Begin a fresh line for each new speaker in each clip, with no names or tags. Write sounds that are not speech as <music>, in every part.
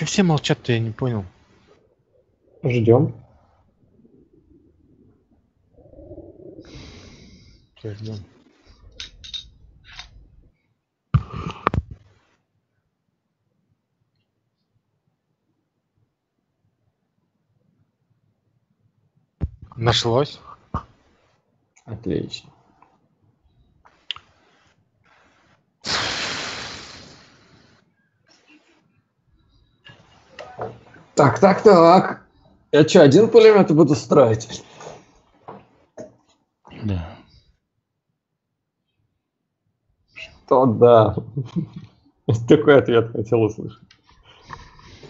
Че все молчат-то, я не понял.
Ждем.
Ждем? Нашлось.
Отлично. Так, так, так. Я что, один пулемет буду строить?
Да.
То да. <laughs> Такой ответ хотел услышать.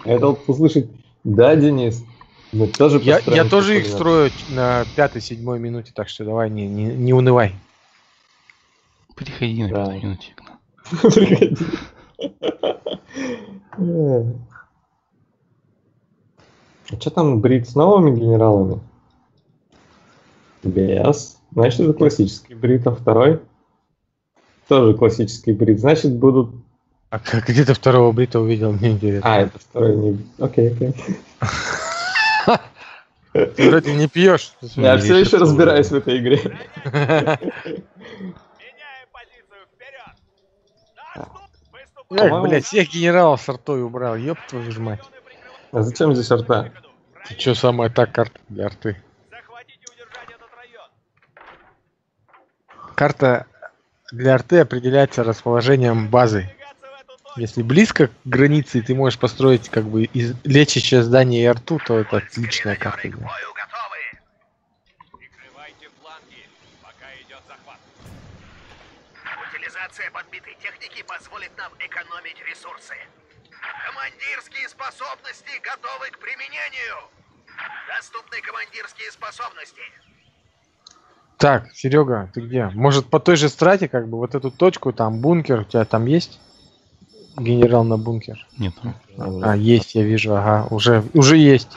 Я хотел услышать, да, Денис, мы тоже
Я, я тоже их
пулемет».
строю на пятой-седьмой минуте, так что давай не, не, не унывай.
Приходи на
Да.
пятую минутик. <laughs> <laughs>
Приходи. А что там брит с новыми генералами? Без. Значит, это классический брит, а второй? Тоже классический брит. Значит, будут...
А как где ты второго брита увидел, мне интересно.
А, это второй не... Окей, окей.
Ты вроде не пьешь.
Я все еще разбираюсь в этой игре.
Эх, блядь, всех генералов с артой убрал, ёб твою ж мать.
А зачем здесь арта?
Ты чё, самая та карта для арты?
Захватить и удержать этот район!
Карта для арты определяется расположением базы. Если близко к границе, и ты можешь построить как бы из лечащее здание и арту, то это отличная карта. да.
Прикрывайте фланги, пока идет захват.
Утилизация подбитой техники позволит нам экономить ресурсы. Командирские способности готовы к применению. Доступны командирские способности.
Так, Серега, ты где? Может по той же страте, как бы вот эту точку, там бункер, у тебя там есть? Генерал на бункер.
Нет.
А, есть, я вижу, ага, уже, уже есть.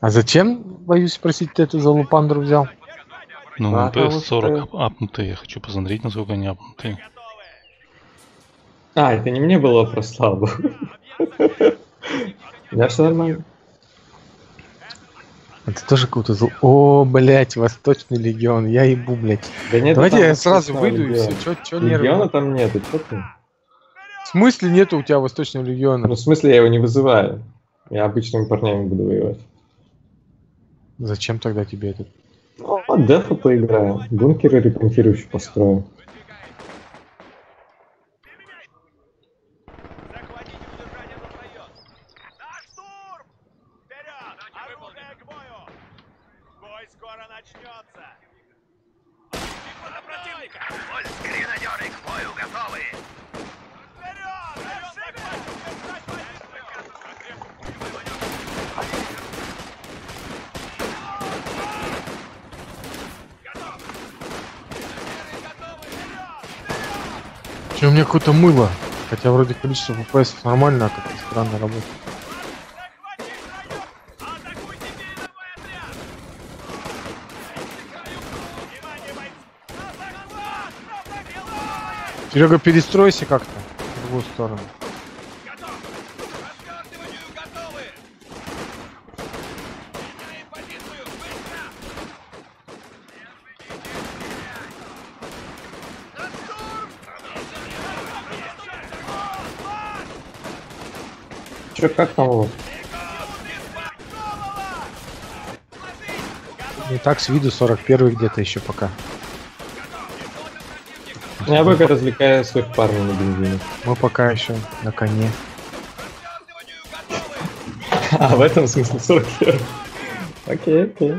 А зачем, боюсь спросить, ты эту залупандру взял?
Ну,
А,
МПС
потому
40 апнутые. Я хочу посмотреть, насколько они апнутые.
А, это не мне был вопрос, слава богу. Я все нормально.
Это тоже какой-то зл... О, блять, Восточный легион, я ебу, блять.
Да нет,
Давайте я сразу выйду и все.
легиона.
Чё, чё
Легиона
нервы?
там нету, что ты?
В смысле нету у тебя Восточного легиона?
Ну, в смысле, я его не вызываю. Я обычными парнями буду воевать.
Зачем тогда тебе этот?
Ну, дефа поиграю. Бункеры реконтирующие построю.
Захватить и удержать этот район! На штурм! Вперед! Оружие к бою! Бой скоро начнется! На противника!
Фолькс-гренадеры к бою готовы!
Вперед! Район захватить! Держать позицию!
Че, у меня какое-то мыло. Хотя вроде количество ППС нормально, а как-то странно работает. Серега, перестройся как-то в другую сторону.
Готов! Развертыванию готовы! Меняем позицию! Быстро! На штурм!
Че, как там вас?
Ну так, с виду 41 где-то еще пока.
Я пока развлекаю своих парней на бензине.
Мы пока еще на коне.
А, в этом смысле 40 евро. Окей, окей.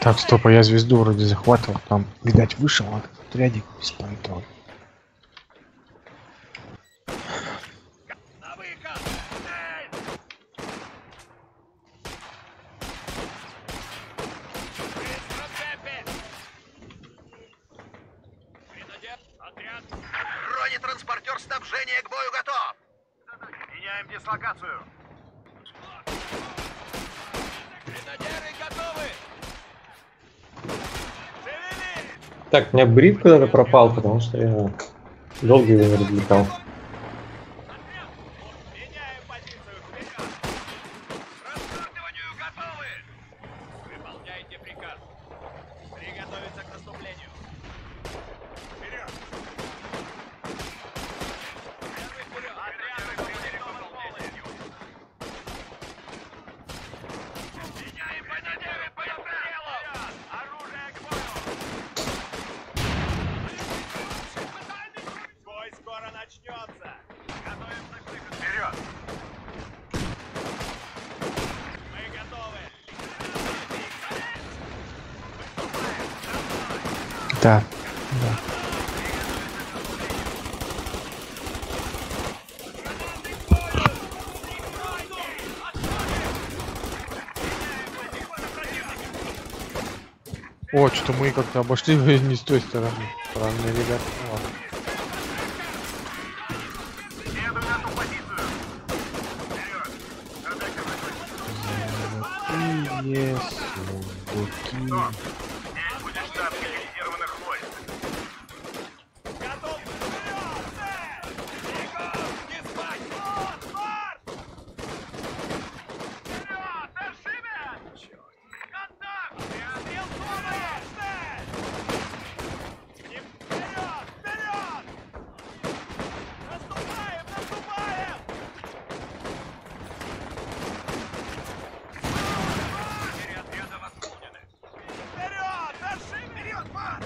Так, стоп, а я звезду вроде захватывал. Там, видать, вышел вот этот рядик беспонтовый.
На выход! Цель! Быстро цепи! Гренадер! Отряд!
Бронетранспортер снабжения
Меняем дислокацию.
Гренадеры готовы! Шевелись!
Так, у меня брит куда-то пропал, потому что я долго его не развлекал.
Меняем позицию вперед! Расстартыванию готовы! Выполняйте приказ. Приготовиться к наступлению. Вперед! Первый вперед! Отряд укомплектован полностью. Меняем позицию по стрелу! Оружие к бою! Бой скоро начнется! Готовимся к выходу! Вперед! Мы готовы!
Так. О, что-то мы как-то обошли не с той стороны. Странные ребята. Ну ладно.
Следуем на ту позицию. Вперед. Атака началась.
Золотые сундуки.
Здесь будет штаб механизированных войск.
Готов! Вперед! Цель! Бегом! Не спать! Вот! Марш! Вперед! Держимет! Контакт! Стрел зоны! Цель! И вперед! Вперед! Наступаем! Наступаем! Потери отряда восполнены. Вперед! Держи! Вперед, марш!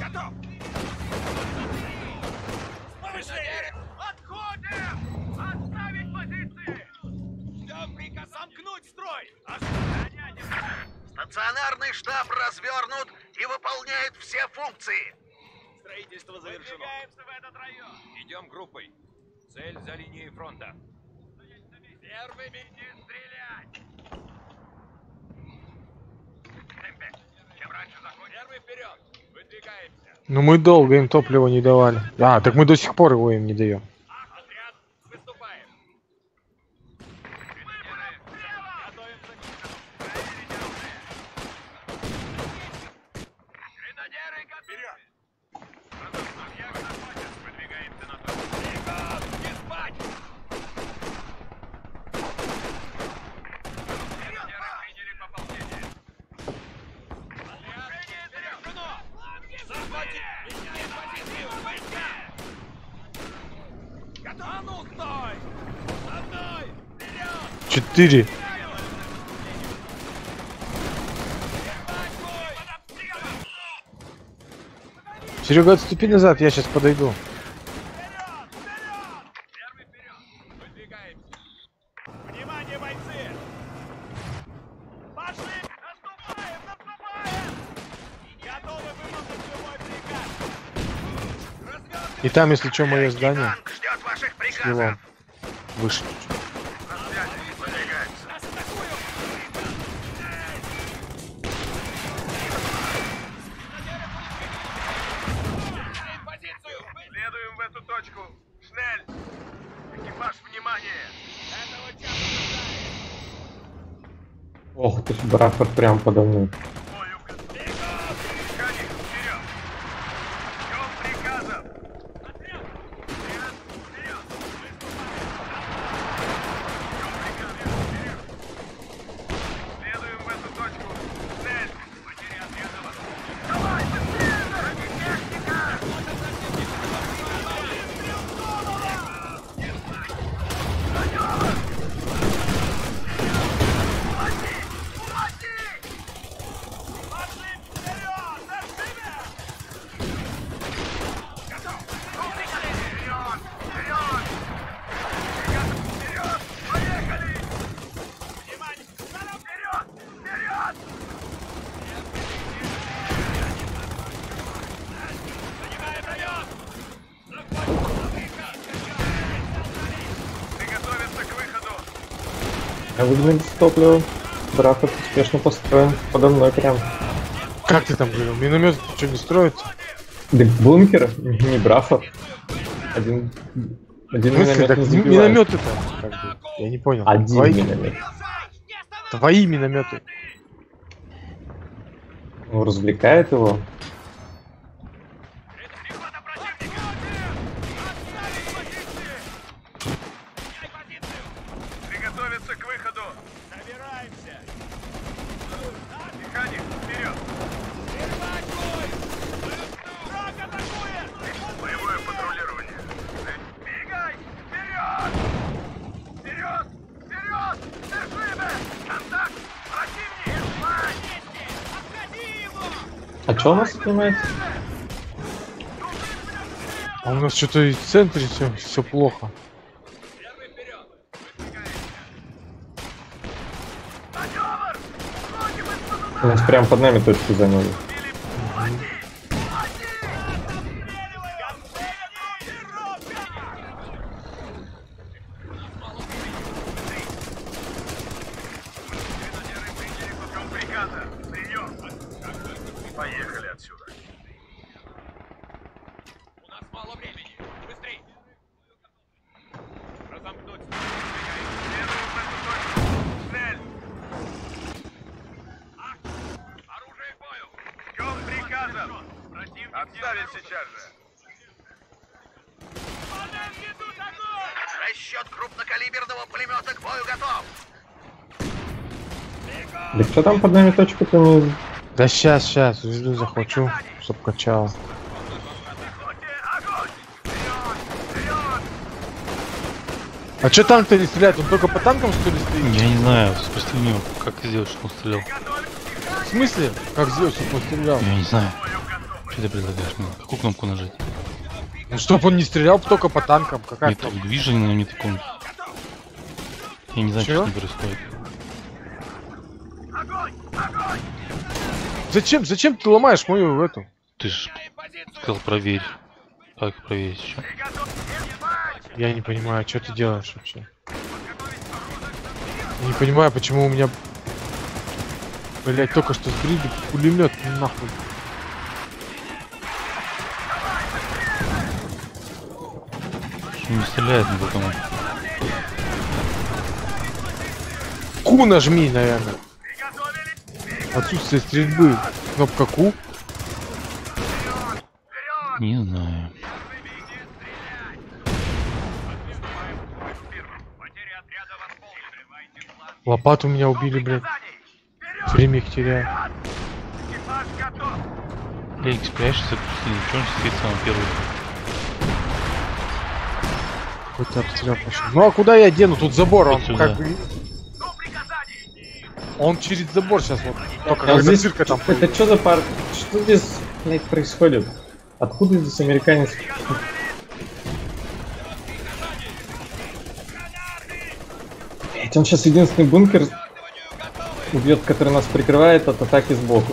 Готов! Повышение! Отходим! Отставить позиции! Ждем приказ замкнуть строй! Ожидание не
Стационарный штаб развернут и выполняет все функции.
Строительство завершено. Выдвигаемся в этот район. Идем группой. Цель за линией фронта. Первыми не стрелять! Чем раньше заходим. Первый вперед! Выдвигаемся.
Ну мы долго им топливо не давали. А, так мы до сих пор его им не даем. 4. Серега, отступи назад, я сейчас подойду. И там, если что, мое здание.
Ждет ваших.
Вышли. Браффорд прям подо мной.
Бою к- Механик, вперед! Ждем приказов!
Отряд!
Вперед! Вперед! Следуем в эту точку. Цель! Потери отряда вас. Давай, быстрее! Бронетехника!
Пошли вперед! Держимя!
Вперед! Вперед! Вперед! Поехали!
Внимание!
Вперед! Вперед!
Занимаем район!
Приготовиться к выходу!
Выгнали с топлива. Браффорд успешно построен. Подо мной прям.
Как ты там говорил? Миномет что не строится?
Да бункер, не Браффорд. Один Один миномет
так
не
минометы-то? Как бы, я не понял.
Один
Твои,
миномет.
твои минометы.
Ну, развлекает его.
Приготовиться к выходу. Набираемся. Механик, вперед. Прервать бой. Враг атакует. Боевое патрулирование. Двигай. Вперед. Вперед. Вперед. Держи Контакт. Противник. На месте. Обходи его.
А что у нас снимает?
А у нас что-то и в центре все, все плохо.
Прям под нами точку заняли.
приказа. Прием. Поехали отсюда. У нас мало времени. Быстрей. Разомкнуть. Цель. А? Оружие к бою. Ждем приказа. Противник Отставить сейчас же.
Расчет крупнокалиберного пулемета к бою готов.
Да что там под нами точку-то не...
Да сейчас, сейчас, звезду захвачу, чтоб качало.
Вперед!
А что танк-то не стреляет? Он только по танкам что ли стоит?
Я не знаю, спроси него, как сделать, чтобы он стрелял.
В смысле? Как сделать, чтобы он стрелял?
Я не знаю. Что ты предлагаешь мне? Какую кнопку нажать?
Ну чтоб он не стрелял только по танкам. Какая
Нет,
кнопка?
движение на нет иконки. Я не знаю,
Чего?
что с ним происходит.
Зачем, зачем ты ломаешь мою эту?
Ты же сказал проверь. Как проверить еще?
Я не понимаю, что ты делаешь вообще. Я не понимаю, почему у меня... Блять, только что сбрили пулемет нахуй.
Не стреляет ни по кому.
Q нажми, наверное. Отсутствие стрельбы. Кнопка Q.
Не знаю.
Лопату меня убили, блядь. Время их теряю.
Их спрячься, запусти, ничего не сидит самый первый.
Какой-то обстрел пошел. Ну а куда я дену? Тут забор, он
сюда.
как бы... Он через забор сейчас вот. Только
А здесь...
цирка там...
Это что за пар... Что здесь, блядь, происходит? Откуда здесь американец? Блядь, он сейчас единственный бункер убьет, который нас прикрывает от атаки сбоку.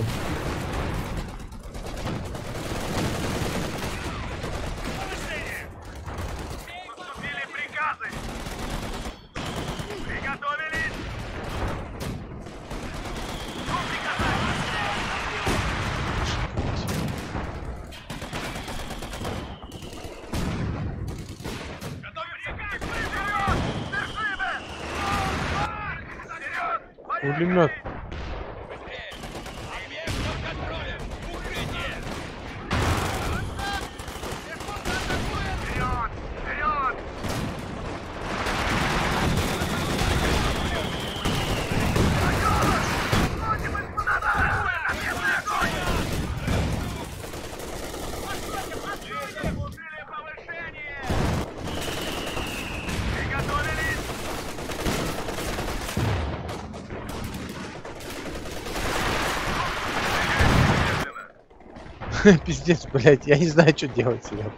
<laughs>
Пиздец, блядь, я не знаю, что делать, Серег.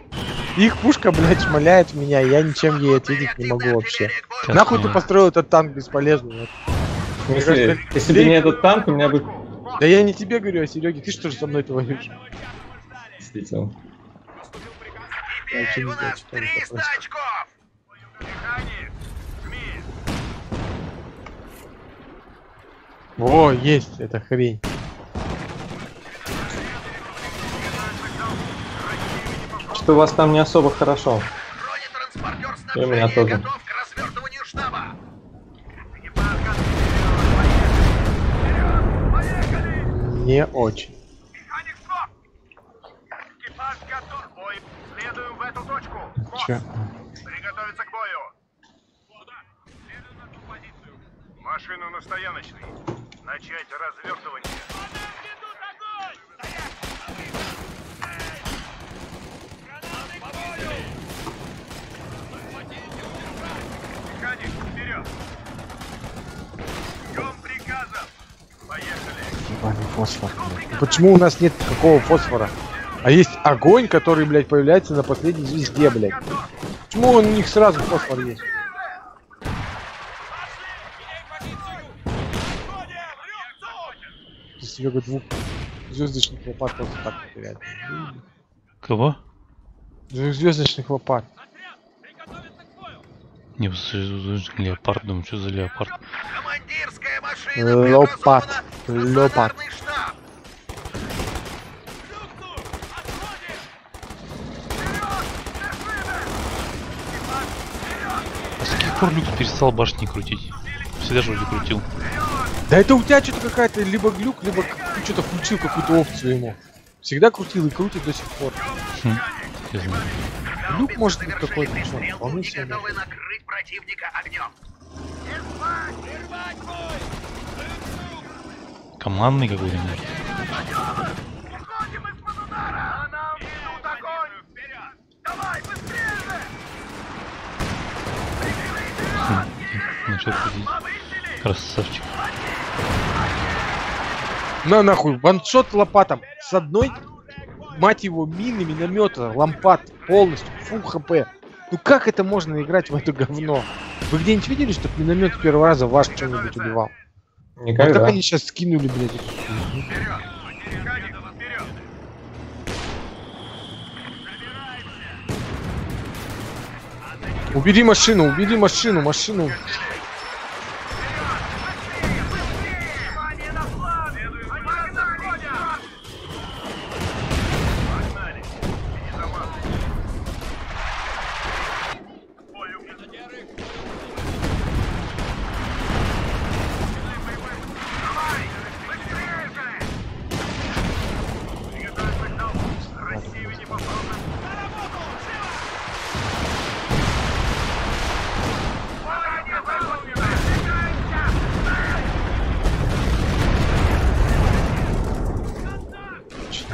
Их пушка, блядь, шмаляет в меня, я ничем ей ответить не могу вообще.
Сейчас
Нахуй ты построил этот танк бесполезный?
В смысле,
кажется,
если бы не этот танк, у меня бы...
Да я не тебе говорю, а Сереге, ты что же со мной творишь?
Действительно.
Я вообще
Теперь
не
у
знаю,
нас
что там
300
такое.
очков.
Механик! СМИ!
О, есть эта хрень.
Что у вас там не особо хорошо. И у меня тоже.
Не очень.
Механик, стоп! Экипаж готов. Бой. Следуем в эту точку.
Че?
Приготовиться к бою. Следуем на ту позицию. Машину на стояночный. Начать развертывание. Вперед! Ждем приказов! Поехали!
Ебаный фосфор. блядь. Почему у нас нет какого фосфора? А есть огонь, который, блядь, появляется на последней звезде, блядь. Почему он у них сразу фосфор есть? Серега двух звездочных лопат просто так потерять.
Кого?
Звездочных лопат.
Не, леопард, думаю, что за леопард?
Командирская машина
Лопат. Лопат.
А с каких пор Люк перестал башни крутить? Всегда же вроде крутил.
Да это у тебя что-то какая-то либо глюк, либо ты что-то включил какую-то опцию ему. Всегда крутил и крутит до сих пор.
Хм, я знаю.
Люк может быть какой-то, что, вполне себе.
Противника огнем.
Командный какой-то!
А!
Хм, начал крутить. Красавчик.
На нахуй, ваншот лопатом. С одной, мать его, мины, миномета, лампад, полностью, фул хп. Ну как это можно играть в это говно? Вы где-нибудь видели, чтобы миномет с первого раза ваш что-нибудь убивал? Вот
Никогда.
как они сейчас скинули, блядь! Убери машину, убери машину, машину.
Внимание на план! Они нас заходят! Погнали! Не замазывай. Бою! Давай! Быстрее же! Приготовиться к залпу! Рассеивание по фронту! На работу! Живо! Задание выполнено! Двигаемся!
Чё,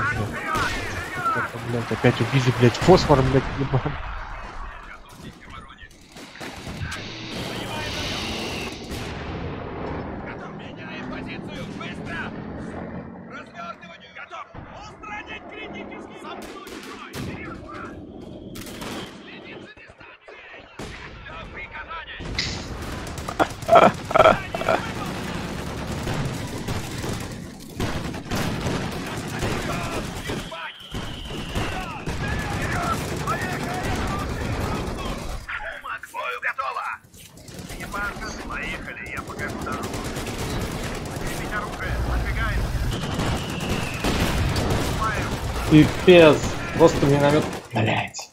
блядь, это, блядь, опять убили, блядь, фосфор, блядь, ебаный.
Меняем позицию! Быстро! Развертыванию! Готов! Устранить критический! Сомкнуть строй! Вперед! Следим за дистанцией! Ждем приказаний!
Ума к бою готова! Экипаж, поехали, я покажу дорогу. Поднимите оружие, подвигаемся. Фаер,
Пипец. Просто миномет. Блять.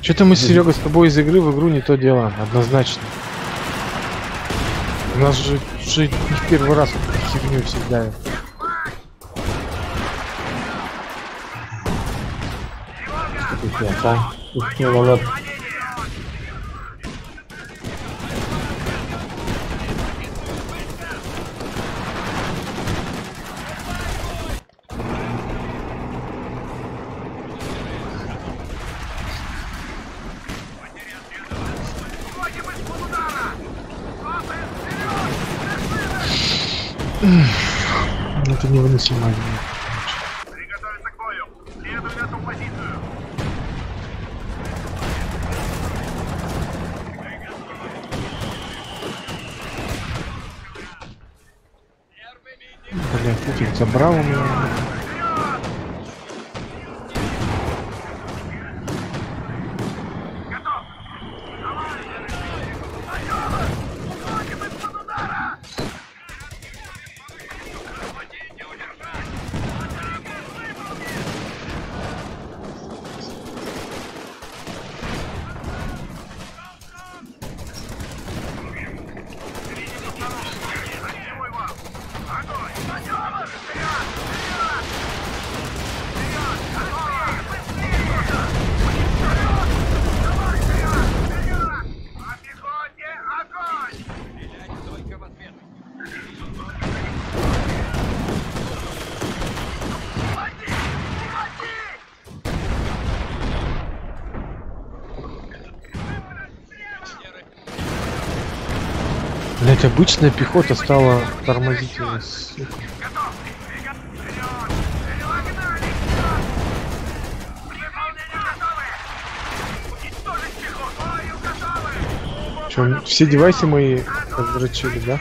Что-то мы, Серега, с тобой из игры в игру не то делаем, однозначно. У нас же, же не в первый раз вот херню всегда.
Пипец, а. Ух, миномет.
Это невыносимо.
Приготовиться к бою! Следуй на ту позицию!
Блять, этих забрал у меня. Обычная пехота стала тормозить. Чем все девайсы мои раздрочили, да?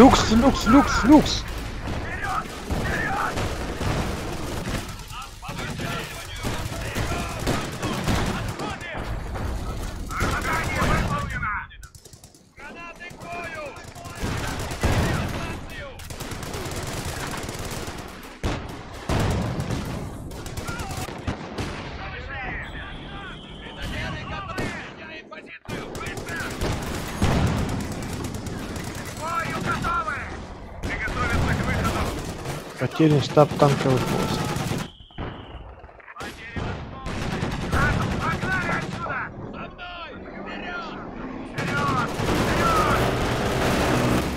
Lux, Lux, Lux, Lux. Потерян штаб танковых войск.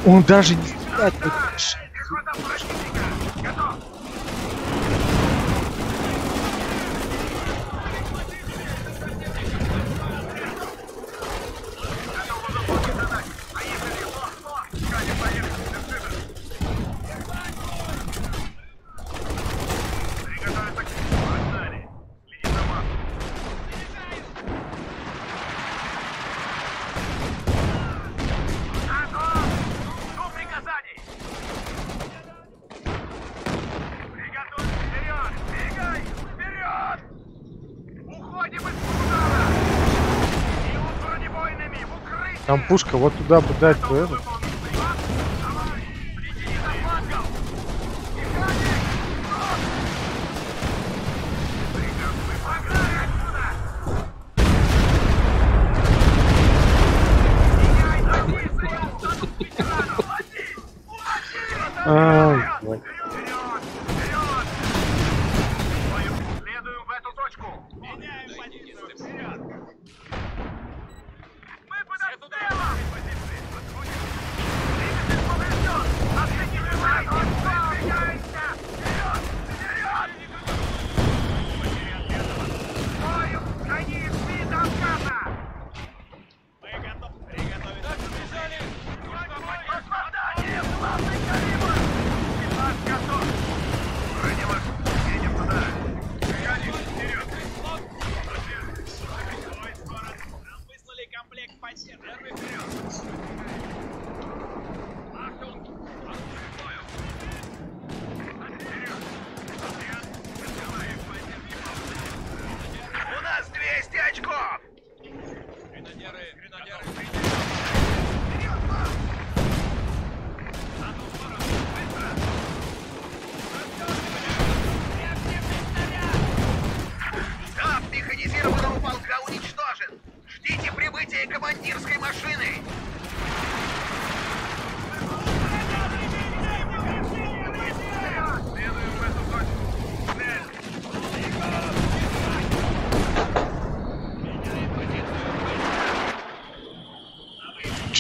Он даже не стрелять не. пушка, вот туда бы дать бы этот.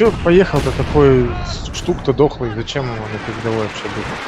Че поехал-то такой штук-то дохлый, зачем ему на передовой вообще
было?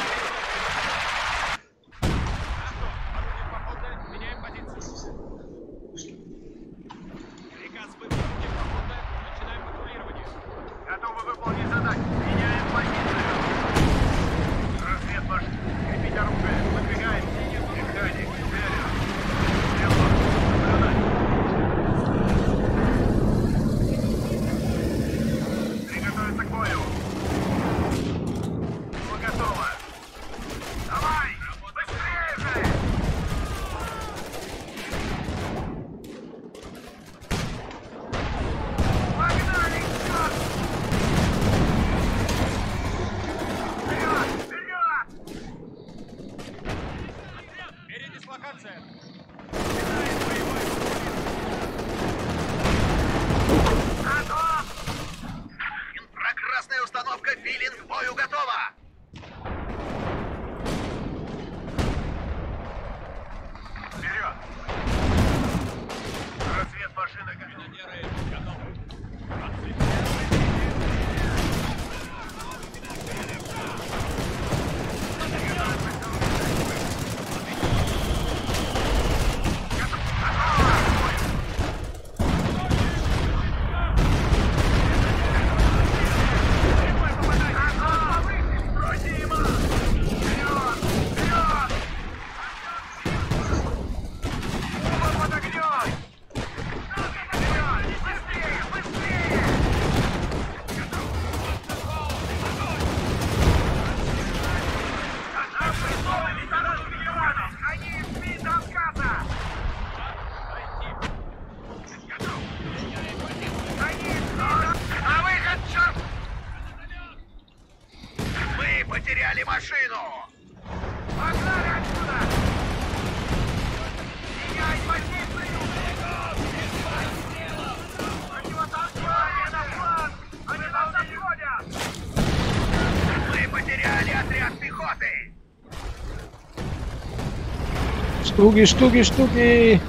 Штуки, штуки, штуки!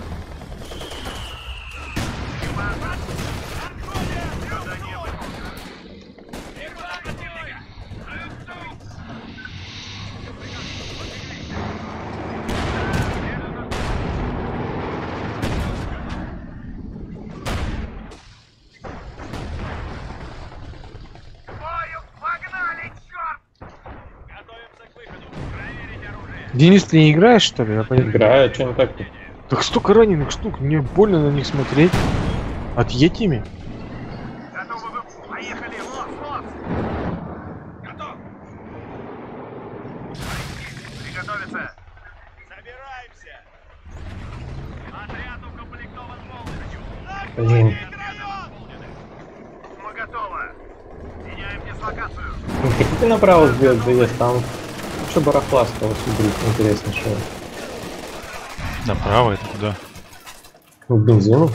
Денис, ты не играешь, что ли? Я понятно.
Играю, что не так -то?
Так столько раненых штук, мне больно на них смотреть. Отъедь ими.
Готовы вы... Поехали! Лос, лос! Готов! Приготовиться!
Собираемся. Отряд укомплектован полностью.
Блин.
Мы готовы! Меняем дислокацию!
Не хотите направо сделать заезд? Там что барахла осталось убрить, интереснейшее.
Направо это куда?
К бензину?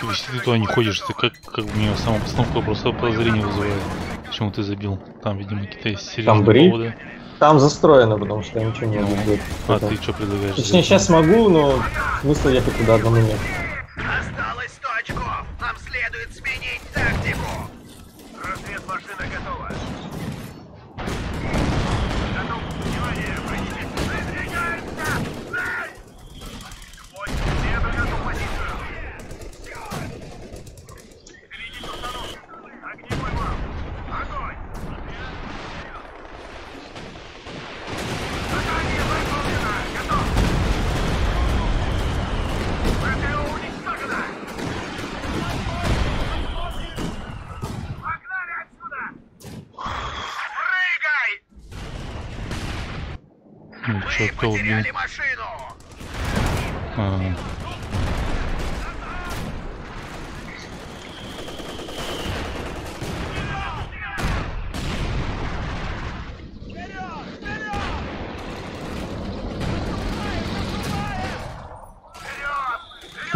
То есть ты туда не ходишь, ты как, как бы мне сама постановка просто подозрение вызывает. Почему ты забил? Там, видимо, какие-то серьезные
бри?
поводы.
Там застроено, потому что я ничего не могу сделать.
А ты что предлагаешь?
Точнее, сейчас могу, но смысла ехать туда одному нет.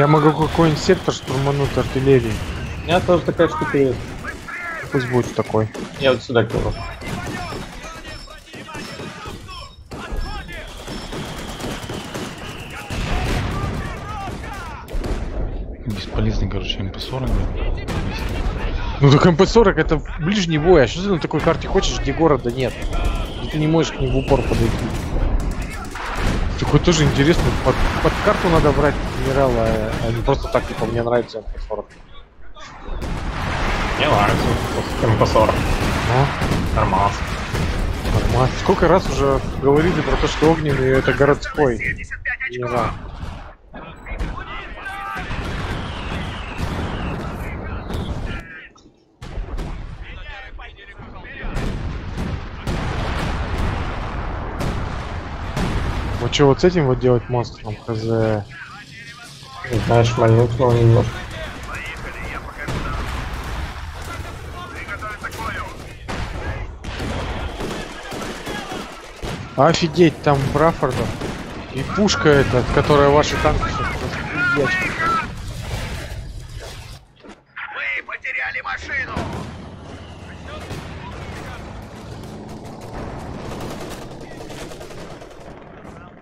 Я могу какой-нибудь сектор штурмануть артиллерии.
У меня тоже такая штука есть.
Пусть будет такой.
Я вот сюда кину.
бесполезный, короче, МП-40.
Ну так МП-40 это ближний бой, а что ты на такой карте хочешь, где города нет? Где ты не можешь к ним в упор подойти. Такой тоже интересный. Под, под карту надо брать генерала, а а не просто так, типа, мне нравится МП-40.
Мне нравится. МП-40.
Ну,
Нормально.
нормально. Сколько раз уже говорили про то, что огненный это городской
75 очков!
генерал. Вот что вот с этим вот делать монстром, хз.
Шмальнуть но немножко.
Офигеть, там Браффордов. И пушка эта, которая ваши танки сейчас просто хуячит.
Мы потеряли машину!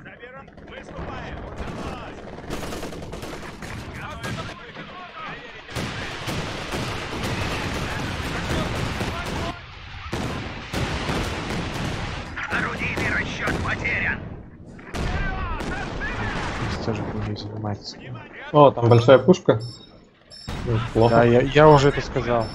Заберем, выступаем! Орудийный расчет потерян!
Здесь тоже будем заниматься.
О, там большая пушка. Ну, Плохо.
Да, я, я уже это сказал.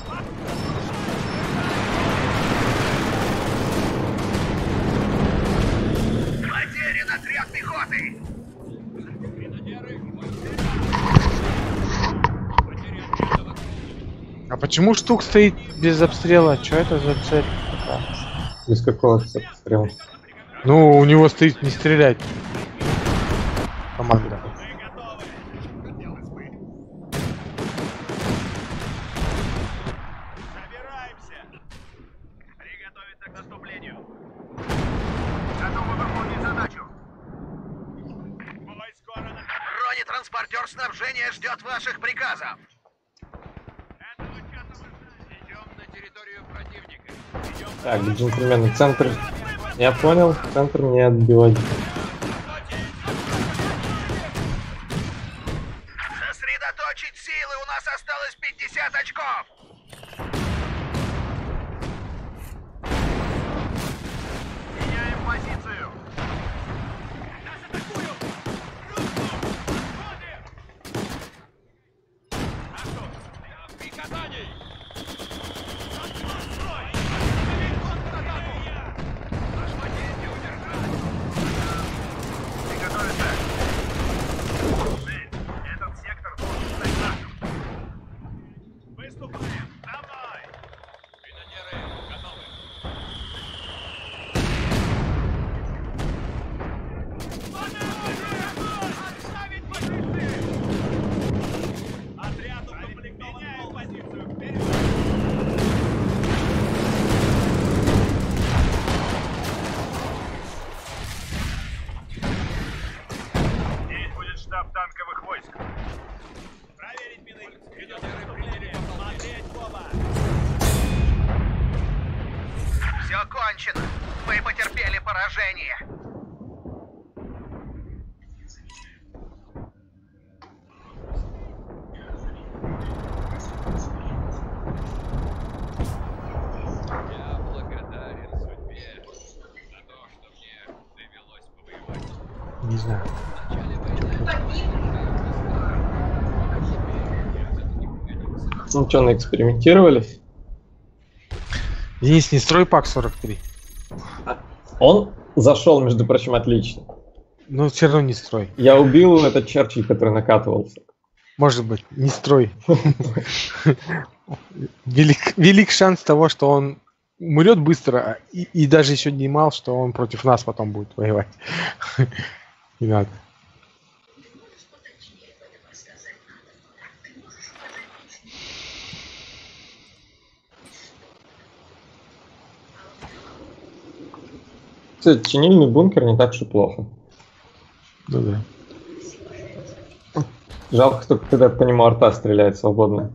А почему штук стоит без обстрела? Что это за цель?
Без какого-то обстрела.
Ну, у него стоит не стрелять. Команда.
Снабжения ждет ваших приказов.
Идем на территорию противника. Идем
Так, джентльмены, центр... Я понял, центр не отбивать.
Сосредоточить силы, у нас осталось 50 очков.
Меняем позицию.
приказаний.
Приготовиться. Цель. Этот сектор должен стать нашим. Выступаем. Давай.
Гренадеры готовы.
Отряд укомплектован позицию. Вперед. Здесь будет штаб танковых войск. Проверить мины.
Гренадеры приняли
Смотреть в оба.
Все кончено. Вы потерпели поражение.
Я благодарен судьбе за то, что мне довелось повоевать.
Не знаю.
В начале войны
Ну что, наэкспериментировались?
Денис, не строй пак 43.
Он зашел, между прочим, отлично.
Но все равно не строй.
Я убил этот Черчилль, который накатывался.
Может быть, не строй. Велик, велик шанс того, что он умрет быстро и, и даже еще не мал, что он против нас потом будет воевать. <laughs> Не надо.
Чинильный бункер не так уж и плохо.
Ну да.
Жалко, только когда по нему арта стреляет свободно.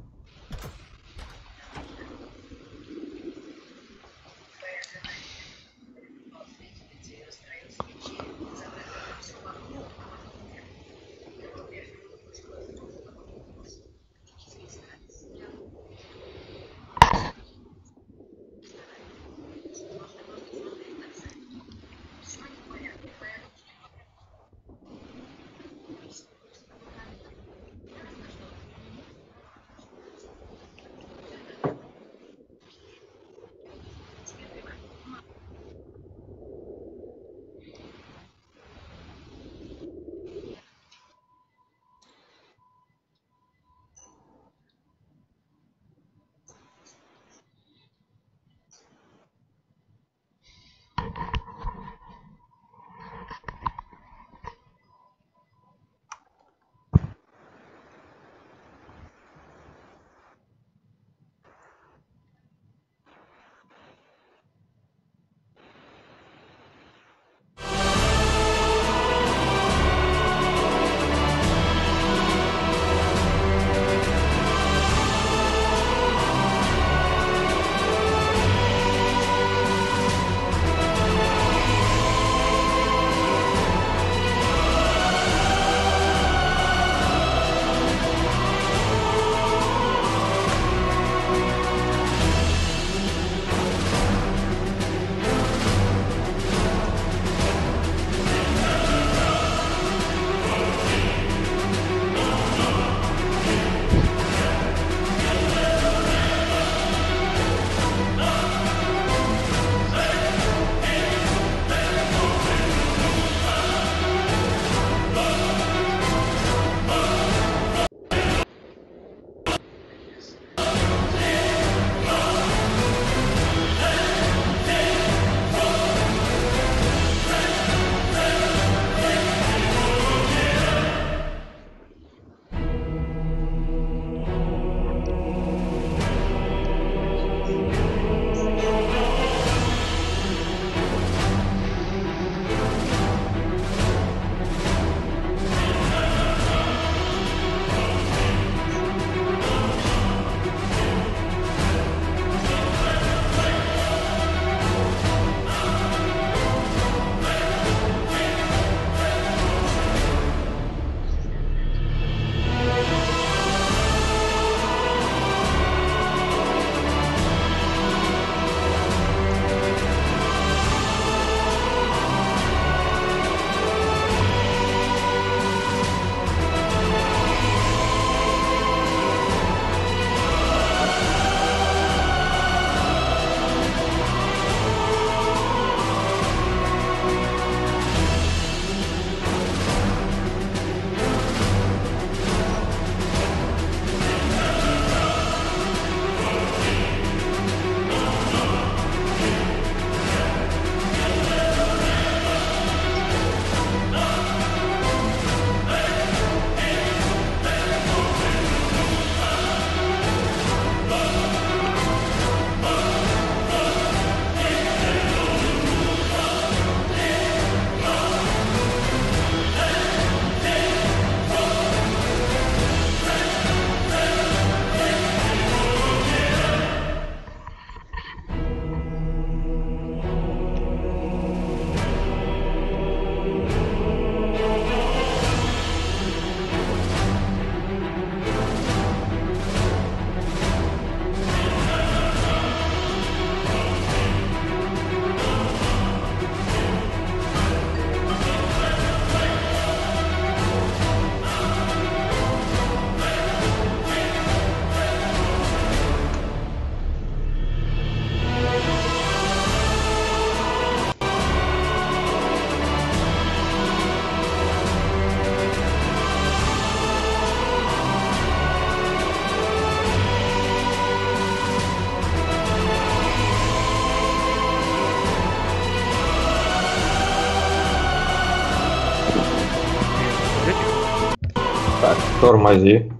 Тормози.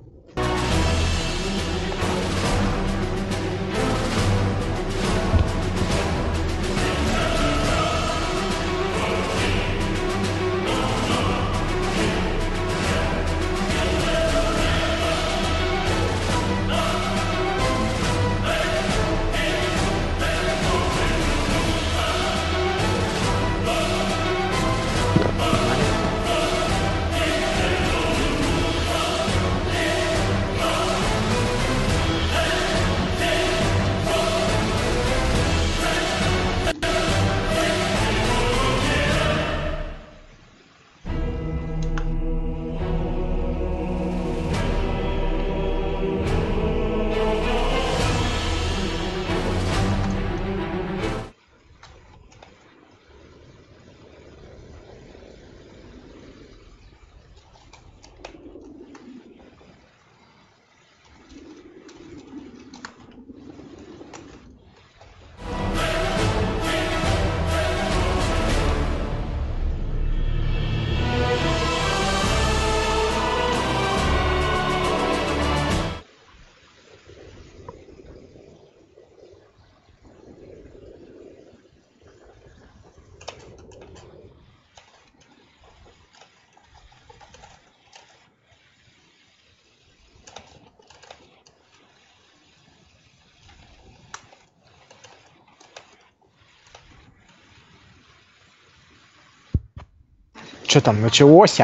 Что там, началось?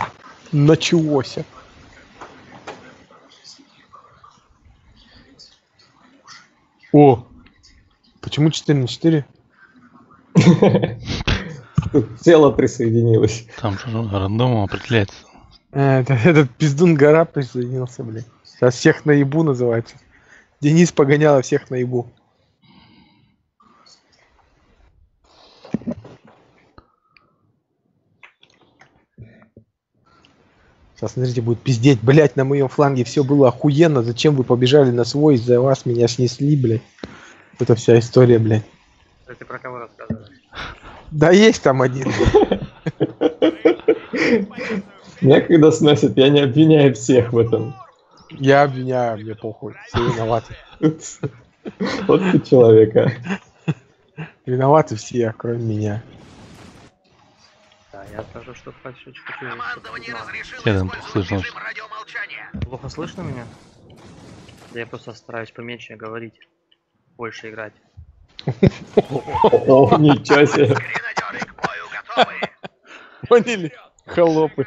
Началось. О! Почему 4 на 4?
Тут <laughs> тело присоединилось.
Там же рандомом определяется.
Э, Это, этот пиздун гора присоединился, блин. Сейчас всех наебу называется. Денис погоняла всех наебу. Сейчас, смотрите, будет пиздеть, блять, на моем фланге все было охуенно. Зачем вы побежали на свой, из-за вас меня снесли, блядь. Это вся история, блядь.
Это ты про кого рассказываешь?
Да есть там один.
Меня когда сносят, я не обвиняю всех в этом.
Я обвиняю, мне похуй. Все виноваты.
Вот ты человека.
Виноваты все, кроме меня.
Да, я скажу, что хочу,
Командование разрешило
Следом
использовать
слышно.
режим радиомолчания.
Плохо слышно меня? Да я просто стараюсь поменьше говорить, больше играть.
О, ничего себе.
Гренадеры к бою готовы.
Поняли? Холопы.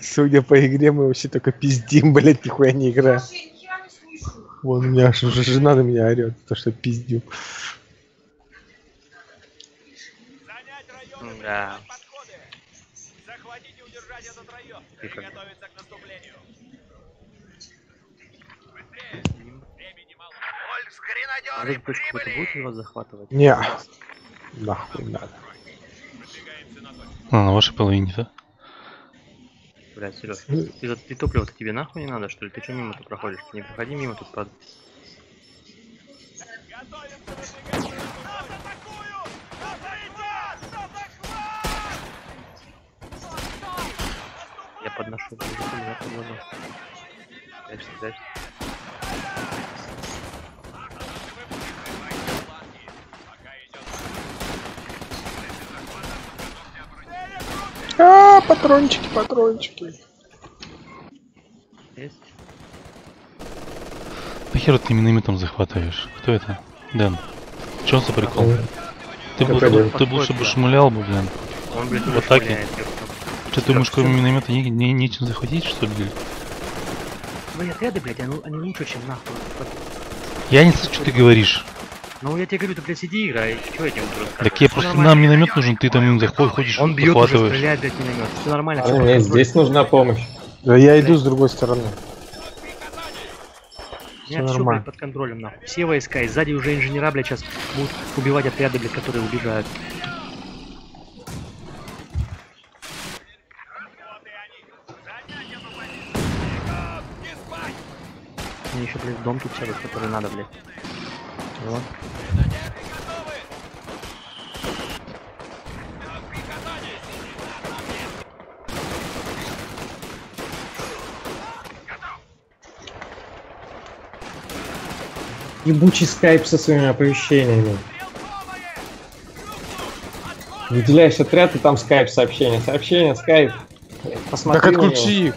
Судя по игре, мы вообще только пиздим, блять, нихуя не играем. Вон у меня аж жена на меня орет, то что пиздю.
Да.
Захватить и удержать этот район.
Тихо.
Приготовиться к наступлению. Быстрее. Времени мало.
Вольфс,
А
гренадеры
будет его захватывать?
Не, нахуй надо.
А, на вашей половине, да?
Блядь, Сереж, ты, ты топливо-то тебе нахуй не надо, что ли? Ты что мимо тут проходишь? Ты не проходи мимо тут под...
Готовимся выдвигаться. Нас атакуют! Нас атакуют! На захват!
Я подношу,
идет
А, патрончики, патрончики.
Есть?
Нахер ты минометом захватываешь? Кто это? Дэн. Че за прикол? Ты бы,
Какой
ты, ты бы лучше бы шмылял бы, блин.
Он, блядь,
В атаке. Что ты думаешь, кроме миномета не, не- нечем захватить, что ли?
Твои отряды, блядь, они, они лучше, чем нахуй.
Я не слышу, что ты говоришь.
Ну я тебе говорю, ты, блядь, сиди и играй. Чё я тебе буду рассказывать?
Так я просто
нормально.
нам миномет нужен, ты там им заход- ходишь,
Он бьет уже, стреляет, блядь, миномет. Все нормально,
А
все
мне здесь нужна помощь.
Да я иду с другой стороны.
У меня все,
нормально.
блядь, под контролем, нахуй. Все войска, и сзади уже инженера, блядь, сейчас будут убивать отряды, блядь, которые убегают. Мне еще, блядь, дом тут сядет, который надо, блядь. Вот.
Ебучий скайп со своими оповещениями. Выделяешь отряд, и там скайп сообщение. Сообщение, скайп. Посмотри
так отключи их.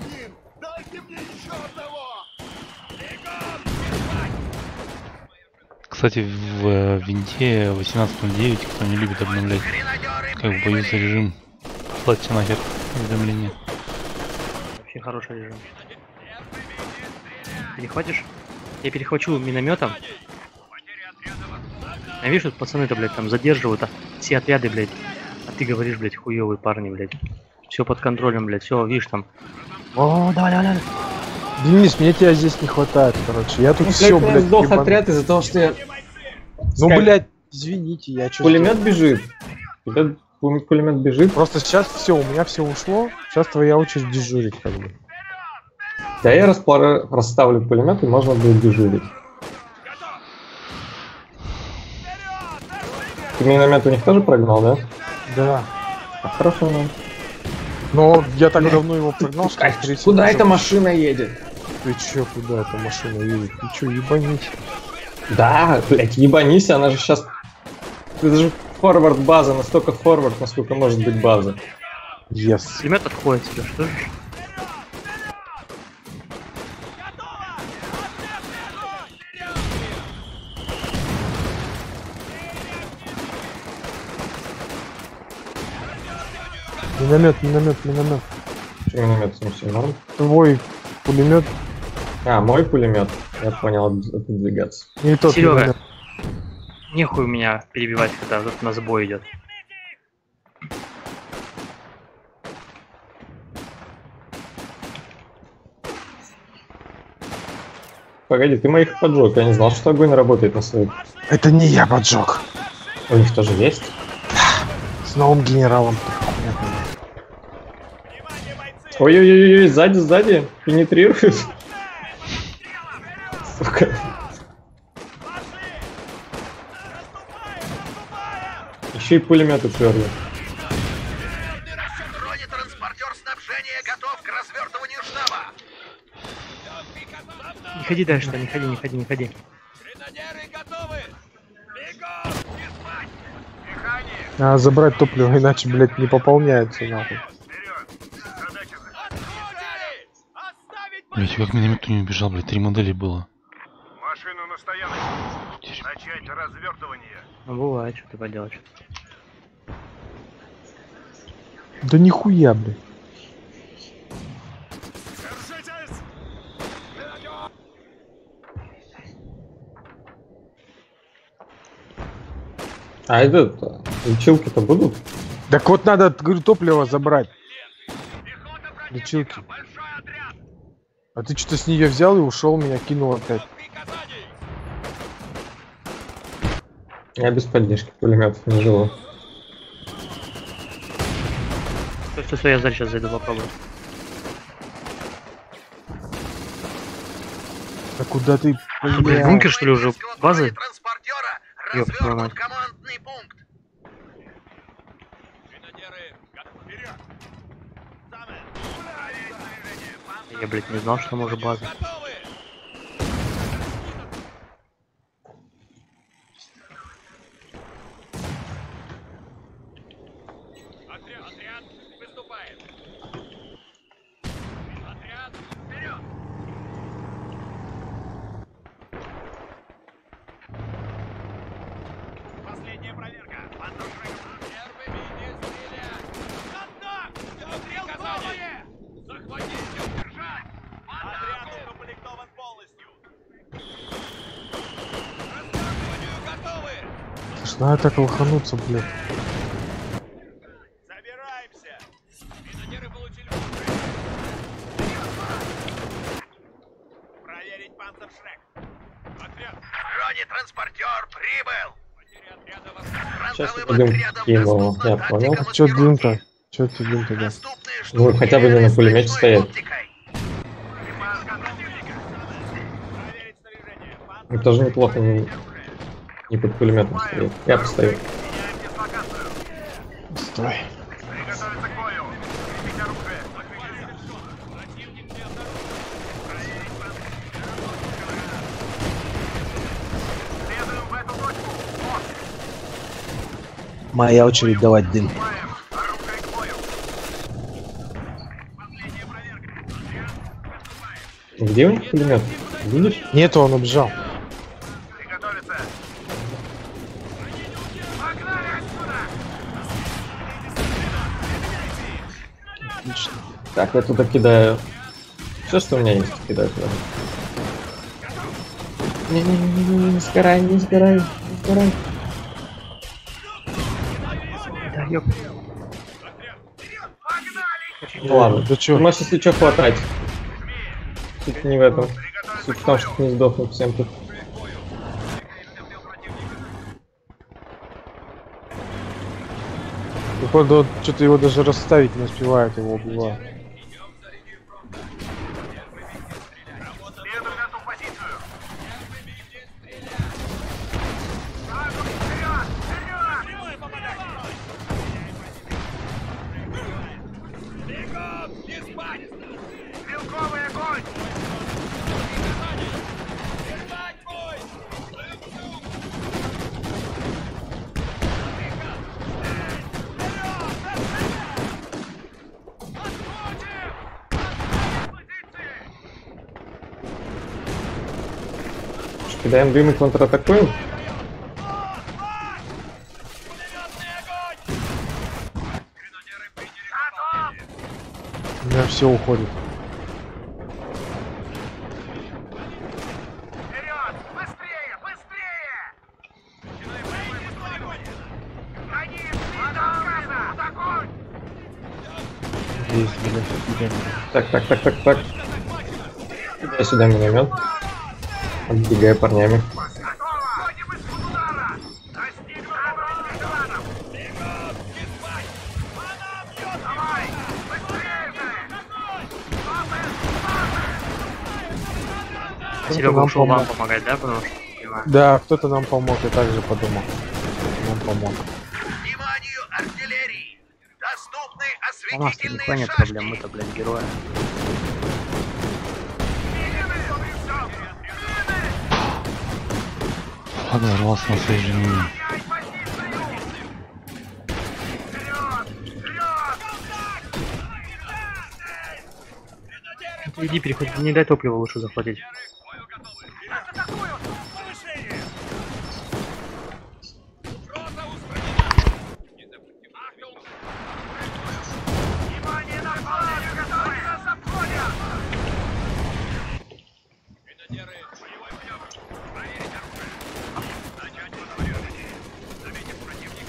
Кстати, в э, винде 18.09, кто не любит обновлять, как бы боится режим, послать нахер уведомления.
Вообще хороший режим. Перехватишь? Я перехвачу минометом. Я вижу, тут пацаны-то, блядь, там задерживают, а все отряды, блядь. А ты говоришь, блядь, хуёвые парни, блядь. Все под контролем, блядь, все, видишь там. О, давай, давай, давай.
Денис, мне тебя здесь не хватает, короче. Я тут
Ну,
все,
блядь, сдох отряд из-за того, что я...
Ну,
Скайп.
блядь, извините, я что
Пулемет бежит. Ребят, пулем- пулемет бежит.
Просто сейчас все, у меня все ушло. Сейчас твоя очередь дежурить, как бы.
Да я распора- расставлю пулемет, и можно будет дежурить. Ты миномет у них тоже прогнал, да?
Да.
А, Хорошо, ну.
Но я так давно его прогнал, что
Куда эта машина едет?
Ты чё, куда эта машина едет? Ты чё, ебанись?
Да, блядь, ебанись, она же сейчас... Это же форвард база, настолько форвард, насколько может быть база.
Yes.
Пулемет отходит сюда, что же?
Миномет, миномет, миномет.
Что миномет, в смысле, норм?
Твой пулемет
А, мой пулемет. Я понял, от- отодвигаться.
не тот
Серега.
миномет.
Нехуй меня перебивать, когда тут у нас бой идет.
Погоди, ты моих поджег. Я не знал, что огонь работает на своих.
Это не я поджег.
У них тоже есть?
С новым генералом.
Ой-ой-ой, сзади, сзади. Пенетрирует. Сука. Еще и пулеметы
штаба.
Не ходи дальше, не ходи, не ходи, не ходи.
Гренадеры готовы! Бегом! Не спать!
Механик,
Надо забрать топливо, иначе, блядь, не пополняется нахуй.
Блять, как миномет не убежал, блядь, три модели было. Дерьмо.
Начать развертывание.
Ну бывает, что ты поделать.
Да нихуя, блядь.
А этот, лечилки-то будут?
Так вот надо, говорю, топливо забрать. Лечилки. А ты что-то с нее взял и ушел, меня кинул опять.
Я без поддержки пулеметов не живу.
Стой, стой, стой, я сзади сейчас зайду, попробую.
А куда ты,
Блин,
блядь?
бункер что ли уже базы? Ёб твою мать. Я, блядь, не знал, что там уже база.
Готовы! Отряд, отряд, выступает! Отряд, вперед! Последняя проверка! Панцершрек! Первыми не стрелять! Контакт! Приказание! Захватить! Держать! Отряд укомплектован полностью! Развертыванию готовы!
Слушай, надо так лохануться, блядь.
Забираемся! Гренадеры получили Проверить панцершрек! Отряд!
Прибыл.
Потери отряда вас...
Сейчас кинул,
доступна
я понял.
Чё
маскировки.
дым-то? Чё ты дым-то, да?
Доступные
Ну, хотя бы не на пулемете
снаряжение!
Ну, тоже неплохо не под пулеметом стоит. Я постою.
Стой. Моя очередь давать дым.
Где у них пулемет? Видишь?
Нет, он убежал.
Так, я туда кидаю. Все, что у меня есть, кидаю туда. Не-не-не, не сгорай, не сгорай, не сгорай.
Да ёп.
Ну ладно,
Да чё?
можешь, если что, хватать. Суть не в этом. Суть в том, что не сдохнут всем тут.
Походу, что-то его даже расставить не успевает, его убивают.
Кидаем дым и контратакуем.
У меня все уходит. Есть, блядь.
Так, так, так, так, так. Кидай сюда миномет. Отбегай парнями.
Серега
нам
ушел вам
помог.
помогать, да, потому что...
Да, кто-то нам помог, я также подумал. Нам помог.
Вниманию артиллерии! Доступны
У нас
осветительные
никакой нет
шашки.
проблем, мы-то, блядь, герои.
Флаг взорвался на своей же мине.
Иди, переходи, не дай топливо лучше захватить.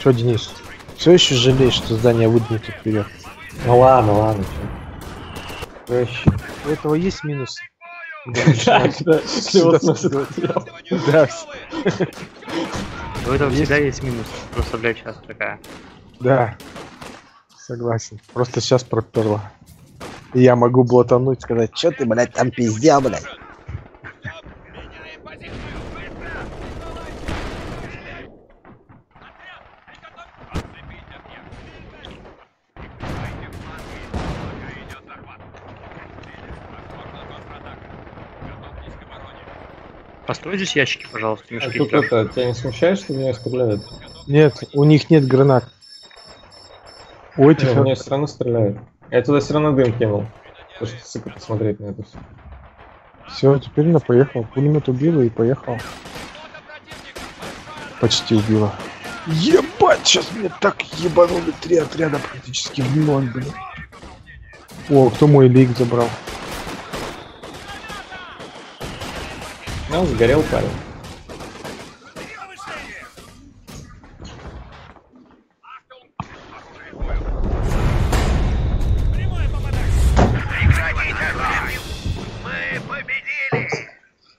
Что, Денис? Все еще жалеешь, что здание выдвинуто вперед?
Ну ладно, ладно. Проще.
У этого есть минусы. <laughs>
Да, да,
У этого всегда есть минус. Просто, блядь, сейчас такая.
да. Согласен. Просто сейчас проперло. И я могу блатануть, сказать, что ты, блядь, там пиздел, блядь.
Построй здесь ящики, пожалуйста,
А
мешки.
тут это, тебя не смущает, что в нее стреляют?
Нет, у них нет гранат. У этих...
В нее все равно стреляют. Я туда все равно дым кинул. Потому что посмотреть на это все.
Все, теперь она поехала. Пулемет убила и поехала. Почти убила. Ебать, сейчас меня так ебанули три отряда практически в ноль, блин. О, кто мой лик забрал?
Ну, сгорел парень.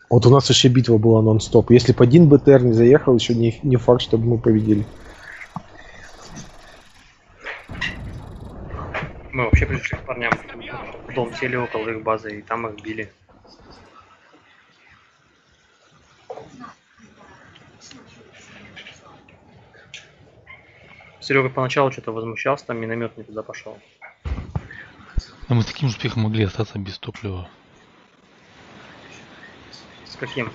Вот у нас вообще битва была нон-стоп. Если бы один БТР не заехал, еще не, не факт, чтобы мы победили.
Мы вообще пришли к парням в дом, сели около их базы, и там их били. Серега поначалу что-то возмущался, там миномет не туда пошел.
Но мы с таким же успехом могли остаться без топлива.
С каким?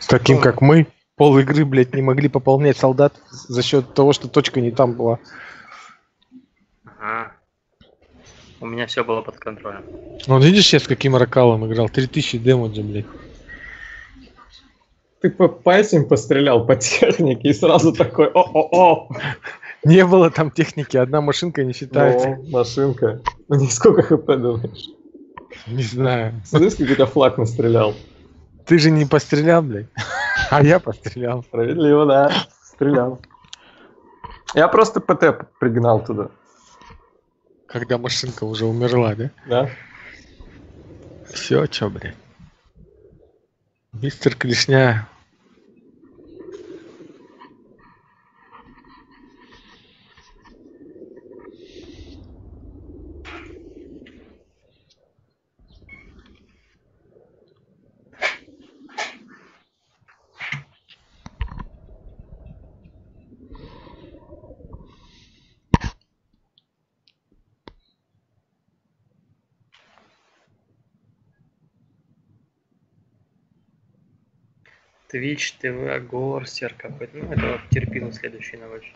С таким, как мы. Пол игры, блядь, не могли пополнять солдат за счет того, что точка не там была.
Ага. У меня все было под контролем.
Ну, Вот видишь, я с каким ракалом играл? 3000 демеджа, блядь.
Ты по, по этим пострелял, по технике, и сразу такой, о-о-о!
Не было там техники, одна машинка не считается.
О, машинка. Ну, сколько хп думаешь?
Не знаю.
Смотри, сколько тебя флаг настрелял.
Ты же не пострелял, блядь. А я пострелял.
Справедливо, да. Стрелял. Я просто ПТ пригнал туда.
Когда машинка уже умерла, да?
Да?
Все, чё, блядь. Мистер Клешня.
Twitch TV Горстер какой-то. Ну, это вот терпил следующий ночь.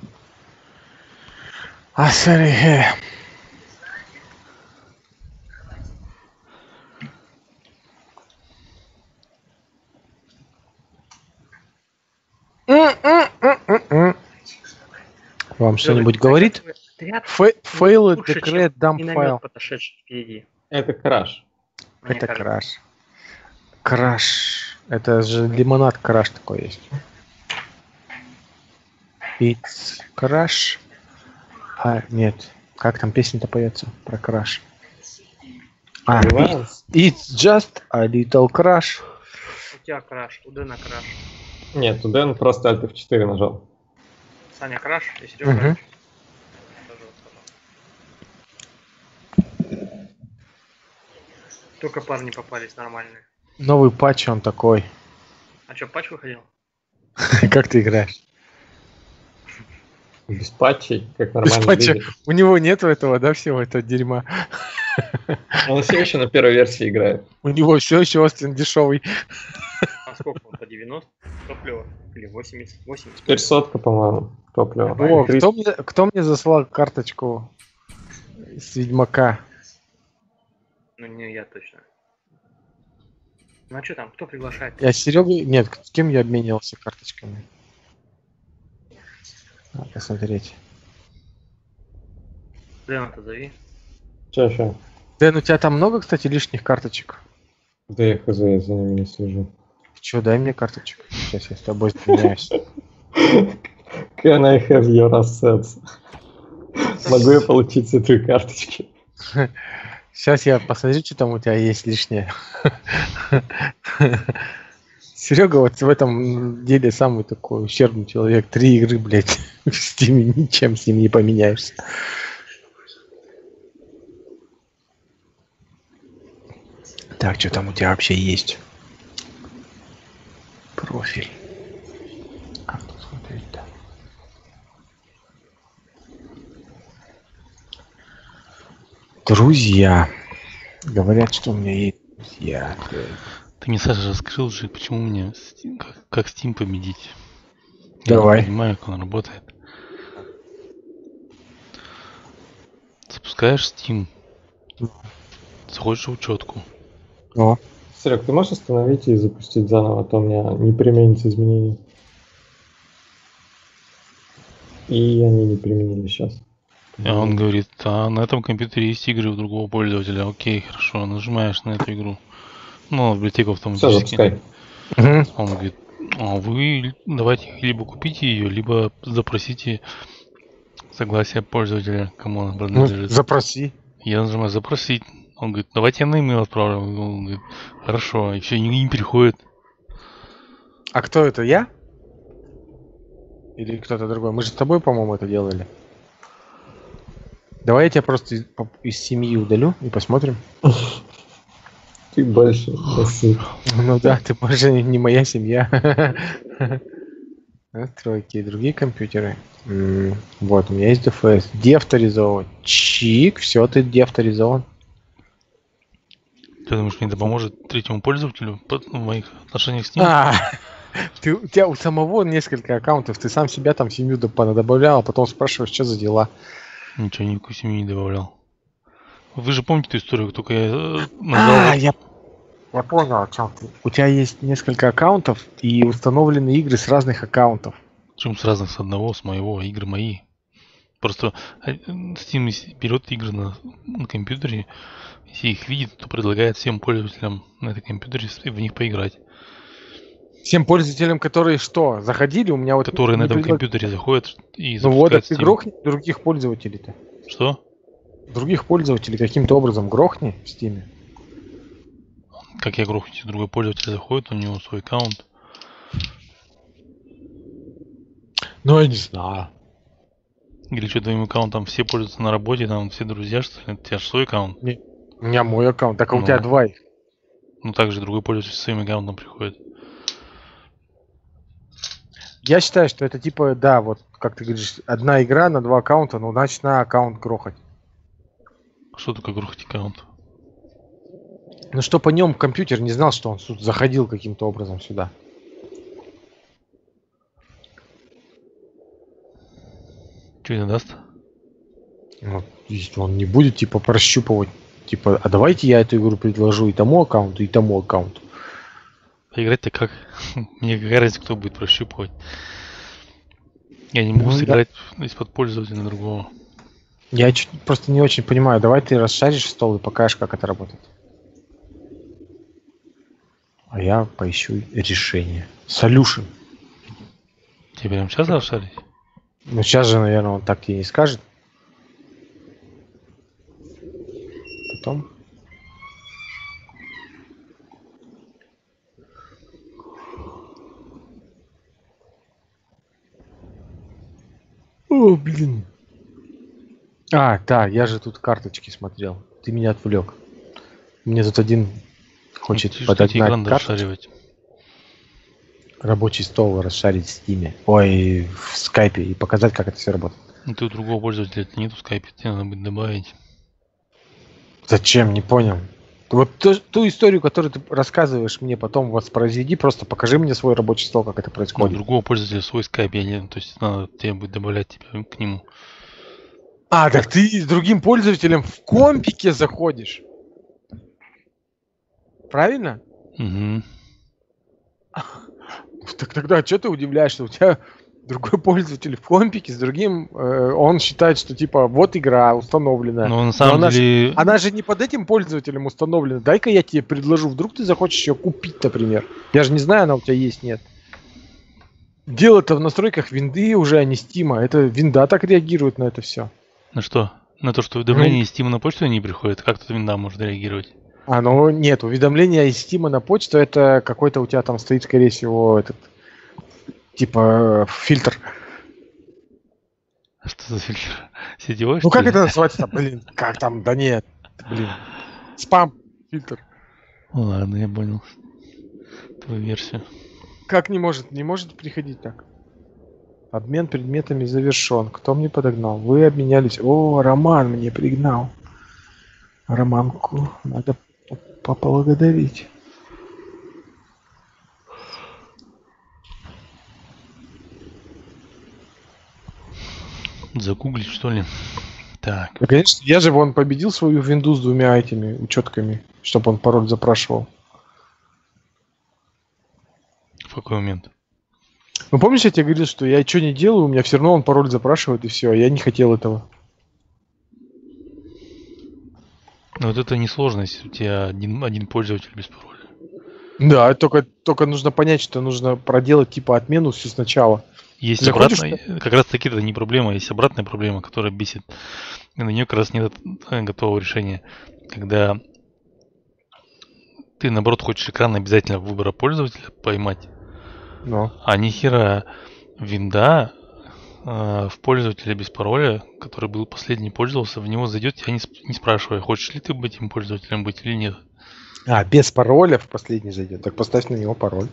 А, сори. Вам что-нибудь говорит?
Отряд
Фе- Failed
лучше,
declared
чем
dump
миномет,
file.
подошедший впереди.
Это краш.
Это краш. Краш. Это же лимонад краш такой есть. It's краш. А, нет. Как там песня-то поется про краш? А, it's just a little crash.
У тебя краш, у Дэна краш.
Нет, туда он просто Alt F4 нажал.
Саня краш, и Серега
Мгм.
краш. Только парни попались нормальные.
Новый патч он такой.
А что, патч выходил? <laughs>
Как ты играешь?
Без патчей, как
Без
нормально.
патча.
видит.
У него нету этого, да, всего этого дерьма.
Он все еще на первой версии играет.
У него все еще Остин дешевый.
А сколько он по 90? Топливо? Или 80? 80?
Теперь сотка, по-моему, топлива.
О, кто мне, кто мне заслал карточку с Ведьмака?
Ну не я точно. Ну а что там, кто приглашает?
Я с Серегой... Нет, с кем я обменивался карточками? Надо посмотреть.
Дэна-то зови.
Че, че?
Дэн, у тебя там много, кстати, лишних карточек?
Да я хз, я за ними не слежу.
Че, дай мне карточек. Сейчас я с тобой поменяюсь. <laughs>
Can I have your assets? <laughs> Могу я получить все твои карточки? <laughs>
Сейчас я посмотрю, что там у тебя есть лишнее. <laughs> Серега вот в этом деле самый такой ущербный человек. Три игры, блядь, <laughs> в Steam, ничем с ним не поменяешься. Так, что там у тебя вообще есть? Профиль. Как тут смотреть-то? Друзья. Говорят, что у меня есть друзья.
Ты мне, Саша, раскрыл же, почему мне Steam- как, как Steam победить.
Давай.
Я не понимаю, как он работает. Запускаешь Steam. Заходишь в учетку.
О,
Серег, ты можешь остановить и запустить заново, а то у меня не применится изменений. И они не применили сейчас.
И он говорит, а на этом компьютере есть игры у другого пользователя. Окей, хорошо, нажимаешь на эту игру. Ну, в библиотеку
Все,
автоматически.
Мгм.
Он говорит, а вы давайте либо купите ее, либо запросите согласие пользователя, кому она
Ну,
принадлежит.
запроси.
Я нажимаю запросить. Он говорит, давайте я на email отправлю. Он говорит, хорошо, и все, не, не переходит.
А кто это, я? Или кто-то другой? Мы же с тобой, по-моему, это делали. Давай я тебя просто из, из семьи удалю и посмотрим.
Ты больше.
Ну да, ты больше не- моя семья. <laughs> Настройки и другие компьютеры. Вот, у меня есть DFS. Деавторизован. Чик, все, ты деавторизован.
Ты думаешь, мне это поможет третьему пользователю по- в моих отношениях с ним?
А, <laughs> Ты, у тебя у самого несколько аккаунтов, ты сам себя там семью добавлял, а потом спрашиваешь, что за дела.
Ничего, никакую семью не добавлял. Вы же помните ту историю, только я э,
А,
нажал...
я, я понял, о чем ты. У тебя есть несколько аккаунтов и установлены игры с разных аккаунтов.
Причем с разных, с одного, с моего, игры мои. Просто э, Steam берет игры на, на компьютере, если их видит, то предлагает всем пользователям на этой компьютере в них поиграть.
Всем пользователям, которые что, заходили, у меня вот...
Которые на
не
этом
предлаг-
компьютере заходят и
Ну вот,
Steam.
грохни других пользователей-то.
Что?
Других пользователей каким-то образом грохни в Стиме.
Как я грохну, если другой пользователь заходит, у него свой аккаунт.
Ну, я не знаю.
Или что, твоим аккаунтом все пользуются на работе, там все друзья, что ли? У тебя же свой аккаунт.
У меня мой аккаунт, так а у
Ну.
тебя два их.
Ну, также другой пользователь со своим аккаунтом приходит.
Я считаю, что это типа, да, вот, как ты говоришь, одна игра на два аккаунта, ну, значит, на аккаунт грохать.
Что такое грохать аккаунт?
Ну, что по нем компьютер не знал, что он тут заходил каким-то образом сюда.
Что это даст?
Ну, он не будет, типа, прощупывать, типа, а давайте я эту игру предложу и тому аккаунту, и тому аккаунту.
Поиграть-то как? <laughs> Мне какая разница, кто будет прощупывать. Я не могу
Ну, да.
сыграть из-под пользователя на другого.
Я чуть просто не очень понимаю. Давай ты расшаришь стол и покажешь, как это работает. А я поищу решение. Solution.
Тебе прям сейчас расшарить?
Ну, сейчас же, наверное, он так тебе не скажет. Потом. О, блин. А, да, я же тут карточки смотрел. Ты меня отвлек. Мне тут один хочет
эти
подогнать карточку,
расшаривать?
рабочий стол расшарить в Стиме. Ой, в скайпе и показать, как это все работает.
Ну, ты у другого пользователя нету в скайпе, тебе надо будет добавить.
Зачем? Не понял. Вот ту, ту историю, которую ты рассказываешь мне, потом воспроизведи, просто покажи мне свой рабочий стол, как это
Ну, у
происходит.
другого пользователя свой скайп, я не, то есть надо тебе будет добавлять тебя к нему.
А, так ты с другим пользователем в компике заходишь. Правильно?
Угу.
Так тогда что ты удивляешься? У тебя другой <laughs> пользователь в компике с другим, э, он считает, что типа вот игра установлена.
Но на самом
она ж-
деле...
Она же не под этим пользователем установлена. Дай-ка я тебе предложу. Вдруг ты захочешь ее купить, например. Я же не знаю, она у тебя есть, нет. Дело-то в настройках винды уже, а не стима. Это винда так реагирует на это все.
На что? На то, что уведомления из Steam на почту не приходят? Как тут винда может реагировать?
А, ну нет, уведомления из стима на почту, это какой-то у тебя там стоит, скорее всего, этот, типа, фильтр.
А Что за фильтр? Сетевой,
Ну как
ли?
это называется блин? Как там? Да нет, блин. Спам фильтр.
Ну Ладно, я понял. Твою версию.
Как не может? Не может приходить так. Обмен предметами завершен. Кто мне подогнал? Вы обменялись. О, Роман мне пригнал. Романку надо поблагодарить.
Загуглить, что ли? Так.
Ну, конечно, я же вон победил свою винду с двумя этими учетками, чтобы он пароль запрашивал.
В какой момент?
Ну помнишь, я тебе говорил, что я что не делаю, у меня все равно он пароль запрашивает и все, а я не хотел этого.
Ну вот это несложно, если у тебя один, один пользователь без пароля.
Да, только, только нужно понять, что нужно проделать типа отмену все сначала.
Есть
Заходишь
обратная, как раз таки это не проблема, есть обратная проблема, которая бесит. И на нее как раз нет э, готового решения. Когда ты, наоборот, хочешь экран обязательно выбора пользователя поймать,
Но.
а нихера винда э, в пользователя без пароля, который был последний пользовался, в него зайдет, тебя не, сп- не спрашивая, хочешь ли ты быть этим пользователем быть или нет.
А, без пароля в последний зайдет. Так поставь на него пароль.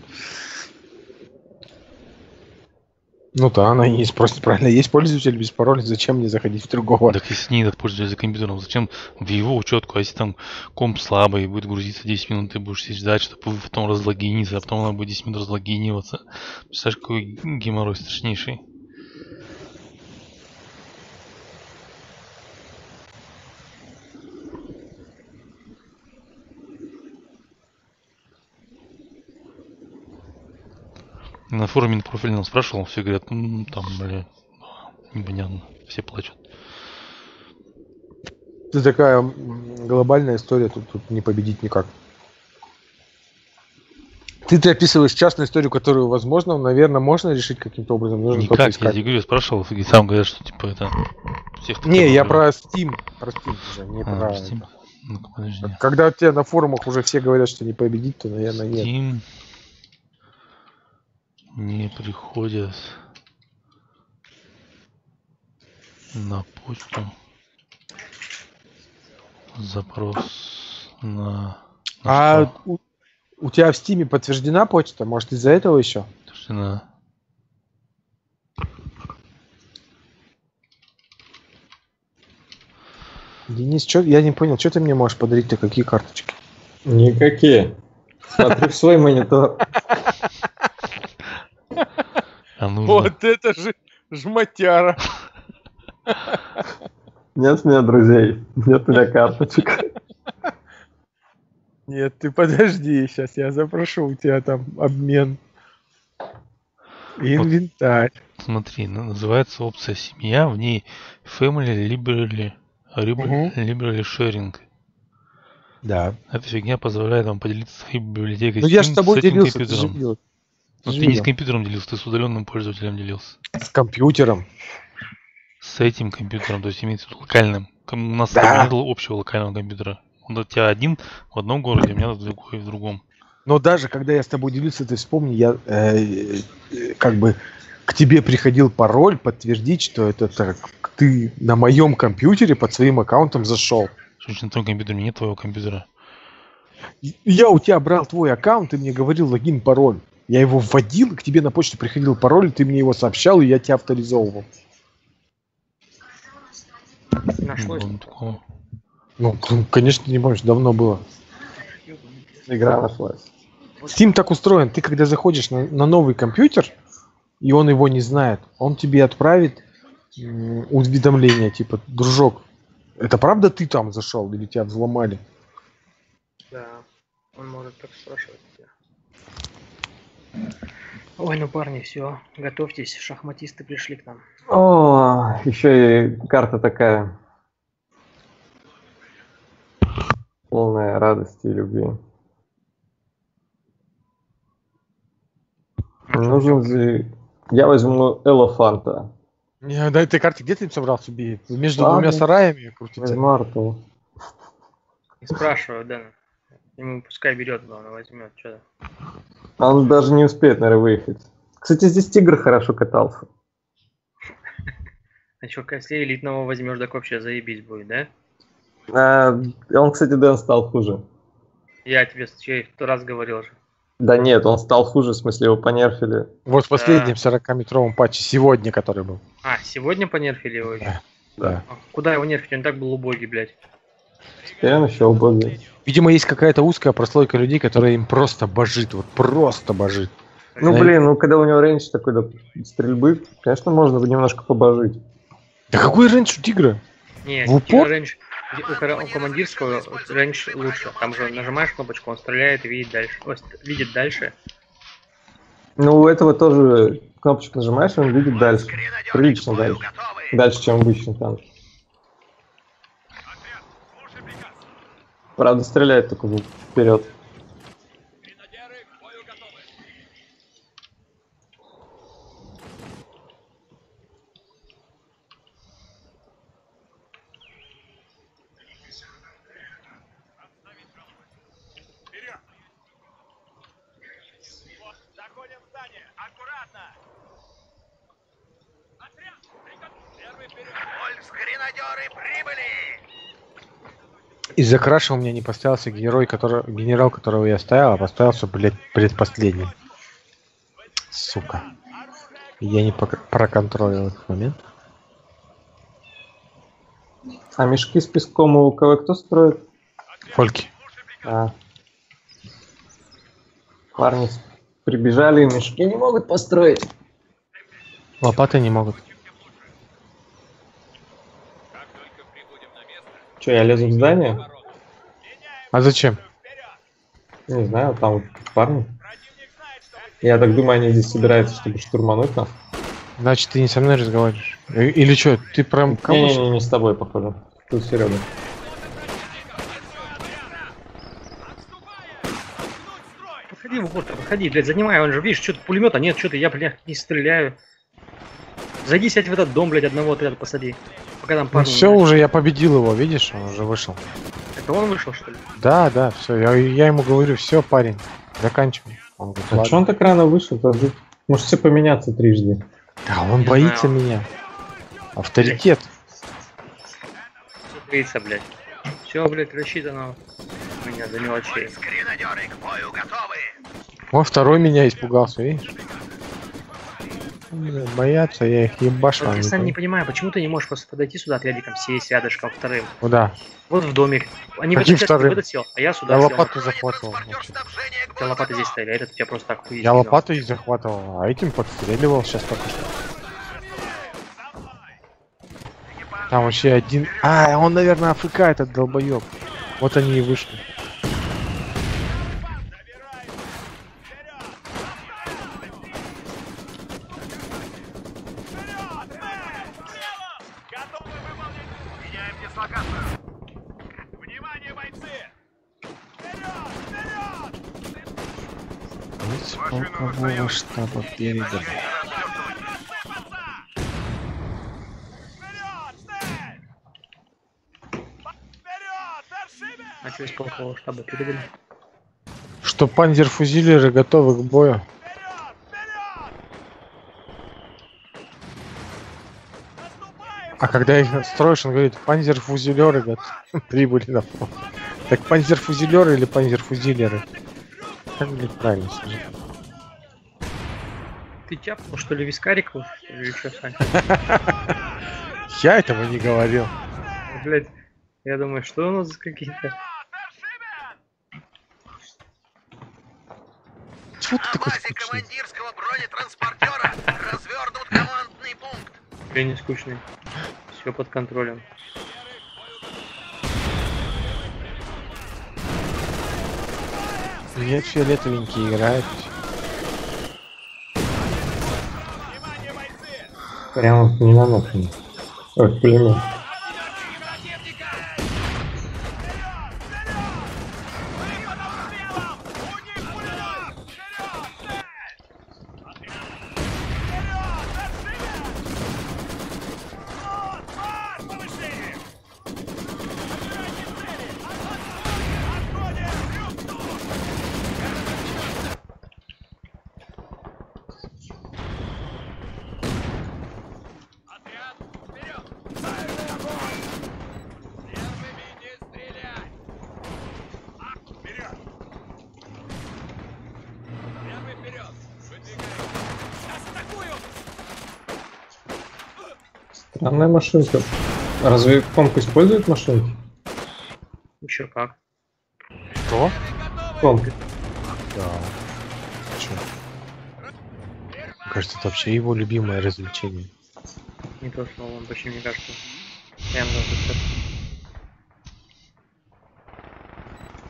Ну да, она и не спросит правильно. Есть пользователь без пароля, зачем мне заходить в другого?
Так если не этот пользователь за компьютером, зачем в его учетку, а если там комп слабый, будет грузиться 10 минут, ты будешь сидеть ждать, чтобы потом разлогиниться, а потом надо будет 10 минут разлогиниваться. Представляешь, какой геморрой страшнейший. На форуме на профильном спрашивал, все говорят, «М, там, бля, непонятно, все плачут.
Это такая глобальная история, тут, тут не победить никак. Ты, ты описываешь частную историю, которую, возможно, наверное, можно решить каким-то образом. Нужно
Никак, я
искать.
тебе говорю, я спрашивал, и сам говорят, что типа это... Всех
Не, я про Steam. Про Steam уже, не
А,
про...
Steam. Подожди.
Когда у тебя на форумах уже все говорят, что не победить, то, наверное, нет.
Не приходят на почту запрос на... на
А
что?
у, у тебя в Стиме подтверждена почта? Может, из-за этого еще?
Подожди, на...
Денис, чё, я не понял, что ты мне можешь подарить-то, какие карточки?
Никакие. Смотри в свой монитор.
А нужно...
это же жмотяра.
Нет у меня друзей. Нет у меня карточек.
Нет, ты подожди, сейчас я запрошу у тебя там обмен. Инвентарь.
Смотри, на- называется опция семья, в ней Family Liberally,
Мгм.
Liberally Sharing.
Да.
Эта фигня позволяет вам поделиться своей библиотекой
Ну я же с тобой
этим
делился, ты же видел.
Ну, ты не с компьютером делился, ты с удаленным пользователем делился.
С компьютером.
С этим компьютером, то есть имеется в виду локальным. У нас
Да.
тобой нет общего локального компьютера. Он у тебя один в одном городе, у меня другой в другом.
Но даже когда я с тобой делился, ты вспомни, я э, э, как бы к тебе приходил пароль подтвердить, что это так, ты на моем компьютере под своим аккаунтом зашел.
Что на твоем компьютере нет твоего компьютера.
И Я у тебя брал твой аккаунт, ты мне говорил логин, пароль. Я его вводил, к тебе на почту приходил пароль, ты мне его сообщал, и я тебя авторизовывал.
Нашлось.
Ну, конечно, не помнишь, давно было.
Игра нашлась.
Steam так устроен, ты когда заходишь на, на новый компьютер, и он его не знает, он тебе отправит уведомление, типа, дружок, это правда ты там зашел или тебя взломали?
Да, он может так спрашивать. Ой, ну парни, все, готовьтесь, шахматисты пришли к нам.
О, еще и карта такая. Полная радости и любви. Нужен ли... Я возьму Элефанта.
Не, на этой карте где ты собрался бить? Между
Ладно.
двумя сараями крутиться?
Возьму Арту.
Не спрашиваю, да. Ему пускай берет, главное, возьмет, что
Он даже не успеет, наверное, выехать. Кстати, здесь тигр хорошо катался. <laughs>
А что, если элитного возьмешь, так вообще заебись будет, да?
А, он, кстати, Дэн стал хуже.
Я тебе в тот раз говорил же.
Да нет, он стал хуже, в смысле его понерфили.
Вот в последнем 40-метровом патче сегодня, который был.
А, сегодня понерфили его еще?
Да.
А, Куда его нерфить? Он так был убогий, блядь.
Теперь он еще убогий.
Видимо, есть какая-то узкая прослойка людей, которая им просто божит, вот просто божит.
Ну
Да.
блин, ну когда у него range такой до стрельбы, конечно, можно немножко побожить.
Да какой range у тигра?
Не,
В упор?
range, у, у командирского range лучше. Там же нажимаешь кнопочку, он стреляет и видит дальше. Ст- видит дальше.
Ну, у этого тоже кнопочку нажимаешь, и он видит дальше. Прилично дальше. Дальше, чем обычно там. Правда, стреляет только вперед.
Гренадеры к бою готовы. Вперед! Вот, заходим в здание. Аккуратно! Отряд! приготов- Первый вперед!
Фольксгренадеры прибыли!
Из-за краша у меня не поставился герой, который, генерал, которого я ставил, а поставился, блядь, предпоследним. Сука. Я не проконтролил этот момент.
А мешки с песком у кого кто строит?
Фольки.
А. Парни прибежали, мешки не могут построить.
Лопаты не могут.
Че, я лезу в здание?
А зачем?
Не знаю, там вот парни. Я так думаю, они здесь собираются, чтобы штурмануть нас.
Значит, ты не со мной разговариваешь. И- Или что, ты прям кого щ-
Не-не-не, не с тобой, походу. Тут Серега.
Подходи в упор, подходи, блядь, занимай, он же, видишь, что-то пулемета нет, что-то я, блядь, не стреляю. Зайди, сядь в этот дом, блядь, одного отряда посади. Пока там
Ну
парни...
все,
блядь.
уже я победил его, видишь, он уже вышел.
Это он вышел, что ли?
Да, да, все, я, я ему говорю, все, парень, заканчивай. Он говорит,
А
ладно.
че он так рано вышел? Может все поменяться трижды.
Да, он
Не
боится
знаю.
меня. Авторитет.
Боится, блядь. Все, блядь, рассчитано у меня до мелочей.
Он второй меня испугался, видишь? Боятся, я их ебашу.
Я сам не понимаю, почему ты не можешь просто подойти сюда отрядиком, сесть рядышком вторым.
Куда?
Вот в домик. Они в
Каким
этот,
вторым?
в этот сел, а я сюда
Я
сел.
лопату захватывал.
У тебя лопаты здесь стояли, а этот тебя просто так
Я лопату их захватывал, а этим подстреливал сейчас только что. Там вообще один... А, он, наверное, АФК, этот долбоеб. Вот они и вышли.
Готовы выполнить. Меняем дислокацию. Внимание, бойцы! Вперед! Вперед!
Из полкового штаба передали.
А что из полкового штаба передали?
Что панзерфузилеры готовы к бою. А когда их строишь, он говорит, панзерфузилеры гот- <laughs> прибыли на фронт. Так панзерфузилеры или панзерфузилеры? Как блядь правильно скажи?
Ты тяпнул, что ли, вискариков? Или что, Сань?
Я этого не говорил.
Блять, я думаю, что у нас за какие-то...
Чего ты
На
такой
базе
скучный?
командирского бронетранспортера развернут командный пункт.
Я не скучный. Все под контролем.
Нет, фиолетовенький играет.
Прямо не на нахрен. Ой, пулемет. Машинка. Разве комп использует машинки?
Еще как.
Кто?
Комп.
Да. Чё? Кажется, это вообще его любимое развлечение.
Не то слово, он почти мне кажется. Прям даже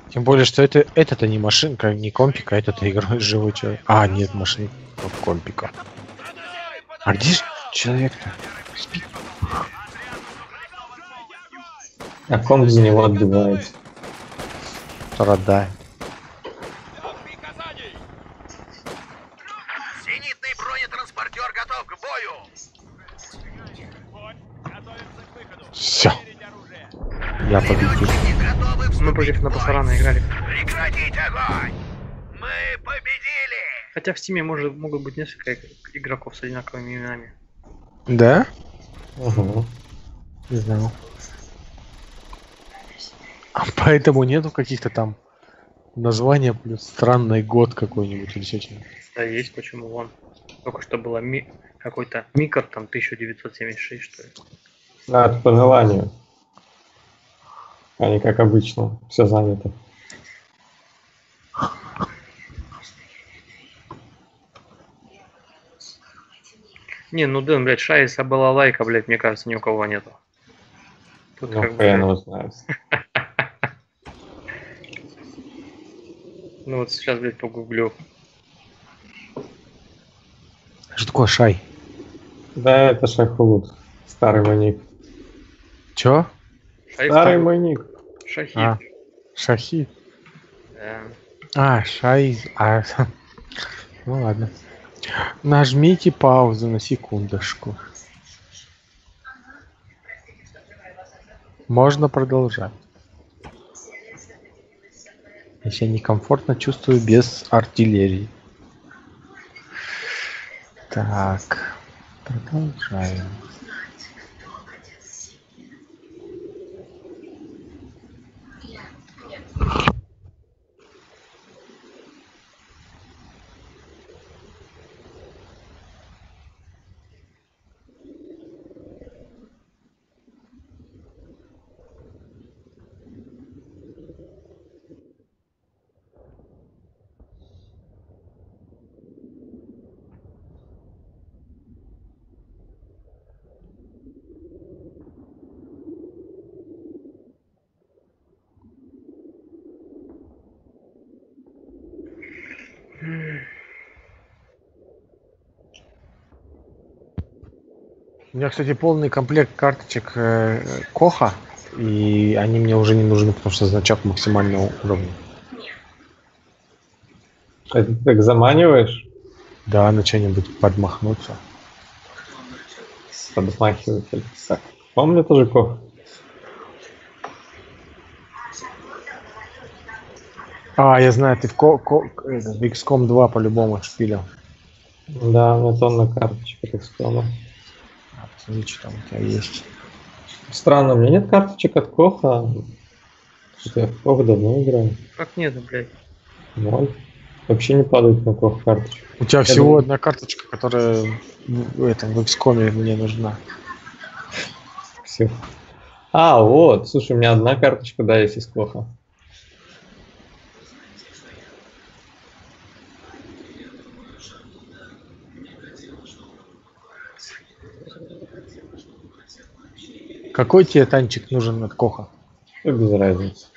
Тем более, что это это-то не машинка, не компика, это-то <laughs> игрой живой человек. А, нет, машинка компика. А где ж человек-то? Спит.
А комп за него.
Страдает.
Приказаний!
Зенитный бронетранспортер готов к бою.
Готовимся к выходу.
Все, я победил.
Мы против. Напасарана играли.
Прекратить огонь! Мы победили!
Хотя в стиме может, могут быть несколько игроков с одинаковыми именами.
Да?
Угу.
Не знал. А <laughs> поэтому нету каких-то там названия плюс странный год какой-нибудь или что-нибудь.
Да есть, почему вон. Только что было ми... Какой-то микр там 1976, что ли.
Да, это по желанию. А не как обычно, все занято.
Не, ну Дэн, блядь, Шайса была лайка, блядь, мне кажется, ни у кого нету. Тут
Ну,
как бы,
хрен
блядь,
его знает. <laughs>
ну вот сейчас, блядь, погуглю.
Что такое шай?
Да, это Шахулут. Старый мой ник.
Чё?
Шайс
Старый
там-
мой ник.
Шахид.
А. Шахид.
Да.
А, шай. А, <laughs> ну ладно. Нажмите паузу на секундочку. Можно продолжать. Я себя некомфортно чувствую без артиллерии. Так, продолжаем. У меня, кстати, полный комплект карточек э, Коха, и они мне уже не нужны, потому что значок максимального уровня.
Это ты так заманиваешь?
Да, на что-нибудь подмахнуться.
Подмахиватель. Так, помню тоже Кох.
А, я знаю, ты в, ко- ко- это, в XCOM 2 по-любому шпилил.
Да, у меня тонна карточек из
Посмотри, что там у тебя есть.
Странно, у меня нет карточек от Коха. Что-то я в Кох давно играю.
Как нет, блядь?
Ноль. Вообще не падает на Кох карточек.
У тебя
Я
всего
думаю-
одна карточка, которая в, этом в XCOM мне нужна.
Всех. А, вот, слушай, у меня одна карточка, да, есть из Коха.
Какой тебе танчик нужен от Коха?
Ну, без разницы.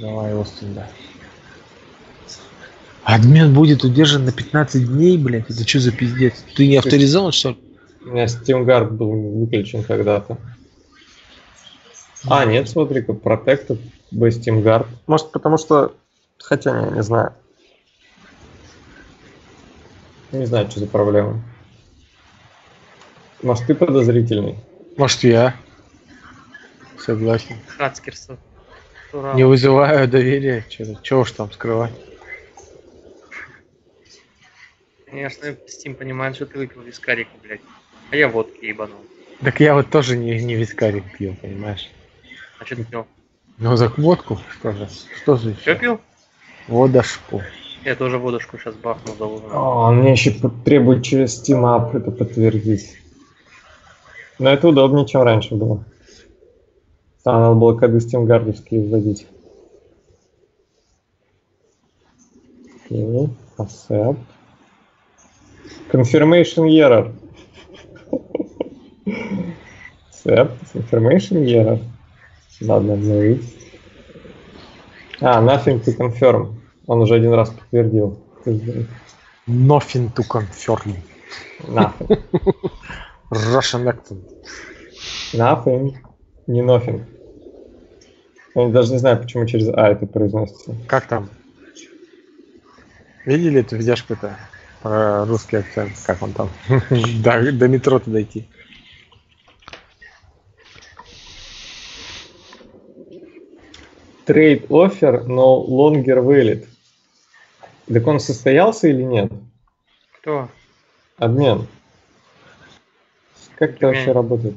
Давай его сюда. Обмен будет удержан на 15 дней, блядь. Это что за пиздец? Ты не авторизован, что ли?
У меня Steam Guard был выключен когда-то. А, нет, смотри-ка, Protected без Steam Guard. Может, потому что... Хотя, не, не знаю. Не знаю, что за проблема. Может, ты подозрительный?
Может, я. Согласен.
Хацкерсов. Турал.
Не вызываю доверия. Че чё уж там скрывать.
Конечно, Steam понимает, что ты выпил вискарика, блядь. А я водки ебанул.
Так я вот тоже не, не вискарик пил, понимаешь?
А что ты пил?
Ну, за водку, что же? Что за
Что пил?
Водошку.
Я тоже водочку сейчас бахнул за ужином.
О, он мне еще требует через Steam App это подтвердить. Но это удобнее, чем раньше было. Там надо было коды Guard'овские вводить. Окей, accept. Confirmation error. Accept, confirmation error. Надо обновить. А, nothing to confirm. Он уже один раз подтвердил.
Nothing to confirm.
Nothing.
Russian accent.
Nothing. Не nothing. Я даже не знаю, почему через А это произносится.
Как там? Видели эту видяшку-то? Про русский акцент. Как он там? <laughs> до, до метро-то дойти.
Trade offer, no longer valid. Так он состоялся или нет?
Кто?
Обмен. Как это вообще работает?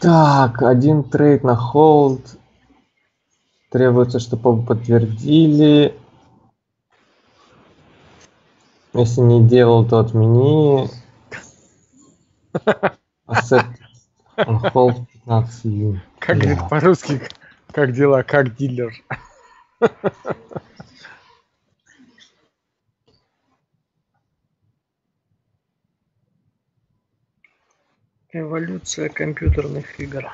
Так, один трейд на холд. Требуется, чтобы подтвердили. Если не делал, то отмени. Accept on hold 15 июня.
Как говорит по-русски, как дела, как дилер.
Эволюция компьютерных игр.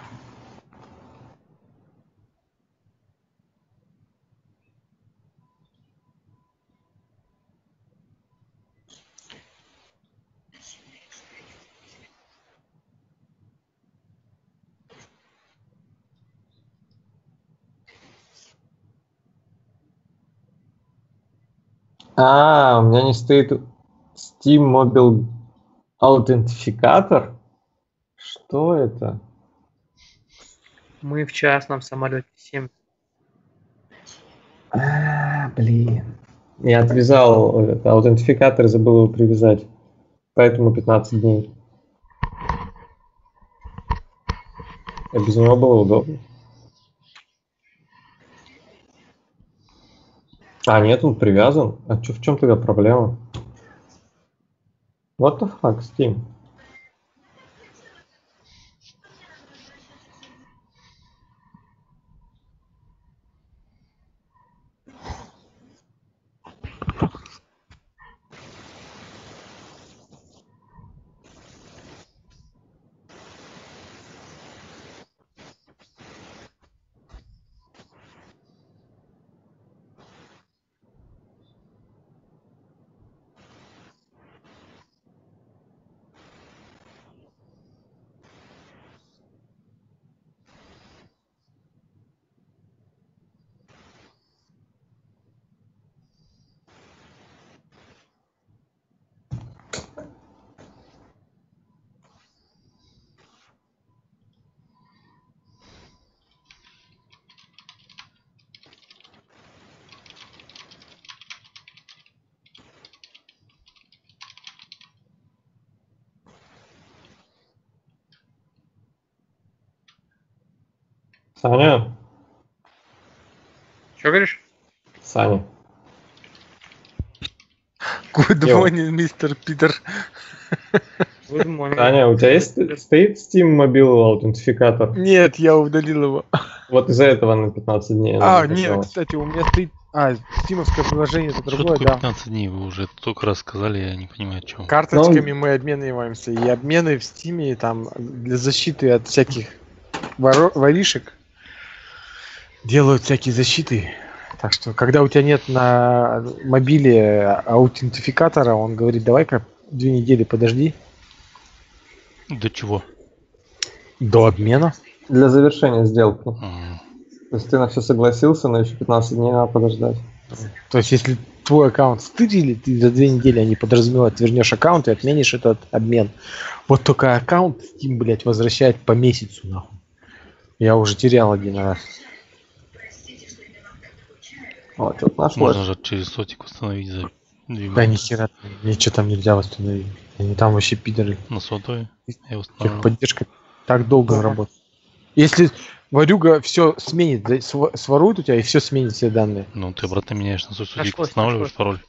А, у меня не стоит Steam Mobile аутентификатор. Что это?
Мы в частном самолете 7.
А, блин. Я отвязал этот аутентификатор забыл его привязать. Поэтому 15 дней. А без него было удобно. А, нет, он привязан. А чё, в чем тогда проблема? What the fuck, Steam? Саня?
Что говоришь?
Саня.
Good
Йоу.
morning, мистер Питер.
Good morning.
Саня, у тебя есть стоит Steam Mobile аутентификатор?
Нет, я удалил его.
Вот из-за этого на 15 дней.
А,
она
нет, кстати, у меня стоит... А, стимовское приложение это
Что
другое,
такое
да.
15 дней? Вы уже только рассказали, я не понимаю, о чем.
Карточками мы обмениваемся. И обмены в стиме там для защиты от всяких воро- воришек делают всякие защиты. Так что, когда у тебя нет на мобиле аутентификатора, он говорит, давай-ка две недели подожди
До чего?
до обмена.
Для завершения сделки.
М,
То есть ты на все согласился, но еще 15 дней надо подождать.
То есть, если твой аккаунт стырили, ты за две недели, они подразумевают, вернешь аккаунт и отменишь этот обмен. Вот только аккаунт Steam, блядь, возвращает по месяцу, нахуй. Я уже терял один раз.
Вот, что-то нашлось.
Можно же через сотик установить за 2
Да
минуты.
нихера, ничего там нельзя восстановить. Они там вообще пидоры.
На сотовой я установил.
Техподдержка так долго работает. Если Варюга все сменит, да, сво- сворует у тебя и все сменит все данные.
Ну, ты обратно меняешь на свой сотик,
Нашлось,
восстанавливаешь пароль.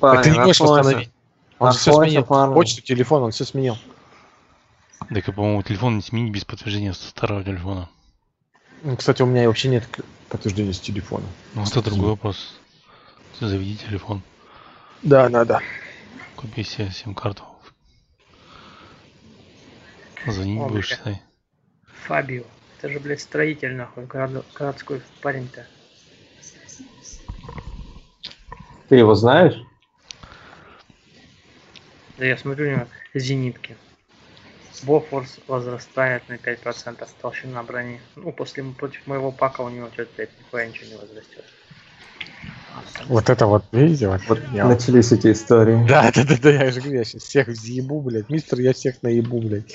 Так ты не можешь восстановить. Он все сменил.
парень.
Почту, телефон, он все сменил.
Так по-моему, телефон не сменить без подтверждения старого телефона.
Ну, Кстати, у меня вообще нет подтверждения с телефона.
Ну, это другой вопрос. Заведи телефон,
Да, надо.
купи себе сим-карту. Звонить будешь, считай.
Фабио. Это же, блядь, строитель, нахуй, город- городской парень-то.
Ты его знаешь?
Да я смотрю него зенитки. Бофорс возрастает на 5% толщина брони. Ну, после против моего пака у него что-то, блядь, нихуя ничего не возрастет.
Вот это вот, видите, вот,
Вот
я
начались эти истории.
Да, <laughs> да, да, да, я же говорю, я сейчас всех съебу, блядь. Мистер, я всех наебу, блядь.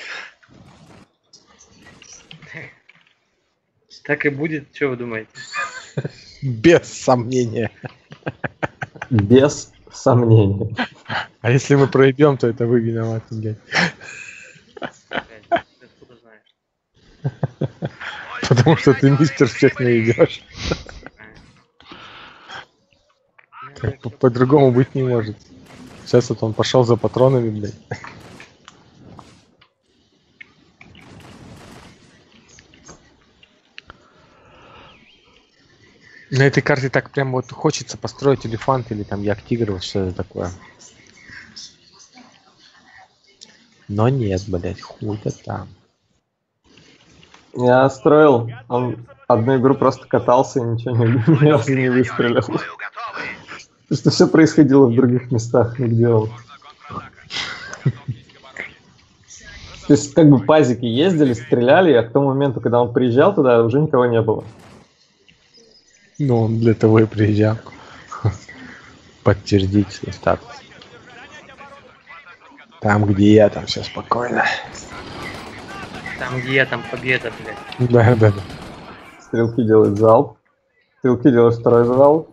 Так и будет, что вы думаете?
Без сомнения.
Без сомнения.
А если мы проебем, то это вы виноваты, блядь. Потому что ты мистер всех по- По-другому быть не может. Сейчас вот он пошел за патронами, блядь. На этой карте так прям вот хочется построить элефант или там як тигр, вот что это такое. Но нет, блядь, хуй-то там.
Я строил, он одну игру просто катался и ничего не, <laughs> ни разу не выстрелил. Что все происходило в других местах, нигде он. То есть, как бы пазики ездили, стреляли, а к тому моменту, когда он приезжал туда, уже никого не было.
Ну, он для того и приезжал. <laughs> Подтвердить статус. Там, где я, там все спокойно.
Там где я, там победа, блядь.
Да, да, да.
Стрелки делают залп. Стрелки делают второй залп.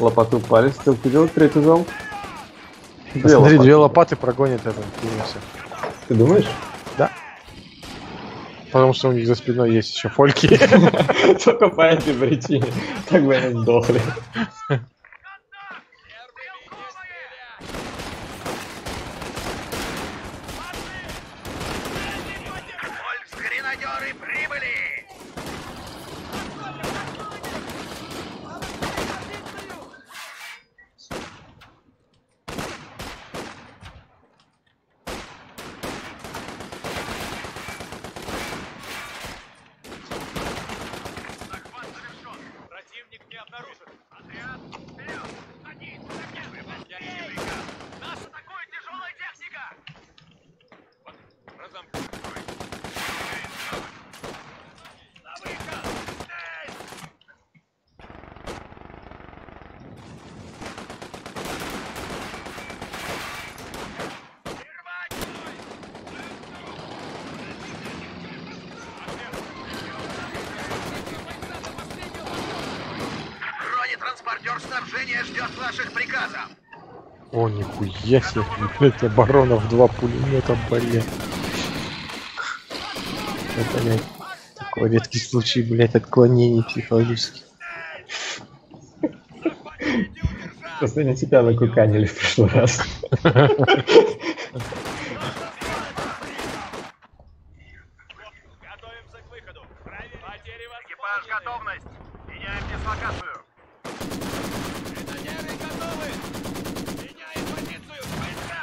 Лопаты упали, стрелки делают третий залп. Две
Смотри,
лопаты.
две лопаты прогонят это.
Ты думаешь?
Потому что у них за спиной есть еще фольки. <laughs>
Только по этой причине. Так бы они сдохли.
Фольксгренадеры прибыли!
Противник не обнаружен. Отряд, вперед! Садись! Выполняйте приказ. Нас атакует тяжелая техника! Разомкнуть строй. На выход! Эй!
Бронетранспортер снабжения ждет ваших приказов.
О, нихуя себе, блядь, оборонов два пулемета, блядь. Это, блядь, такой редкий случай, блядь, отклонений психологических.
Просто они тебя накуканили в прошлый раз. <laughs>
Готовимся к выходу. Проверь. Потери
Экипаж,
восполнены.
готовность. Меняем дислокацию.
Гренадеры готовы! Меняем позицию! Войска!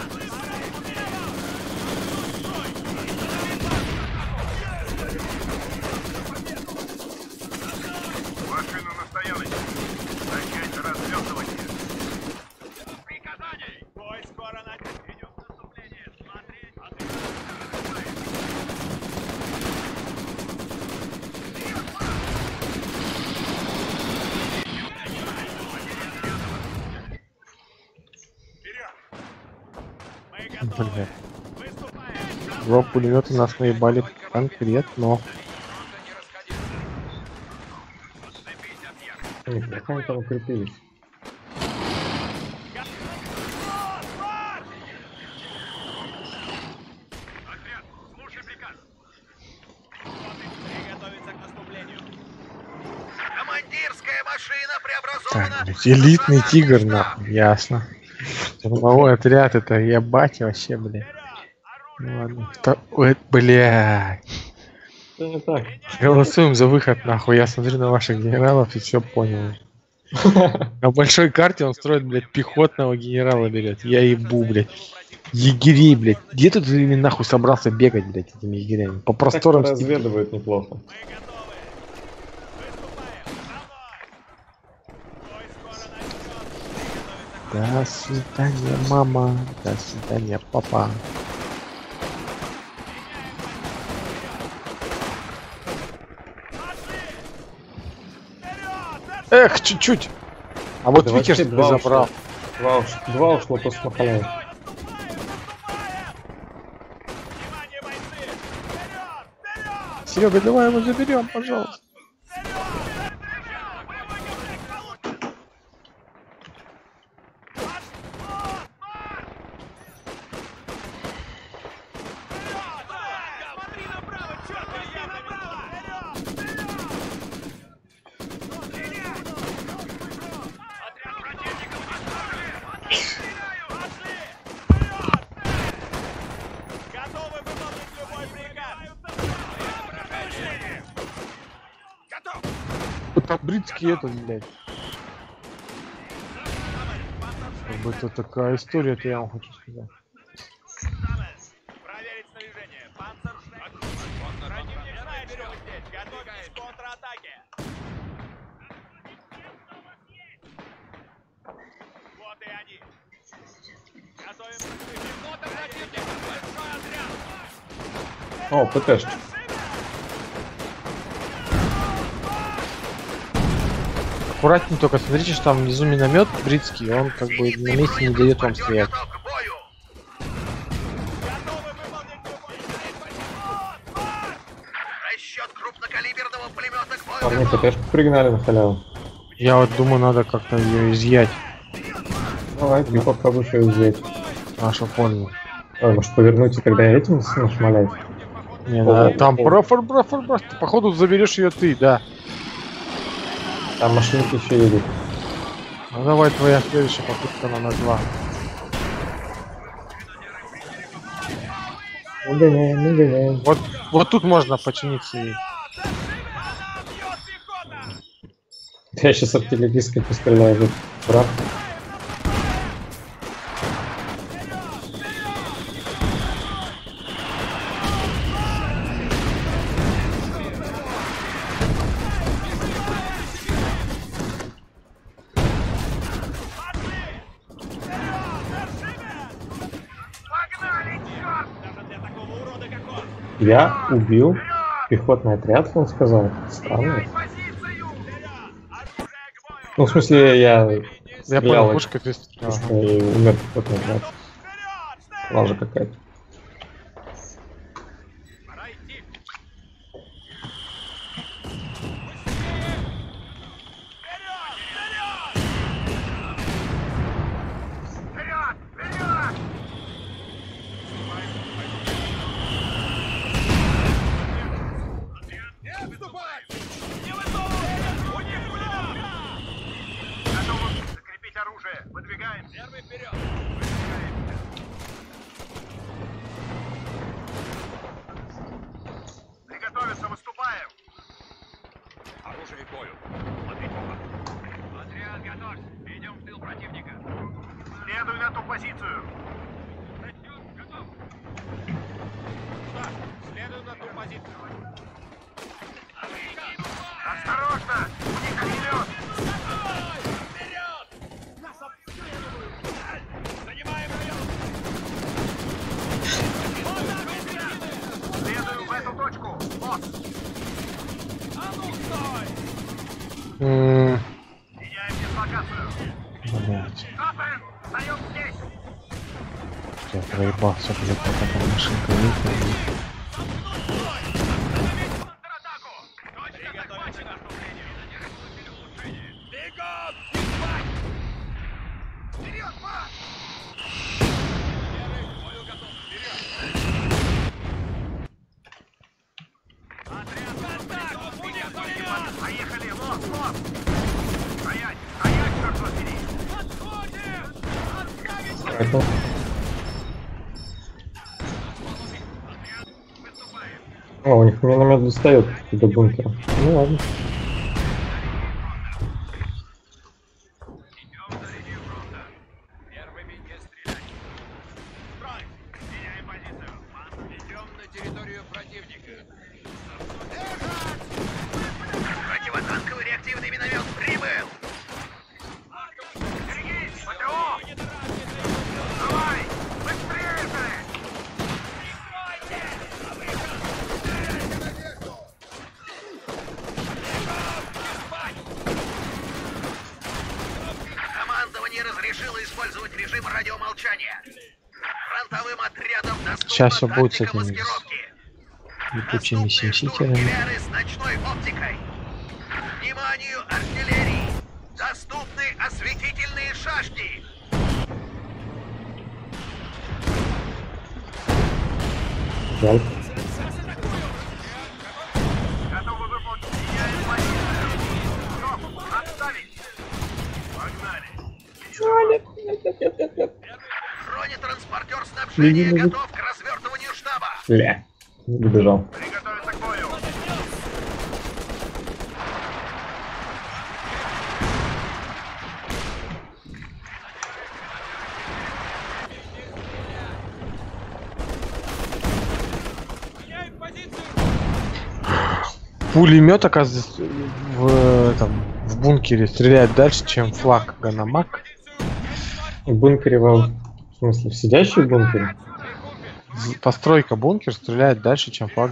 Машину на стояночке. Начать развертывание.
Приказаний! Бой скоро на... Идем в наступление! Смотреть! Вперед! Мы готовы!
Блядь. Пулемета нас наебали конкретно.
Неплохо они там укрепились.
Отряд, слушай приказ! Приготовиться к наступлению!
Командирская машина
Так,
преобразована.
блядь, элитный тигр, нахуй, ясно. Штурмовой отряд, это ебать вообще, блядь. Ну ладно. Вто- Ой,
не так?
Голосуем за выход, нахуй. Я смотрю на ваших генералов и все понял. На большой карте он строит, блядь, пехотного генерала берет. Я ебу, блядь. Егерей, блядь. Где тут ты нахуй собрался бегать, блядь, этими егерями? По просторам
Так разведывают неплохо.
До свидания, мама. До свидания, папа. Эх, чуть-чуть. А вот
Да два
забрал.
Два, уш- два ушло!
Вперед! Вперед!
Серега, давай его заберем, пожалуйста.
Смотри направо, черт, я направо! Вперед! Отряд противников Пошли!
Этот, блядь. Как бы это такая история, это я вам хочу сказать.
Проверить снаряжение. Панцершнек. Противник знает, что вы здесь. Готовьтесь к контратаке. Вот и они. Готовим прикрытие. Пехота противника. Большой отряд.
О, ПТшки.
Аккуратнее только смотрите, что там внизу миномет бритский, он как бы на месте не дает вам стоять.
Парни. ПТшку пригнали на халяву.
Я вот думаю, надо как-то ее изъять.
Давай, ты попробуй ее взять.
Нашу понял.
Ой, может повернуть и тогда этим нашмалять?
Не,
О,
надо там
о.
профор, профор, профор. Походу заберешь ее ты, да.
Там машинки еще едут.
Ну давай твоя следующая попытка два.
Не гоняем, не гоняем.
Вот, вот тут можно починиться и
Я сейчас артиллерийской постреляю брат. Я убил пехотный отряд, он сказал. Странно. Ну, в смысле, я
Я понял, пушка ты стрелял.
и умер пехотный отряд. Лажа какая-то. Достает до бункера. Ну ладно.
Первыми не стрелять. Строй! Меняем позицию. Идем на территорию противника.
Противотанковый реактивный миномет прибыл.
Берегись! ПТО! Давай! Быстрее же!
Командование разрешило использовать режим радиомолчания. Фронтовым отрядам доступна
Сейчас всё будет с этими. Летучими симситерами.
с ночной оптикой. Вниманию артиллерии! Доступны осветительные шашки.
Погнали!
Бронетранспортер снабжения готов
Бля, убежал. добежал.
пулемет, оказывается, в, там, в бункере стреляет дальше, чем флак Ганамак.
В бункере, в смысле, в сидящий бункер. бункере?
Постройка бункер стреляет дальше, чем
флак.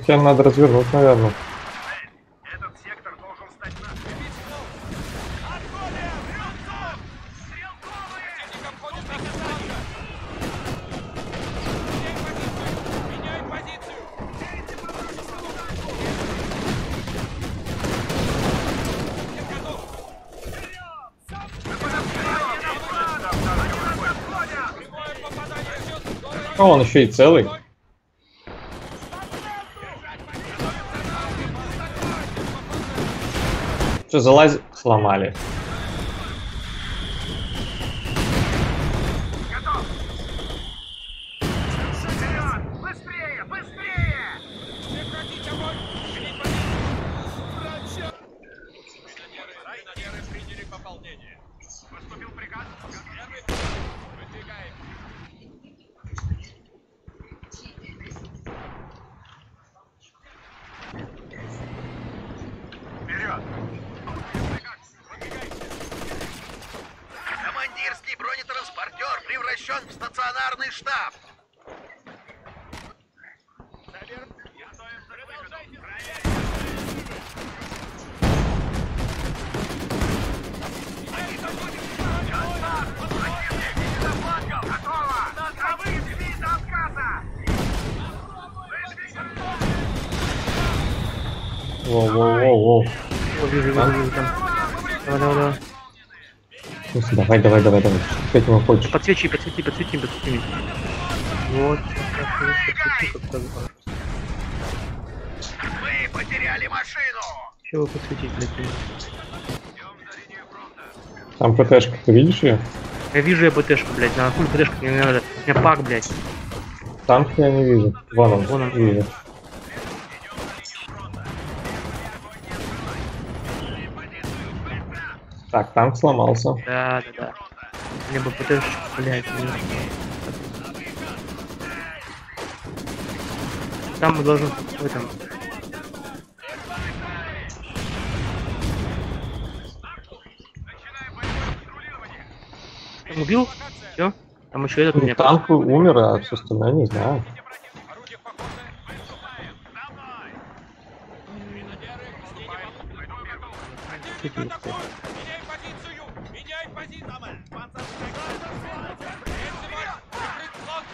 позицию! Прямое попадание идет!
А он еще и целый. Что, залазь... Сломали.
Вперед! Быстрее! Быстрее!
Прекратить огонь! Менять позицию! Инженеры, инженеры приняли пополнение.
Поступил приказ.
Первый. Выдвигаем.
Вперед!
Командирский бронетранспортер превращен в стационарный штаб.
Готово! Готовы свит до отказа!
Воу-воу-воу-воу.
О, вижу, вижу, вижу там. Давай, давай, давай.
Смысле, Давай, давай, давай, давай. Что ты ему хочешь?
Подсвечи, подсвети, подсвети, подсвети. Вот. подсвети, раз.
Мы потеряли машину.
Чего подсветить, блядь?
Там ПТшка, ты видишь ее?
Я вижу я БТшку, блядь, на хуй БТшку мне не надо. У меня пак, блядь.
Танк я не вижу. Вон он,
Вон он.
вижу. Так, танк сломался.
Да, да, да. Мне бы БТшку, блядь. блин. Там мы должны в этом. Там убил? Все? Там еще этот
Ну,
меня.
танк умер, а все остальное не знаю.
Чуть не успел.
атакует! Меняй позицию! Меняй позицию! Панцерная граната! Прицель! Прикрыть фланг!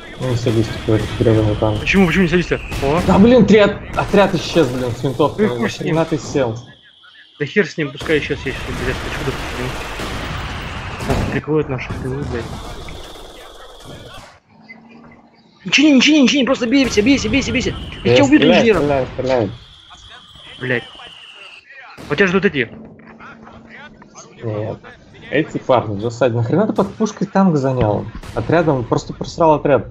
Ну, не садись в этот гребаный танк.
Почему, почему не садишься? О,
Да блин, три от- отряд исчез, блин, с винтовкой.
Ну и хуй с ним.
Ты сел?
да хер с ним, пускай сейчас есть, блядь, хочу да Нас прикроют наши тылы, блядь. Ничего ничего ничего просто бейся, бейся, бейся, бейся. Я тебя убью
стреляй,
инженером.
стреляй, стреляй.
Блядь. Вот тебя ждут эти.
Нет. Эти парни в засаде. Нахрена ты под пушкой танк занял? Отрядом просто просрал отряд.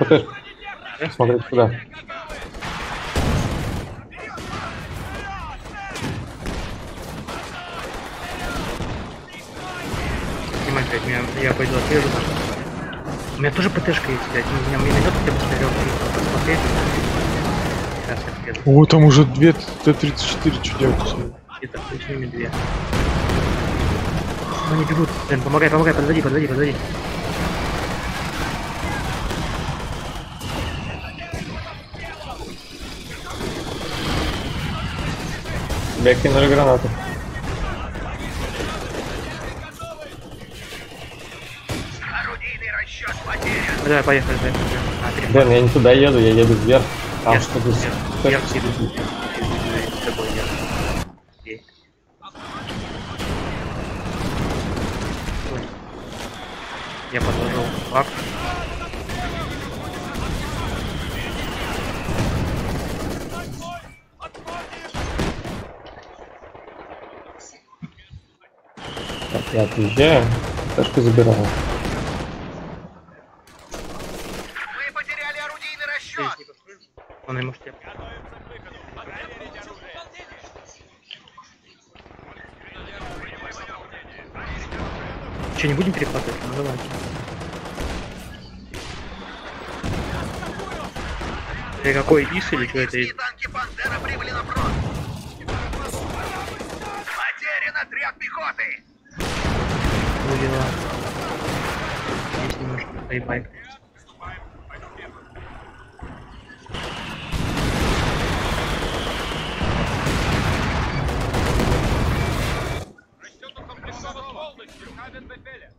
<laughs> Там ПТ. Смотреть куда.
Снимай, блядь, меня, я пойду отрежу. У меня тоже ПТшка есть, блядь. У меня миномет хотя бы посмотреть. Сейчас я съеду.
О, там уже две Т-34, что делать?
Где-то ними две. Они бегут. Блин, помогай, помогай, подводи, подводи, подводи.
Тебя кинули гранату.
Орудийный расчет потерян.
Давай, поехали, поехали. А.
Блин, я не туда еду, я еду вверх. Там
Я-
что-то...
я- я. Я подложил факт.
Я отъезжаю. ПТшку забираю.
Мы потеряли орудийный расчет.
Он ему что Че, не будем перехватывать? Ну давай. Ты какой ИС или что это?
Танки «Пантера» прибыли на фронт. Потерян отряд пехоты.
Ну дела. Здесь немножко поебай.
Расчет укомплектован полностью. Хабен Бефеля.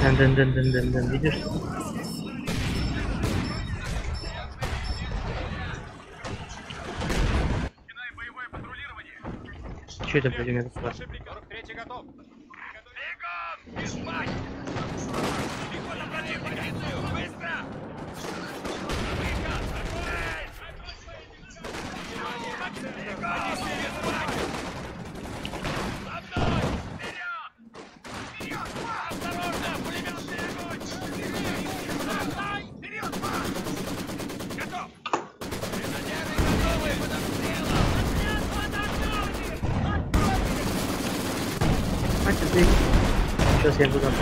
Дэн, дэн, дэн, дэн, дэн, дэн, видишь? Че это, блядь, у меня такое?
43 готов.
А, ты Сейчас я буду сам.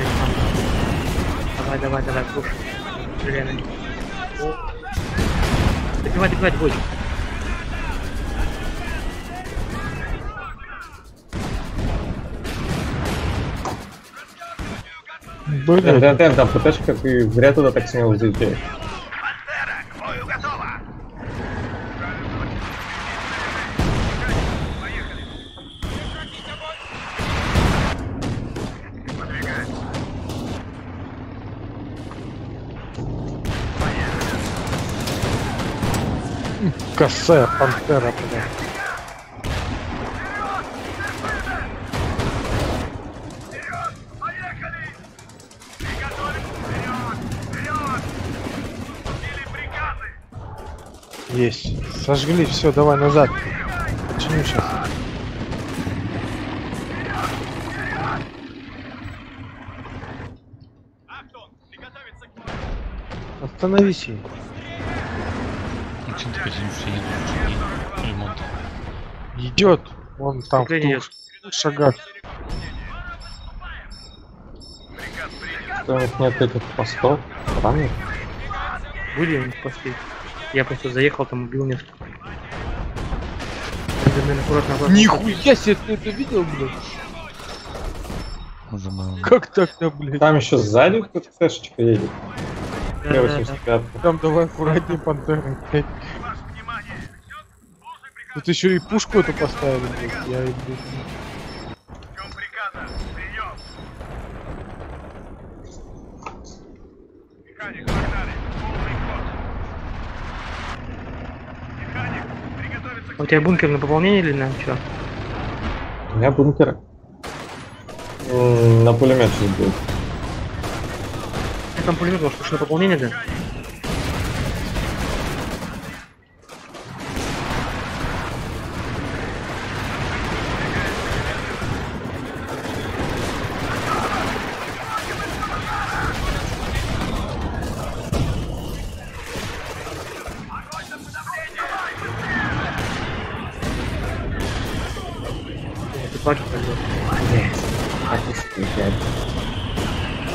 Давай, давай, давай, пуш. Стреляй на них. О. Добивай, добивай, бой.
Блин,
Дэн, Дэн, там ПТшка, ты зря туда так смело залетаешь.
Косая пантера, бля. Есть. Сожгли, все, давай назад. Почему сейчас? Остановись ей.
Нужен ремонт?
Идет. Вон там в
Вступление
двух шагах.
Них нет этих постов? Странно.
Были у них посты. Я просто заехал, там убил несколько.
Нихуя себе, ты это видел, блядь?
Забавно.
Как так-то, блядь?
Там еще сзади ПТшечка едет.
Да, да, да.
Т-85.
Там давай аккуратнее пантера, блядь.
Ваше внимание! Слушай приказ!
Тут еще и пушку эту поставили, блядь. Я, блядь,
Ждем приказа! Прием! Механик, погнали! Полный ход! Механик, приготовиться к
А у тебя бункер на пополнение или на что?
У меня бункер. На пулемет сейчас будет.
Я там пулемет, может, на пополнение, да?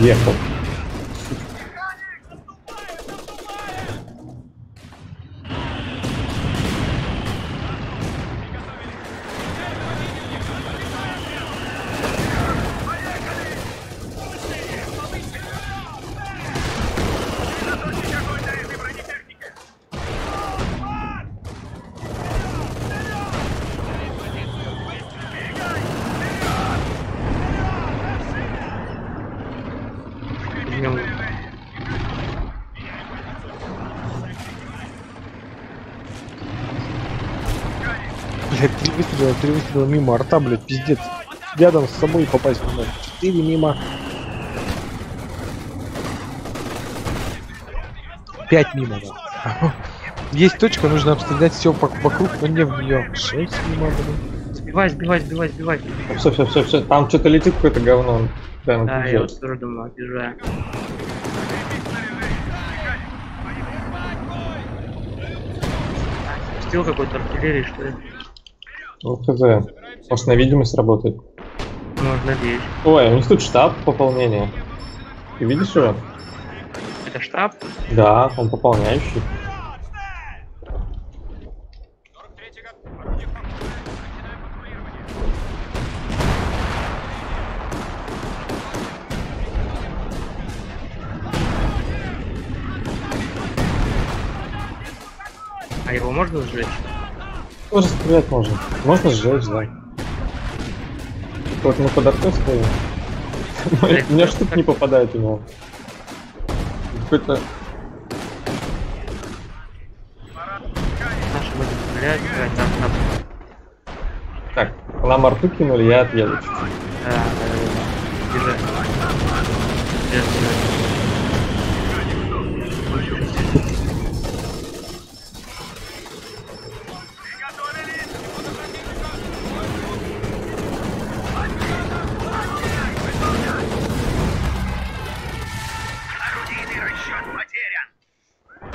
Ехал.
Выстрела, мимо арта, блядь, пиздец. Рядом с собой попасть может. Четыре мимо. Пять мимо, да. <laughs> Есть точка, нужно обстрелять все вокруг, но не в нее. Шесть мимо, блин.
Сбивай, сбивай, сбивай, сбивай.
Все, все, все, все. Там что-то летит какое-то говно. Прямо
Да, я
бежит.
вот тоже думаю, обижаю. Стил какой-то артиллерии, что ли?
Ну, хз. Может, на видимость работает.
Можно надеюсь.
Ой, у них тут штаб пополнения. Ты видишь его?
Это штаб?
Да, он пополняющий.
43-й год. Орудие в порту. Начинаем патрулирование.
А его можно сжечь?
Тоже стрелять можно. Можно сжечь, да. Вот мы под артой стоим. <laughs> У меня штук не попадает у него. Какой-то... Так, нам арту кинули, я отъеду.
Да, да, да,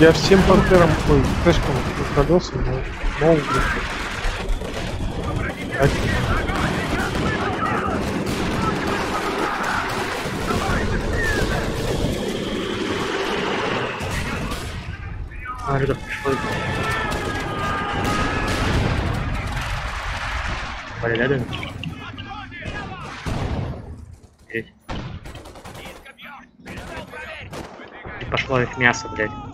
Я всем пантерам, ой, флешкам продался, но мол, блядь. Один.
А, пошло их мясо, блядь.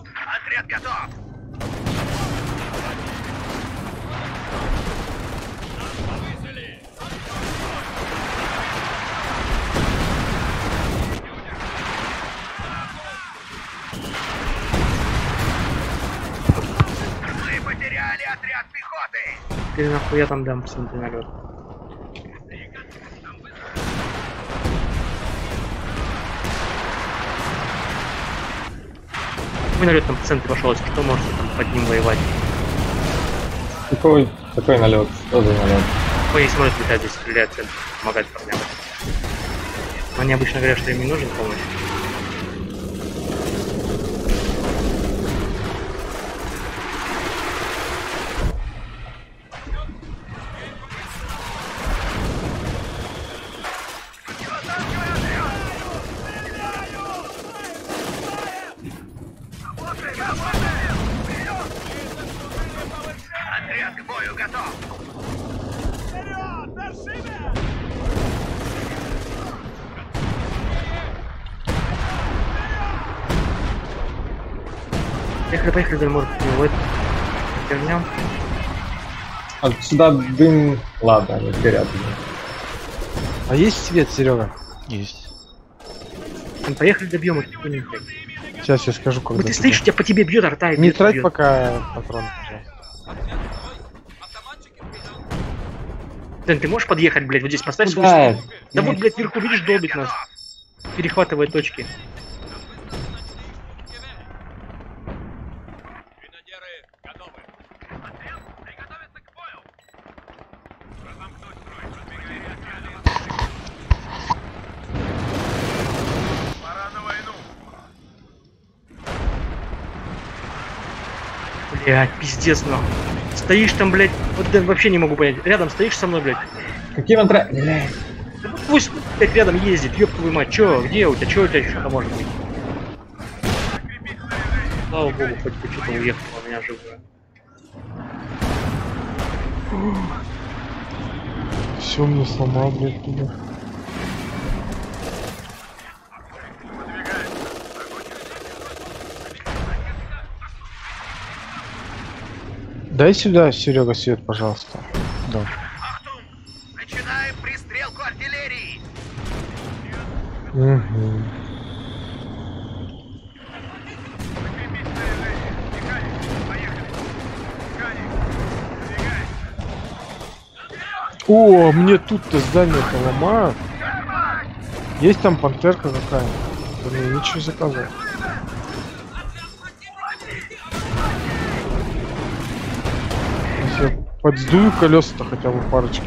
Я там дам посмотри налет. Мой налет там в центре пошел, если что, можете там под ним воевать.
Какой, какой налет? Что за налет?
Ой, не сможет летать здесь, стрелять, помогать парням. Они обычно говорят, что им не нужен помощь. Поехали, поехали, Дальмур, ну, вот. Вернем.
А сюда дым... Ладно, они горят.
А есть свет, Серега?
Есть.
Ну, поехали добьем хуйню, блядь.
Сейчас я скажу,
Вот
когда.
ты стоишь, тебя по тебе бьет, арта и
Не трать
бьет.
пока пожалуйста.
Дэн, ты можешь подъехать, блядь, вот здесь поставь свой
Куда?
стол? Да вот, блядь, вверху, видишь, долбит нас. Перехватывает точки.
Гренадеры готовы. Приготовиться к бою. Разомкнуть строй. Продвигай ряд
Пора на войну.
Блядь, пиздец, нахуй. Стоишь там, блядь, вот Дэн, вообще не могу понять. Рядом стоишь со мной, блядь.
Какие вантра... Блядь.
Да Пусть, блядь, рядом ездит, ёб твою мать. Чё, где у тебя, чё у тебя еще может быть? Слава богу, хоть бы что-то уехало, у меня живое.
Все мне сломал, блядь, туда. Дай сюда, Серега, свет, пожалуйста. Да.
Ахтум! Начинаем пристрелку артиллерии!
Мгм. О, мне тут-то здание-то ломают. Есть там пантерка какая? Блин, ничего заказывать. Подсдую колеса-то хотя бы парочки.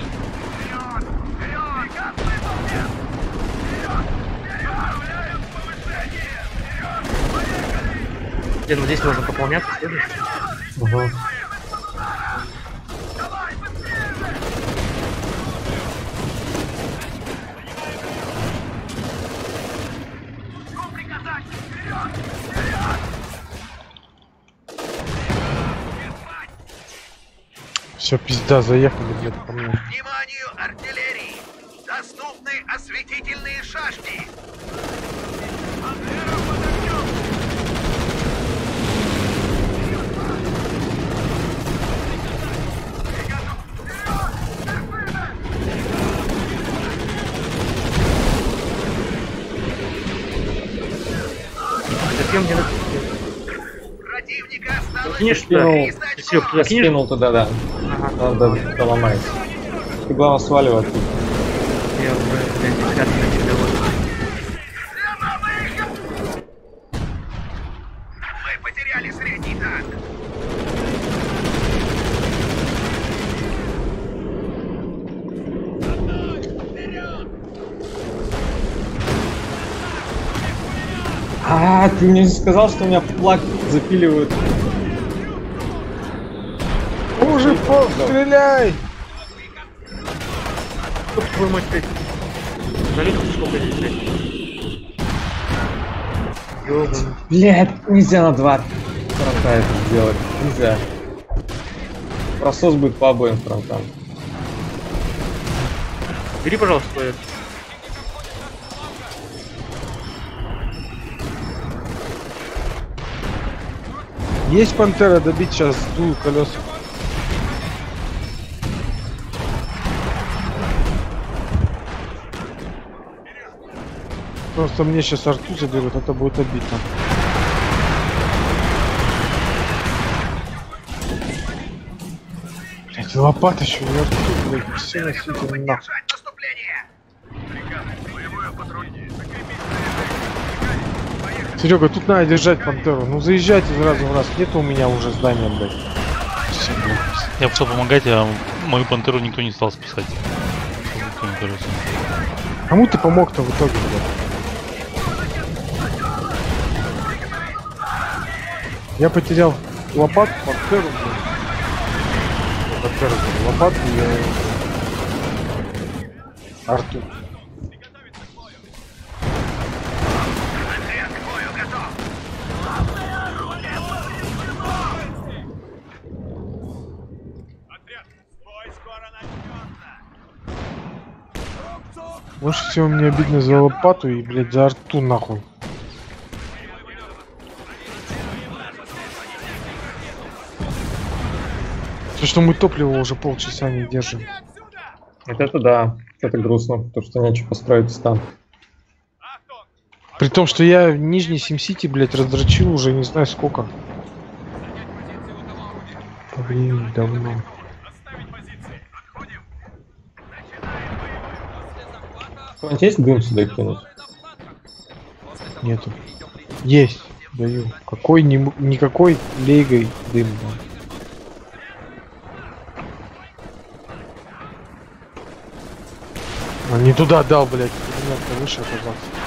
Дэн, вот здесь можно пополняться, слышишь?
Ага. Все, пизда, заехали, блядь, по мне.
Вниманию артиллерии! Доступны осветительные шашки!
Зачем мне надо? Кинешь
Скинул.
туда?
бой.
туда кинешь?
туда, да.
Ага.
Надо доломать. Ты главное сваливай оттуда.
Я уже, блядь, взгляд на тебя вот.
Мы потеряли средний танк!
А, ты мне сказал, что у меня флаг запиливают.
Уже пол, стреляй!
Твою мать, блядь. Залетов сколько здесь, блядь?
Блядь, нельзя на два фронта это сделать. Нельзя. Просос будет по обоим фронтам.
Бери, пожалуйста,
Есть пантера, добить сейчас, сдую колеса. Просто мне сейчас арту заберут, это будет обидно. Блять, лопата еще и арту, блядь, все на свете нахуй. Серега, тут надо держать пантеру. Ну заезжайте сразу в раз. Нет у меня уже здания, блядь. Блядь.
Я пошел помогать, а мою пантеру никто не стал кажется.
Кому ты помог-то в итоге, блядь? Я потерял лопату, пантеру, блядь. Пантеру, говорю, лопату и э, Больше всего мне обидно за лопату и, блядь, за арту нахуй. То, что мы топливо уже полчаса не держим.
Вот это да. Это грустно, потому что нечего построить стан.
Ахтунг!
При том, что я в Нижний Сим-Сити, блядь, раздрочил уже не знаю сколько. Блин, давно.
Кто-нибудь есть дым сюда кинуть?
Нету. Есть, даю. Какой ни- никакой лейгой дым, да. А не туда дал, блядь. Примерно выше оказался.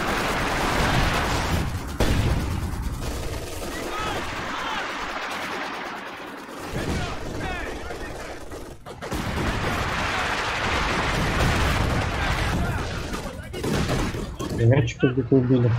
Мячика где-то убили.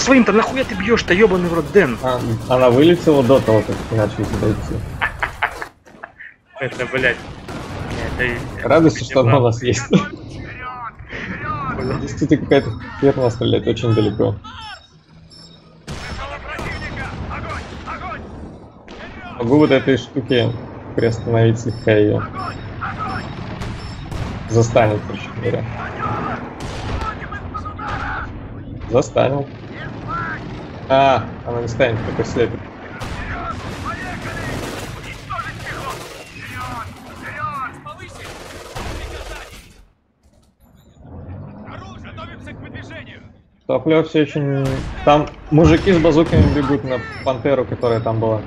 Своим-то нахуя ты бьешь-то, ебаный в рот, Дэн?
А, она вылетела до того, как начали сюда идти.
Это, блядь. Это...
Радуйся, что она у нас есть. Действительно какая-то херня стреляет очень далеко. Могу вот этой штуки приостановить слегка ее. Застанет, короче говоря. Застанил. А, она не станет,
к выдвижению.
Топливо все не... Там мужики с базуками бегут на пантеру, которая там была.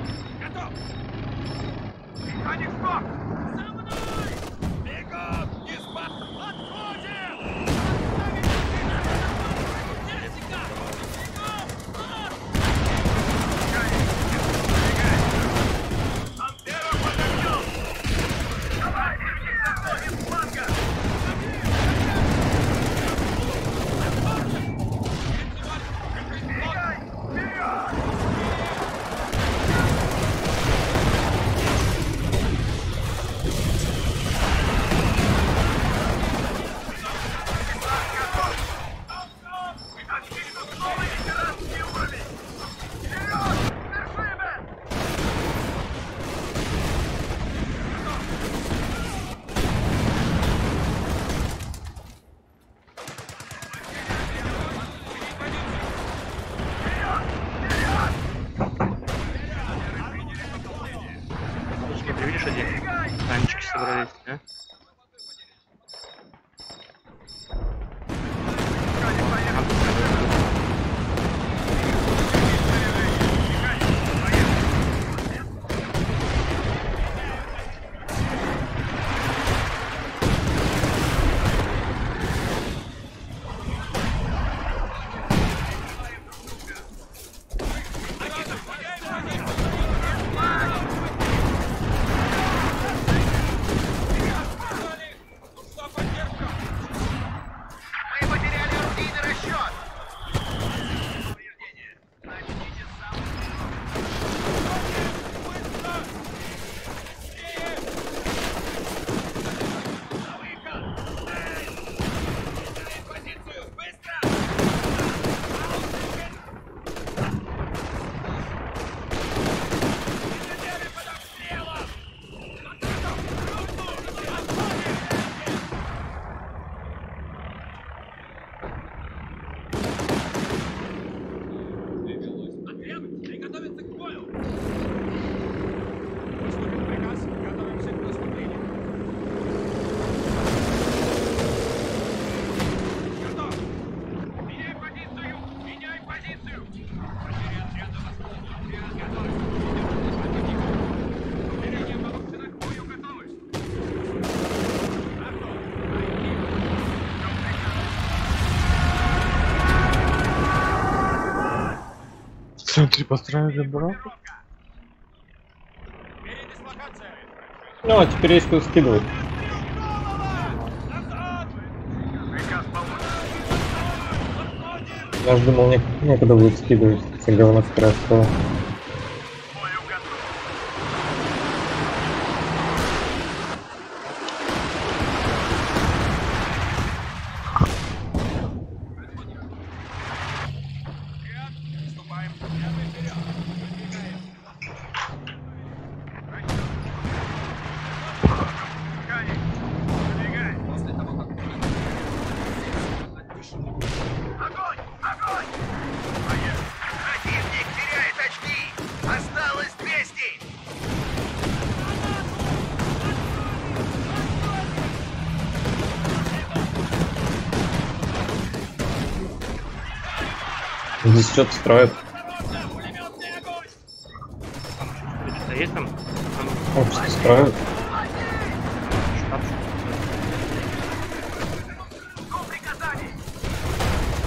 Центре построили.
Передислокация.
Ну, а теперь есть куда скидывать. Я же думал, не- некуда будет скидывать. Все говно как что-то строят.
Что-то есть там? Там
Общество строят.
штаб.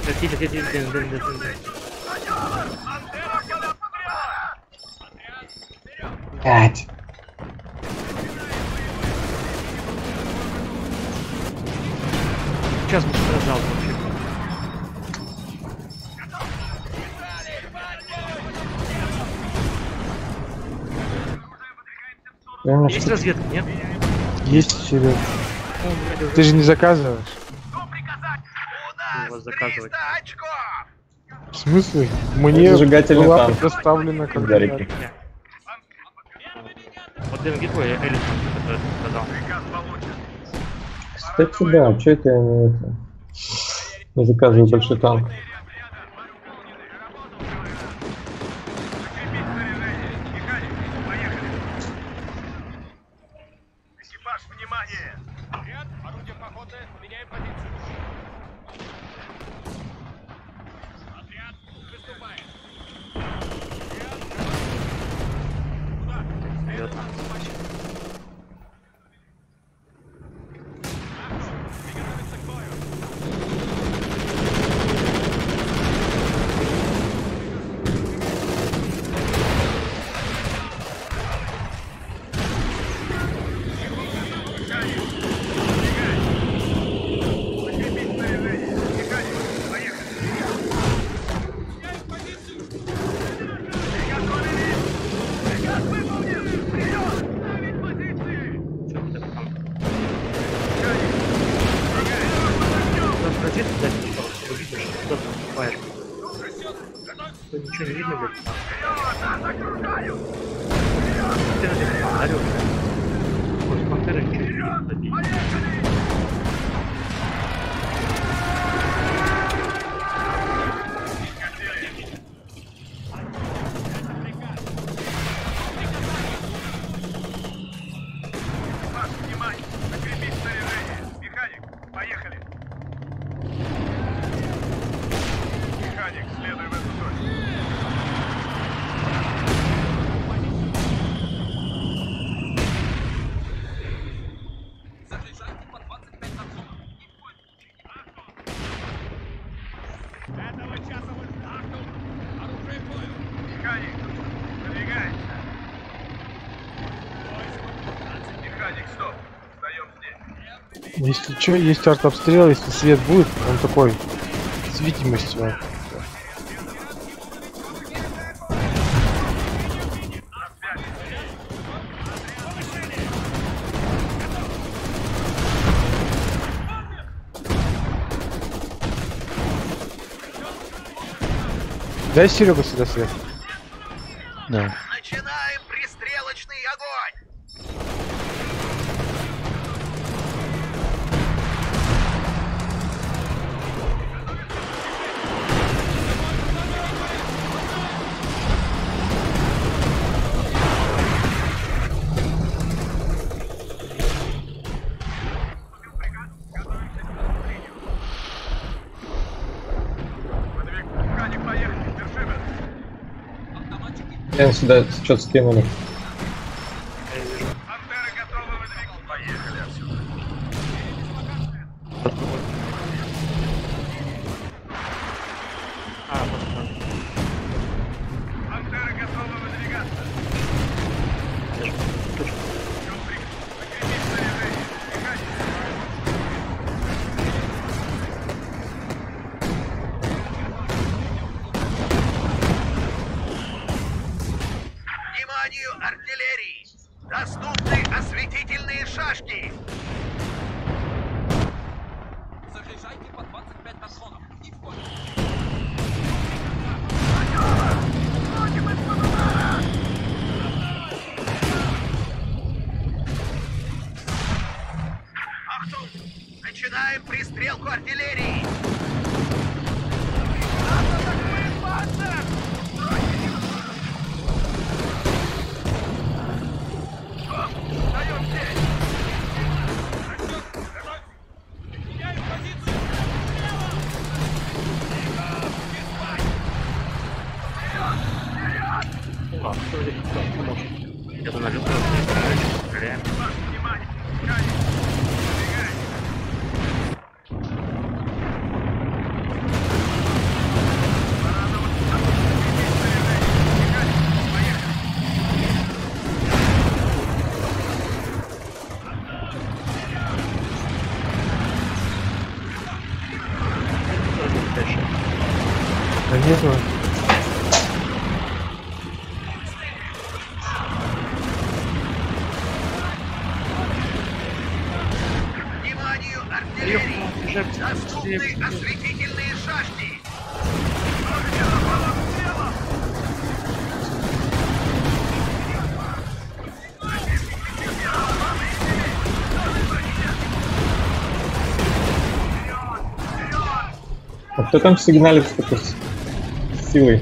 Да, Тихо, тихо, тихо, тихо, Есть разведка, нет?
Есть Серег. Ты же не заказываешь.
У
у вас
нас
заказывать.
300 очков!
В смысле? Мне была предоставлена
Гарики.
координата.
Вот ДМГ твой Элисон, который ты сказал.
Кстати, да, что это я не, это, не заказываю большой танк?
Что,
есть артобстрел, если свет будет, он такой с видимостью. Дай Серега сюда свет.
Да.
Сюда что-то.
Я кто
там сигналит с такой силой?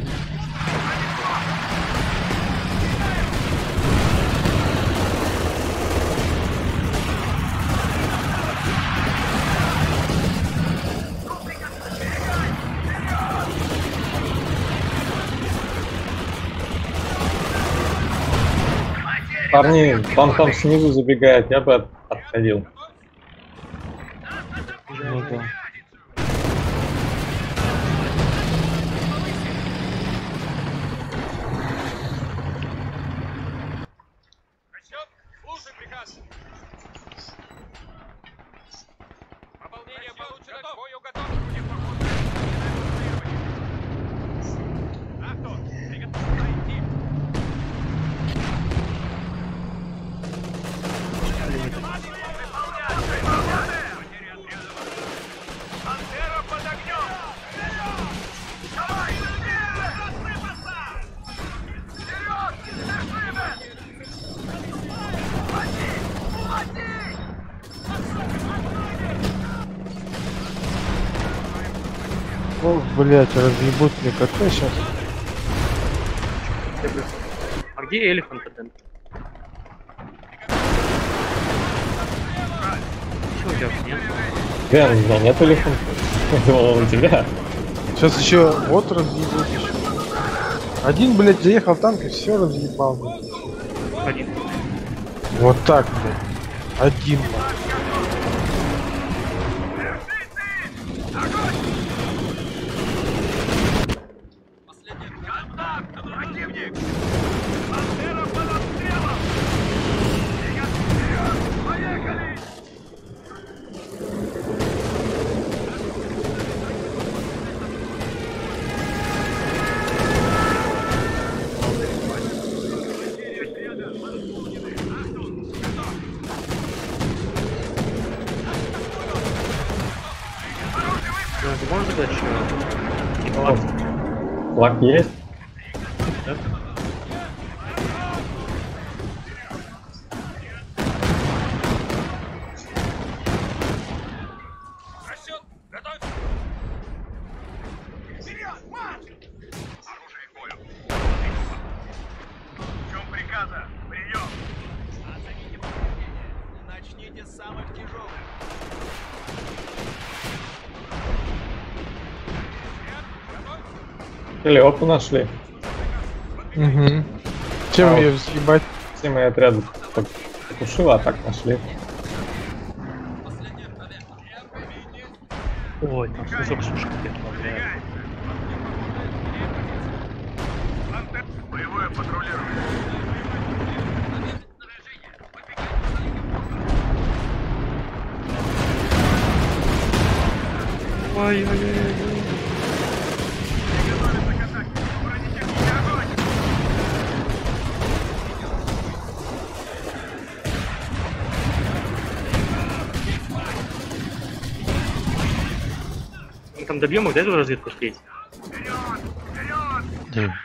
Парни, вам там снизу забегает, я бы от- отходил.
Блять, разъебут мне КТ сейчас.
А где Элефант Дэн? Чего у тебя нет?
Дэн, у меня нет. Я думал, он у тебя.
Сейчас еще вот разъебут еще. Один, блядь, заехал в танк и все разъебал. блядь.
Один.
Вот так, блядь. Один, блядь.
Флаг есть?
Расчет, готовь.
Вперед! Марш! Оружие к бою! В чем приказа? Прием!
Оцените повреждения. Начните с самых тяжелых.
Клеопу нашли.
Угу. Чем
А,
ее съебать?
Все мои отряды пок- покушило, а так нашли.
Ой, там где-то. бля.
Пантер! Боевое патрулирование!
Ой-ой-ой.
Приготовиться к атаке! Бронетехники огонь!
там добьем их, да, эту разведку встретить?
Да.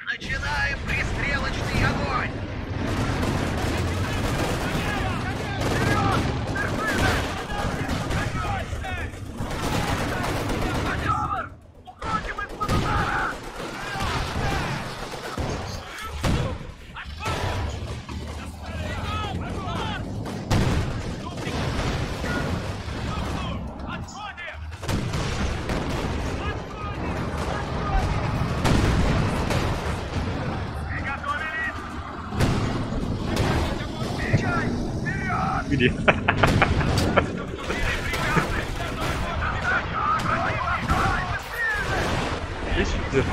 Где? Есть сюда?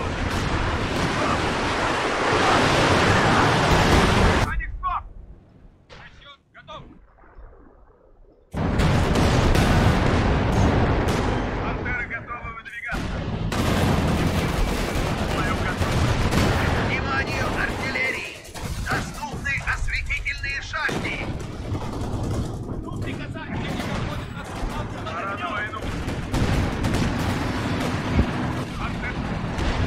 Пантеры готовы выдвигаться.
Внимание, артиллерии! Доступны осветительные шашки!
Пора на войну.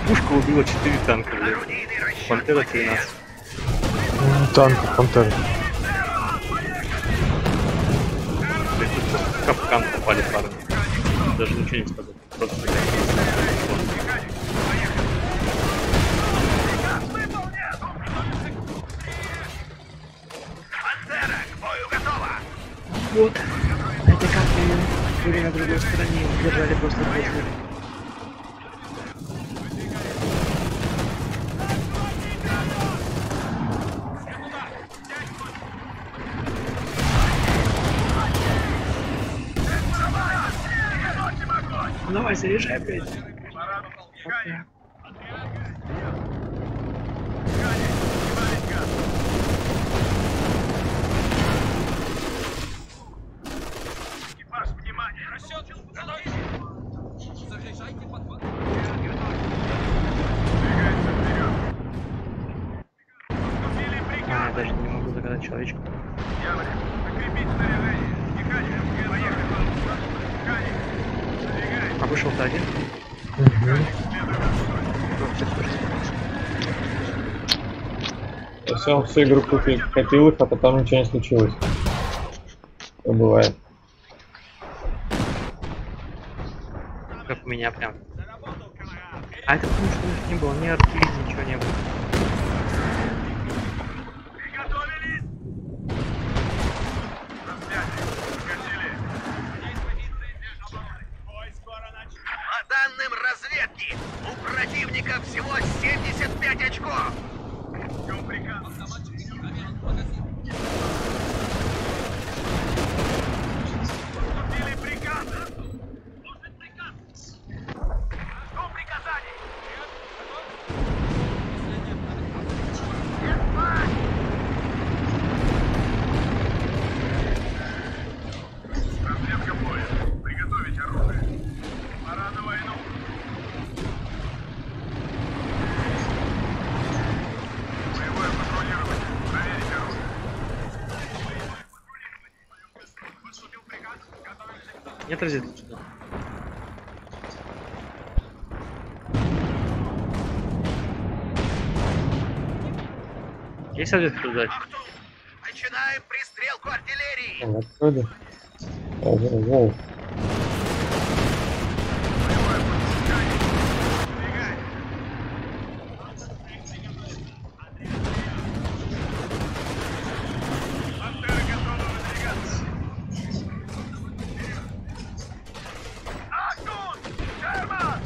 Пушка убила 4 танка, блядь.
Орудийный расчет
Пантера
потерян.
13.
Ну, Танк, пантера.
Блядь, тут просто в капкан попали парни. Даже ничего не сказать. Просто, блядь.
Пантера, к бою готова!
Вот. Это как мы были на другой стороне, держали просто точку. Ну Давай, заряжай, блядь. Ага.
Экипаж, внимание! Расчет!
Заряжайте подвод.
Двигается вперед. Поступили
А, я
приказы.
даже не могу загадать человечку.
Явно. Закрепить снаряжение. Дыхание. Поехали. Дыхание. Задвигай.
А вышел-то один?
Он всю игру купил, копил их, а потом ничего не случилось. Что бывает.
Как у меня прям. А это потому что не было ни артиллерии, ничего не было.
Приготовились. Распятие. Скосили. Бой скоро начнется.
По данным разведки, у противника всего 75 очков!
Ждем приказ. Поступили приказы. Слушать приказ. Ждем приказаний. Разведка боя. Приготовить оружие. Пора на войну. Боевое патрулирование. Проверить оружие. Поступил приказ. Готовимся к
Нет разведки сюда. Туда?
Ахтунг! Начинаем пристрелку артиллерии!
Откуда? О, воу, воу.
Пантеры готовы выдвигаться. Ахтунг! Шерман!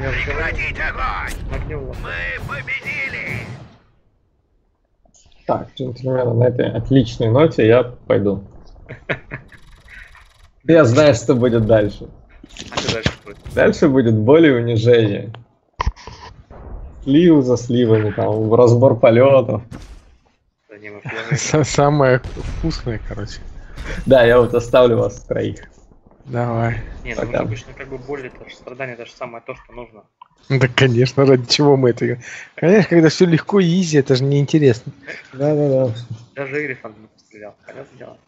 Я взорвал
Прекратить огонь!
огнем.
Мы победили!
Так, джентльмены, на этой отличной ноте я пойду. <laughs> Я знаю, что будет дальше.
А что дальше будет?
Дальше будет боль и унижение. Слив за сливами, там, разбор полетов.
Самое вкусное, короче.
Да, я вот оставлю вас троих.
Давай.
Не, ну обычно как бы боль, это же страдание, это же самое то, что нужно.
Ну, Да, конечно, ради чего мы это играем? Конечно, когда все легко и изи, это же неинтересно.
Да-да-да.
Даже Игрифон не пострелял, понятное дело.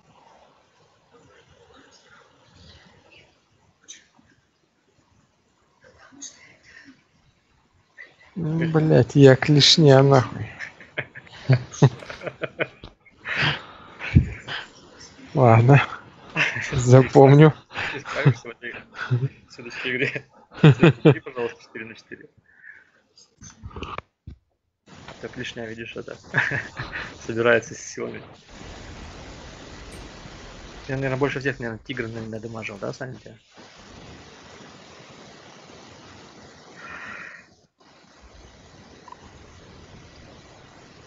Блять, я клешня нахуй. <laughs> Ладно, запомню.
В этой <laughs> следующей игре. Следующей, пожалуйста, 4 на 4. Так лишняя, видишь, это <laughs> собирается с силами. Я, наверное, больше всех, наверное, тигр наверное, надамажил, да, Саня, тебя?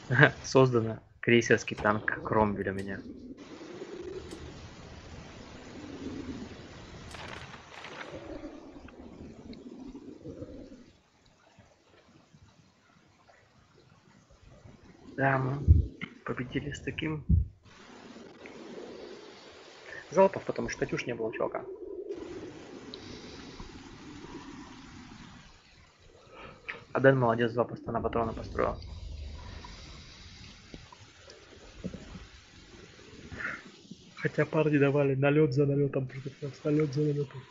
<laughs> Создано крейсерский танк Кромвель у меня. Да, мы победили с таким. Залпов, потому что Катюш не было чувака. А Дэн молодец, два поста на патроны построил. Хотя парни давали налет за налетом против нас, налет за налетом.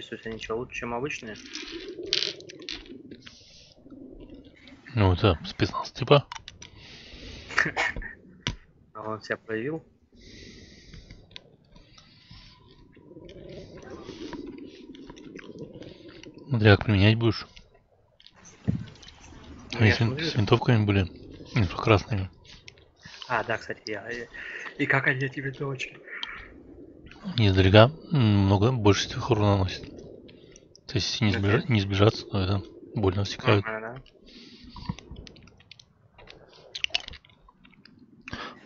Интересуюсь, они что, лучше, чем обычные?
Ну, это спецназ типа. <coughs>
А он себя проявил?
Смотря как применять будешь.
Ну,
Они с, с винтовками были. Инфракрасными.
А, да, кстати, я. И, как они эти винтовочки?
Издалека много больше всех урона наносит. То есть если не, сбежа- не сбежаться, то это больно стекают.
Ага, да.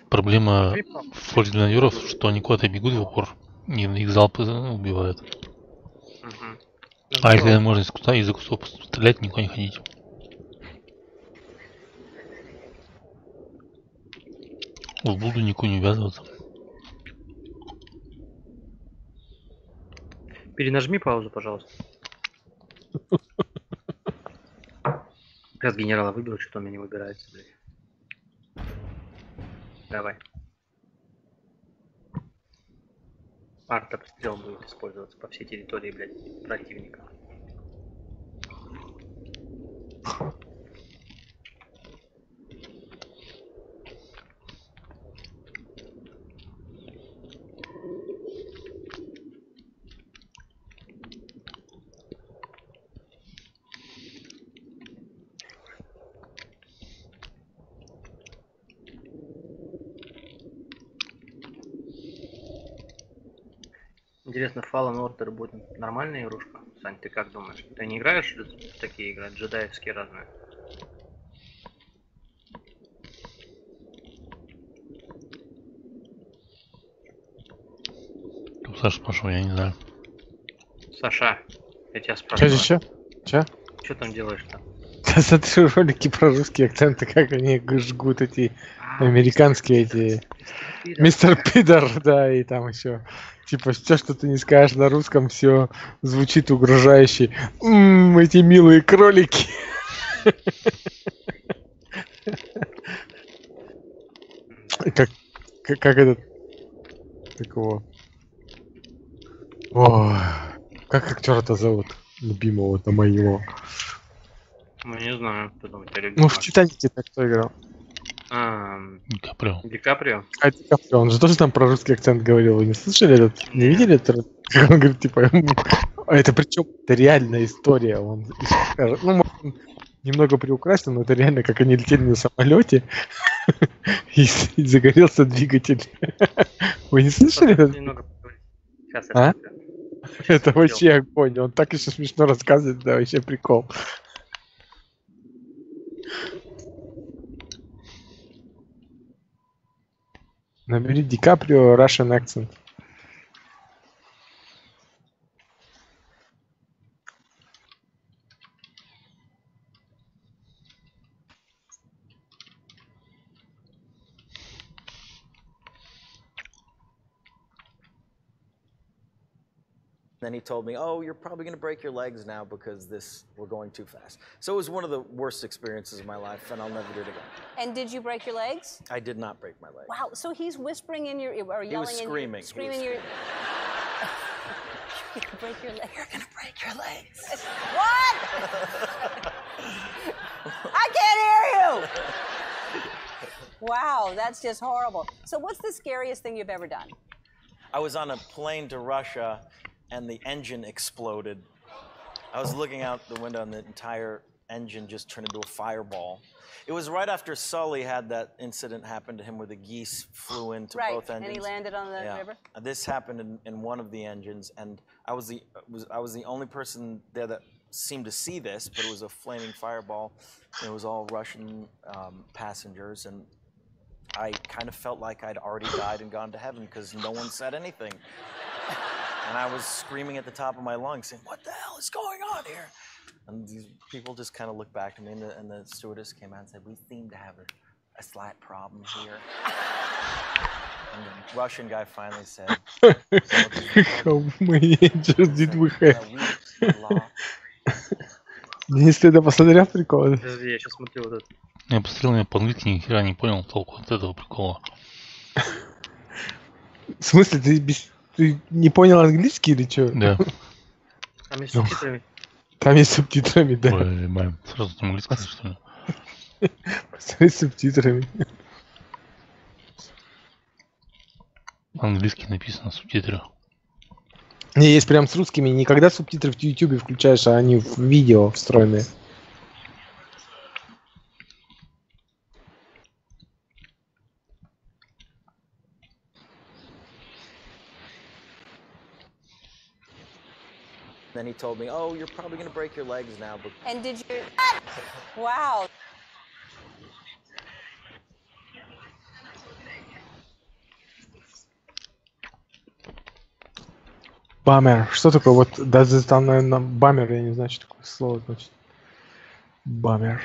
Проблема форс-гренадеров, что они куда-то бегут в упор, и их залпы убивают.
Мгм.
А если можно из куста, из-за кустов стрелять, никуда не ходить. В буду никуда не ввязываться.
Перенажми паузу, пожалуйста. <laughs> Сейчас генерала выберу, что у меня не выбирается, блядь. Давай. Артобстрел будет использоваться по всей территории, блядь, противника. Интересно, Fallen Order будет нормальная игрушка? Сань, ты как думаешь? Ты не играешь в такие игры, джедаевские разные?
Саша спрашивал, я не знаю.
Саша, я тебя
Че,
спрашиваю.
че, че?
Что там делаешь-то?
Я смотрю ролики про русские акценты, как они жгут эти американские эти... Мистер Пидор, да, и там еще. Типа, все, что ты не скажешь на русском, все звучит угрожающе. Ммм, эти милые кролики. Как, как, как этот... Такого... Ой, как актера-то зовут? Любимого-то моего.
Ну, не знаю, тебя
Ну, в Титанике-то кто играл?
А,
Ди Каприо.
Ди Каприо?
А Ди Каприо, он же тоже там про русский акцент говорил. Вы не слышали этот? Не видели это? Как <laughs> он говорит, типа, <laughs> а это причем это реальная история. Он, ну, может, он немного приукрасил, но это реально, как они летели на самолете <laughs> и, и загорелся двигатель. Вы не слышали?
Немного. Сейчас
А? Это вообще огонь. Он так еще смешно рассказывает, да, вообще прикол. Набери Ди Каприо Russian accent.
And then he told me, "Oh, you're probably going to break your legs now because this we're going too fast." So it was one of the worst experiences of my life, and I'll never do it again.
And did you break your legs?
I did not break my leg.
Wow. So he's whispering in your ear or yelling
was
in
screaming.
your
He
screaming
was-
your. You're gonna <laughs> break your leg.
You're gonna break your legs. <laughs>
What? I can't hear you. Wow, that's just horrible. So, what's the scariest thing you've ever done?
I was on a plane to Russia, and the engine exploded. I was looking out the window, and the entire engine just turned into a fireball. It was right after Sully had that incident happen to him, where the geese flew into
right.
both
And he landed on the
Yeah.
river.
Uh, This happened in, in one of the engines, and I was the was I was the only person there that seemed to see this, but it was a flaming fireball. And it was all Russian um, passengers, and I kind of felt like I'd already died and gone to heaven because no one said anything. <laughs> And I was screaming at the top of my lungs, saying, "What the hell is going on here?" And these people just kind of looked back to me, and the, and the stewardess came out and said, "We seem to have a, a slight problem here." And the Russian guy finally said,
Менеджер дедвых.
"Uh, we law
Денис, ты это посмотрел прикол?
Подожди, я сейчас смотрю вот это.
Я посмотрел, я по-английски ни хера не понял толку от этого прикола. <laughs>
В смысле, ты, без- ты не понял английский или что?
Да.
Там есть субтитрами.
Там есть с субтитрами, да.
Ой, мам, сразу на английском, что ли?
Посмотри с субтитрами.
Английский написано, субтитры.
Не, есть прям с русскими. Никогда субтитры в YouTube включаешь, а они в видео встроенные.
Then he told me, "Oh, you're probably going to break your legs now." But
and did you? wow.
Баммер. Что такое? Вот даже там, наверное, баммер, я не знаю, что такое слово значит. Баммер.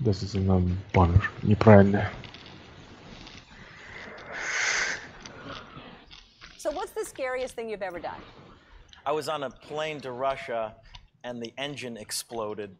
Даже знаю, баммер. Неправильно.
The scariest thing you've ever done?
I was on a plane to Russia and the engine exploded.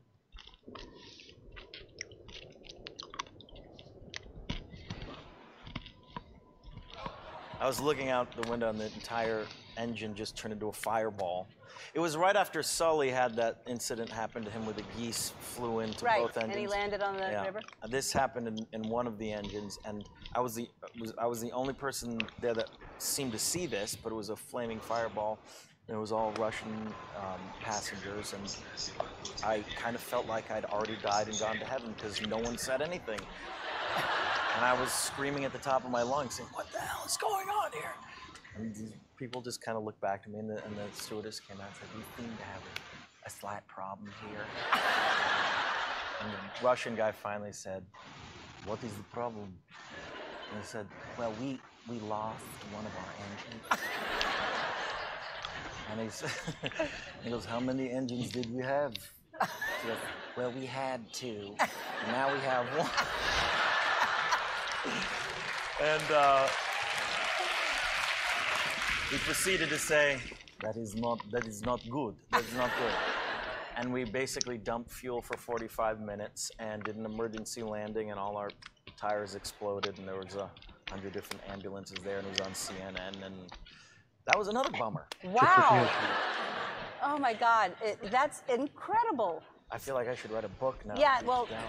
I was looking out the window and the entire engine just turned into a fireball. It was right after Sully had that incident happen to him where the geese flew into
right,
both engines.
and he landed on the
Yeah.
river.
This happened in, in one of the engines, and I was the was I was the only person there that seemed to see this, but it was a flaming fireball. And it was all Russian um, passengers, and I kind of felt like I'd already died and gone to heaven because no one said anything. And I was screaming at the top of my lungs, saying, "What the hell is going on here?" And these people just kind of looked back to me, and the, and the stewardess came out and said, "We seem to have a, a slight problem here." And the Russian guy finally said, "What is the problem?" And I said, "Well, we we lost one of our engines." And he said, <laughs> he goes, "How many engines did we have?" She goes, "Well, we had two. Now we have one." and uh, he proceeded to say, "That is not that is not good. That is not good." <laughs> And we basically dumped fuel for 45 minutes and did an emergency landing, and all our tires exploded, and there was a hundred different ambulances there, and it was on CNN, and that was another bummer.
Wow. Oh my God, it, that's incredible.
I feel like I should write a book now.
Yeah,
Page
well-
down.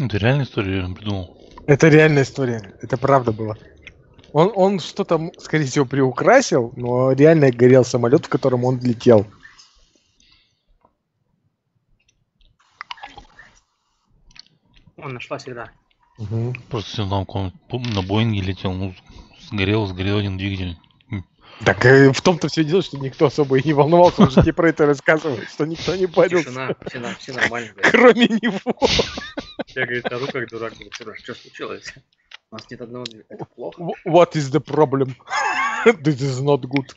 Ну, Ты реальную историю придумал?
Это реальная история. Это правда было. Он, он что-то, скорее всего, приукрасил, но реально горел самолет, в котором он летел.
Он нашла всегда.
Просто если он там на Боинге летел, ну, сгорел, сгорел один двигатель.
Так э, в том-то все дело, что никто особо и не волновался, он же тебе про это рассказывает, что никто не парился,
Тишина, все, на- все нормально,
кроме него.
Я, говорит, хожу как дурак, говорю, Сереж, что случилось? У нас нет одного двигателя. Это плохо?
Wh- What is the problem? <laughs> This is not good.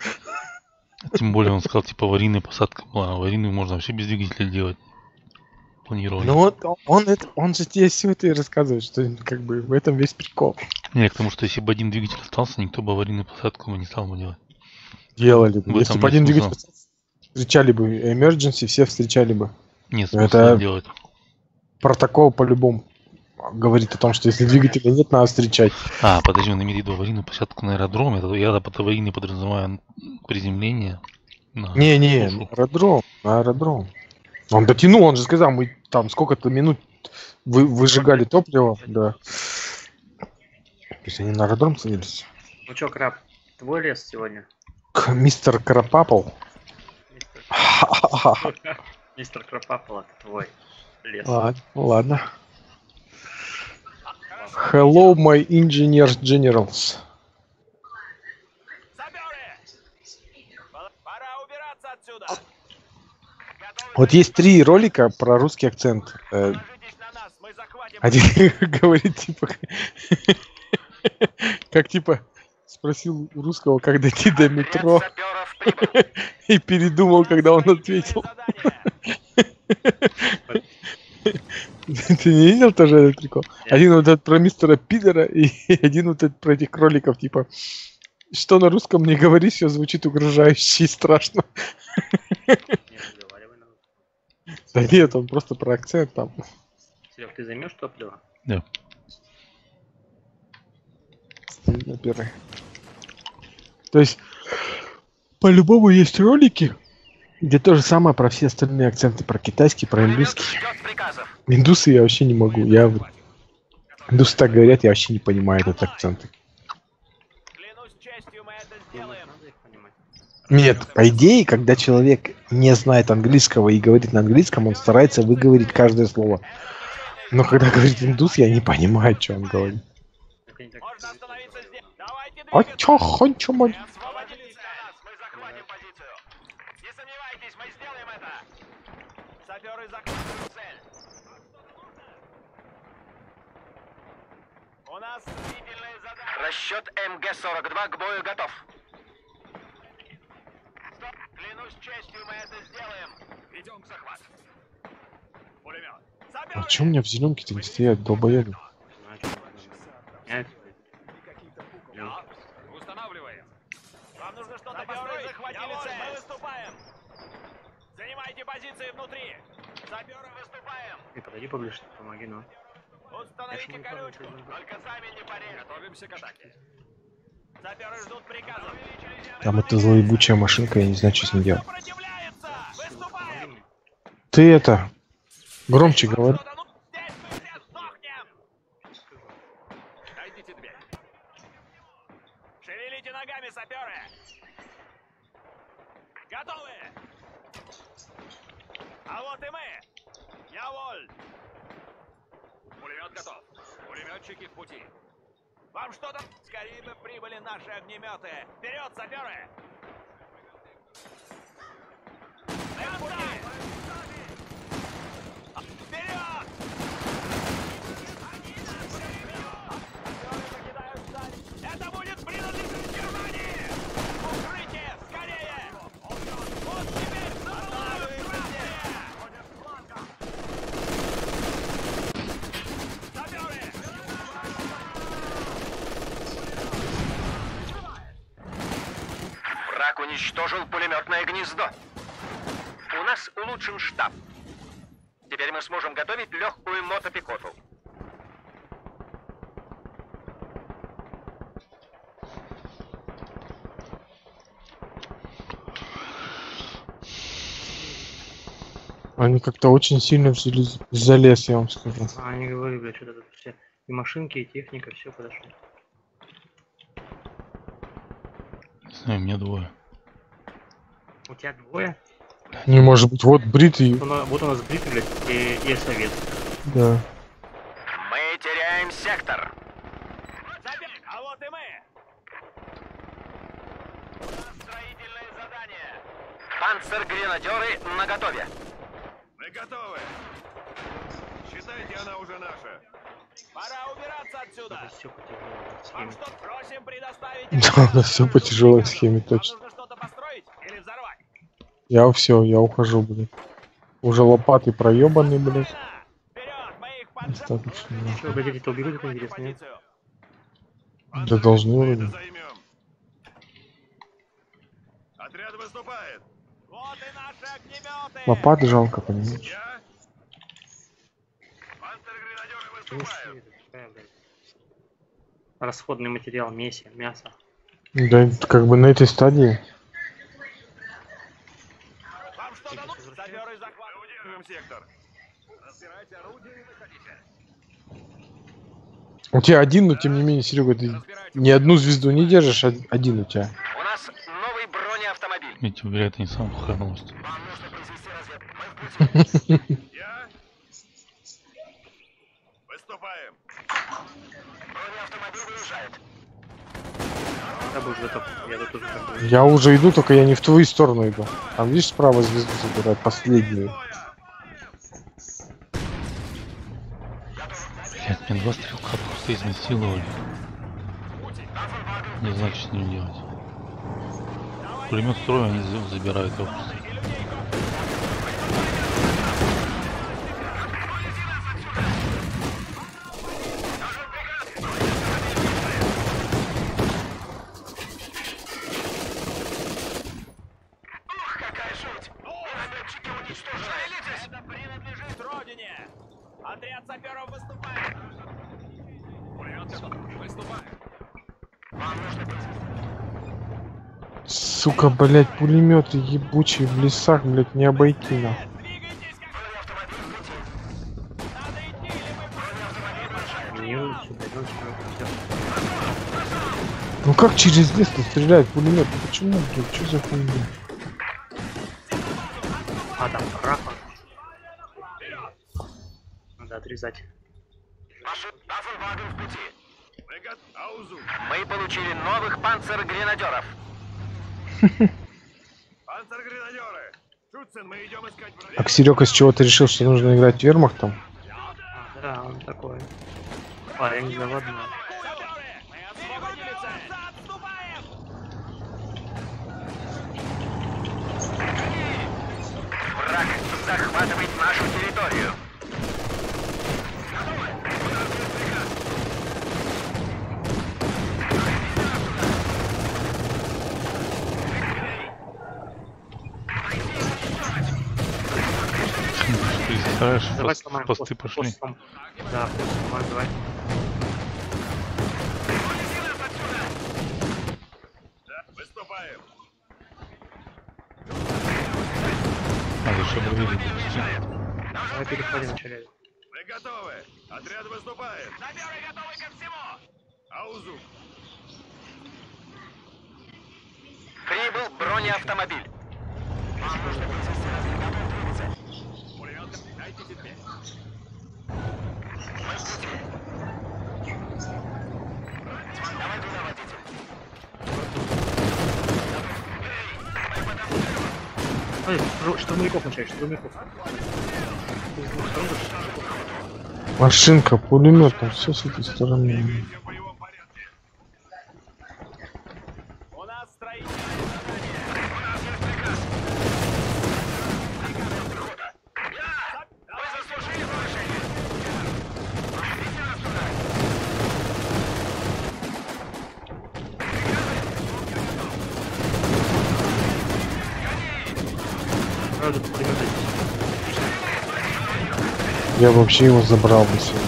Тем более он сказал, типа, аварийная посадка была. Аварийную можно вообще без двигателя делать. Планирование.
Ну вот он, это, он же тебе все это и рассказывает, что как бы в этом весь прикол.
Не, к тому, что если бы один двигатель остался, никто бы аварийную посадку бы не стал бы делать.
Делали бы. Если бы один двигатель встречали бы emergency, все встречали бы.
Нет смысла
это-
делать.
Протокол по-любому говорит о том, что если двигателя нет, надо встречать.
А, подожди, он имеет в виду аварийную посадку на аэродроме. Это я под аварийной подразумеваю приземление.
Не-не, на аэродром, на аэродром. Он дотянул, он же сказал, мы там сколько-то минут вы, выжигали топливо, да. То есть они на аэродром садились.
Ну чё, краб, твой лес сегодня?
К- Мистер Карапапл.
Мистер, Кропапл, <laughs> это твой лес.
Ладно, ладно. Hello, my engineers generals.
Пора убираться отсюда.
Вот есть три ролика про русский акцент. Э. Один <laughs> говорит, типа, <laughs> как типа спросил у русского, как дойти до метро, <laughs> и передумал, когда он ответил. Ты не видел тоже этот прикол? Один вот этот про мистера Пидора и <laughs> один вот этот про этих кроликов, типа, что на русском не говори, все звучит угрожающе и страшно.
Не разговаривай на русском.
Да нет, он просто про акцент там.
Серег, ты займешь топливо?
Да.
Стоит на первой. То есть, по-любому есть ролики, где то же самое про все остальные акценты, про китайский, про индусский. Индусы я вообще не могу. Я вот- Индусы так говорят, я вообще не понимаю этот акцент. Нет, по идее, когда человек не знает английского и говорит на английском, он старается выговорить каждое слово. Но когда говорит индус, я не понимаю, что он говорит. А чё, хончо, мать?
Освободитесь на нас, мы захватим позицию. Не сомневайтесь, мы сделаем это. Саперы захватывают цель.
нас строительное задание. Расчет МГ-42 к бою готов. Стоп, клянусь честью, мы это сделаем.
Идем к захвату. Пулемет.
А чё у меня в зеленке-то не стоят.
Ну,
Устанавливаем.
Вам нужно что-то построить?
захватили цель.
мы выступаем. Занимайте позиции внутри. Саперы выступаем.
Ты подойди поближе, помоги, ну.
Установите колючку. Только сами не порежь.
Готовимся к атаке.
Саперы ждут приказов.
Там эта злоебучая машинка, я не знаю, что с ней делать. Ты это... Громче говори.
Что-то, ну, здесь мы все сдохнем!
Найдите дверь.
Шевелите ногами, саперы! Готовы! А вот и мы! Я воль!
Пулемет готов. Пулеметчики в пути.
Вам что там? Скорее бы прибыли наши огнеметы! Вперед, саперы! Мы в пути! Вперед! Саперы покидают здание. Это будет принадлежать Германии! Укрытие! Скорее! Вот теперь заполняют красные! Саперы!
Враг уничтожил пулеметное гнездо. У нас улучшен штаб. Теперь мы сможем готовить легкую мотопехоту.
Они как-то очень сильно взялись за лес, я вам скажу.
А, не говори, блядь, что-то тут все. И машинки, и техника, все подошли.
Не знаю, мне двое.
У тебя двое?
Не может быть, вот бритый,
Вот, у нас- вот у нас бритый, блядь, и, и совет.
да.
Мы теряем сектор.
Саперы! А вот и мы! У нас строительное задание!
Панцергренадеры наготове.
Мы готовы. Считайте, она уже наша.
Пора убираться отсюда!
Это все потяжело в
Вам
схеме.
что, просим предоставить... <laughs>
Да, да, все по тяжелой схеме,
Вам
точно.
нужно что-то построить или взорвать?
Я все, я ухожу, блядь. Уже лопаты проебаны,
поджем...
Достаточно. да.
Что, блядь, это уберут, это интересно, нет?
Да должны вроде.
Отряд выступает.
Вот и наши огнеметы!
Лопаты жалко, понимаешь?
Расходный материал, меси, мясо.
Да, как бы на этой стадии.
Вам что-то ну... Саперы
Удержим сектор. Разбирайте орудие и выходите.
У тебя один, но тем не менее, Серега, ты ни одну звезду не держишь, а один у тебя.
У нас новый бронеавтомобиль.
Я тебе уверяю, это не самая плохая новость.
Вам нужно произвести разведку. Мы в пути. <laughs>
Я. Выступаем.
Бронеавтомобиль выезжает.
Я тут уже
иду, только я не в твою сторону иду. Там, видишь, справа звезду забирают, последнюю.
Блядь, мне два стрелка просто изнасиловали. Не знаю, что с ним делать. Пулемет строя они за- забирают его просто.
Сука, блядь, пулеметы ебучие в лесах, блядь, не обойти на. Ну как через лес-то стреляет пулемет? Ну почему, блядь, что за хуйня?
А, там раха. Надо отрезать.
Так Серега с чего-то решил, что нужно играть вермахтом?
А, да, он такой. Парень заводной.
Враг захватывает нашу территорию.
Представляешь,
Давай
пост-
сломаем
посты
пост-
пошли.
пост слом- Да, пост сломаем, давай.
Выступаем.
Надо еще проверить.
Давай переходим на челябинск.
Мы готовы. Отряд выступает.
Саперы готовы ко всему!
Аузу.
Прибыл бронеавтомобиль.
Пулемет. Дайте теперь.
Ой, штур- штурмовиков начали, штурмовиков.
Машинка, пулемет, там все с этой стороны.
В боевом порядке.
У нас строитель.
Сразу пулемет
Я вообще его забрал бы себе.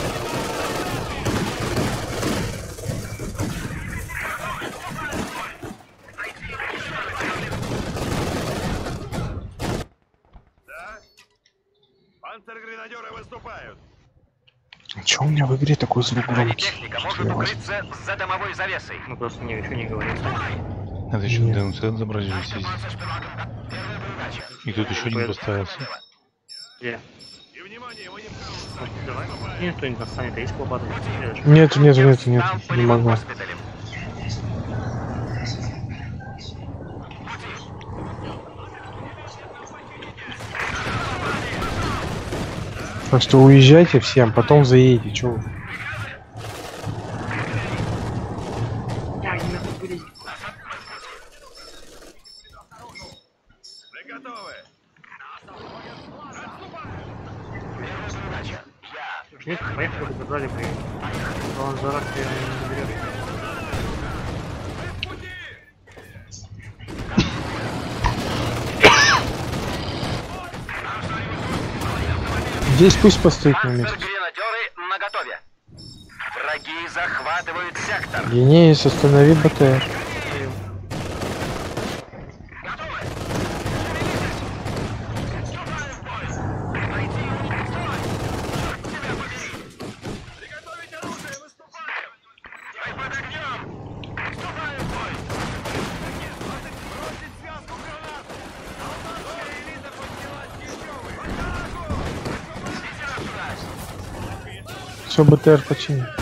Да? Панцергренадеры выступают.
А чё у меня в игре такой звук громкий?
Бронетехника может
Я вас-
укрыться за домовой завесой.
Мы просто не, ничего не говорим.
Надо еще. ДНЦ забрать или здесь. И тут еще один поставился.
Где?
И внимание, мы не
Ну, давай. Не, кто-нибудь настанет, а есть лопата? Следующий.
Нет, нет, нет, нет, не могу. Так что уезжайте всем, потом заедете, чё вы?
Поехали, забрали. Но он за раз не наберет.
Здесь пусть постоит на месте.
Панцергренадеры наготове. Враги захватывают сектор.
Генеис, останови БТР.
Приготовить оружие, выступаем. Дай под огнем. Вступаем в бой. Бросить связку гранат. Албанская элита поднялась еще вы. В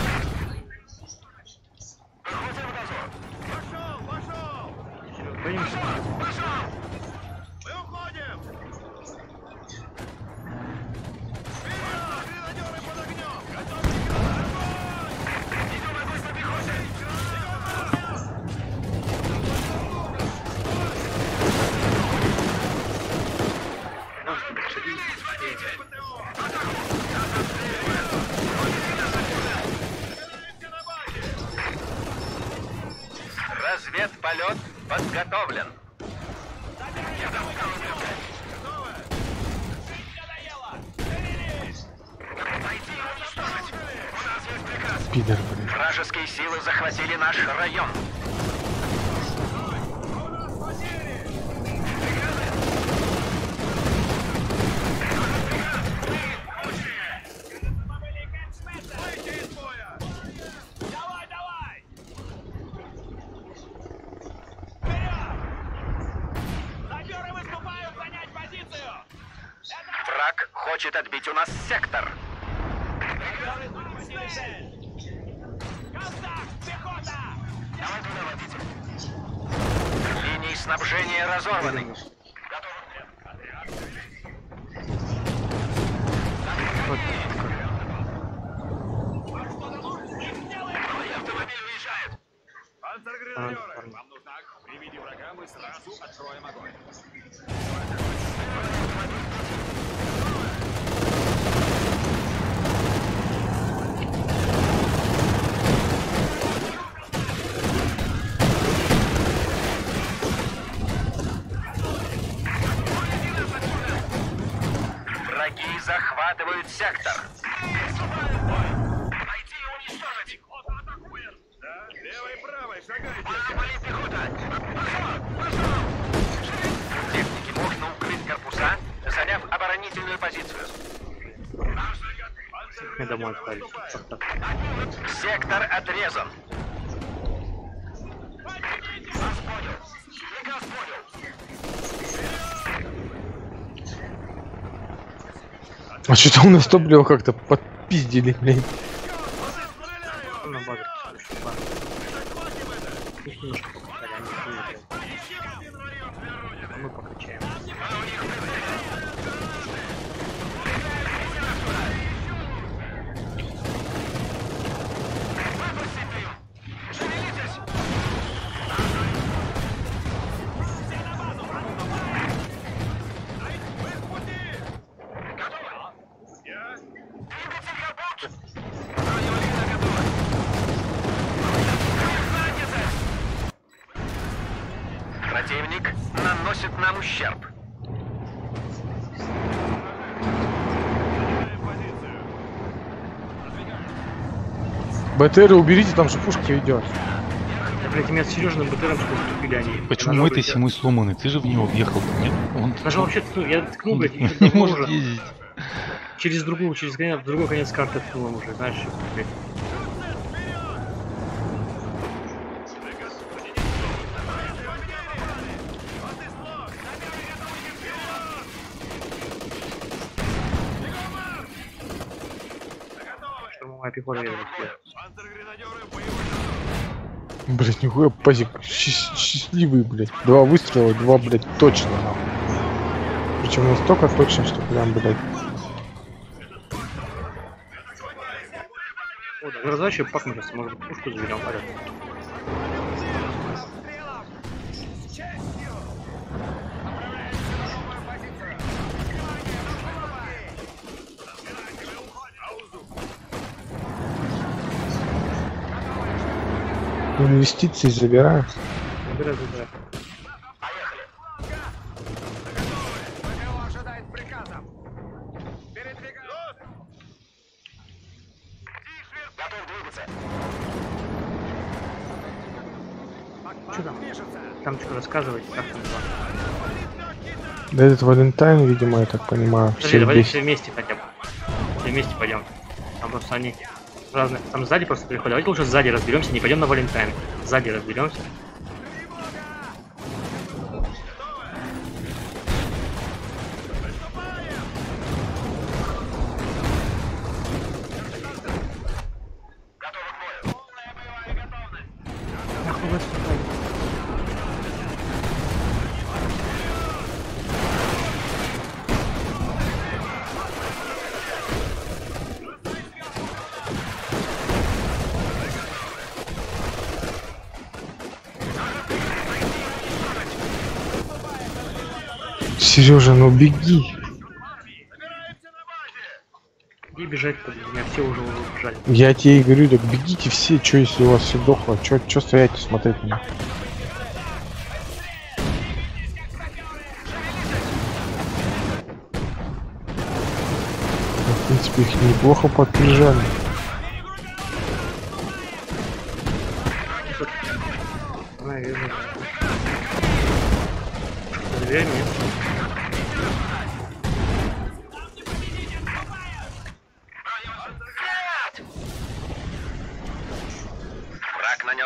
Сектор отрезан.
А что-то у нас топливо как-то подпиздили, блядь.
Ну, на базу. слушай, базу. Их немножко покачали, они сильные, блядь. А мы покачаем.
Противник наносит нам ущерб.
БТР уберите, там же пушки идет.
Да, блядь, меня с Сережным БТРом уступили они.
Почему
блядь,
семы сломанный? Ты же в него въехал. Нет? Он
Нажал вообще ткнул, я ткнул, блядь, и
не может
уже.
ездить.
Через другую, через конец, в другой конец карты ткнул уже, знаешь, блядь. Штурмовая пехота едет, блядь.
Блять, нихуя пазик счаст- счастливый, блядь. Два выстрела, два, блядь, точно, нахуй. Причем настолько точно, что прям, блядь.
О, да, разворачивай, пакнем сейчас, может пушку заберем, а,
Инвестиции забираю.
Забирай, забирай. Что там? Там что, рассказывать, как там дела?
Да этот Валентайн, видимо, я так понимаю.
Подожди,
всех
давай
бесит.
все вместе хотя бы. Все вместе пойдем. Там просто они разные. Там сзади просто приходят. Давайте лучше сзади разберемся, не пойдем на Валентайн. Сзади разберемся.
Сережа, ну беги.
И бежать-то, меня все уже убежали.
Я тебе и говорю, так бегите все, что если у вас все дохло, что что стоять смотреть на? Ну, В принципе, их неплохо подприжали.
Наверное. Дверь нет.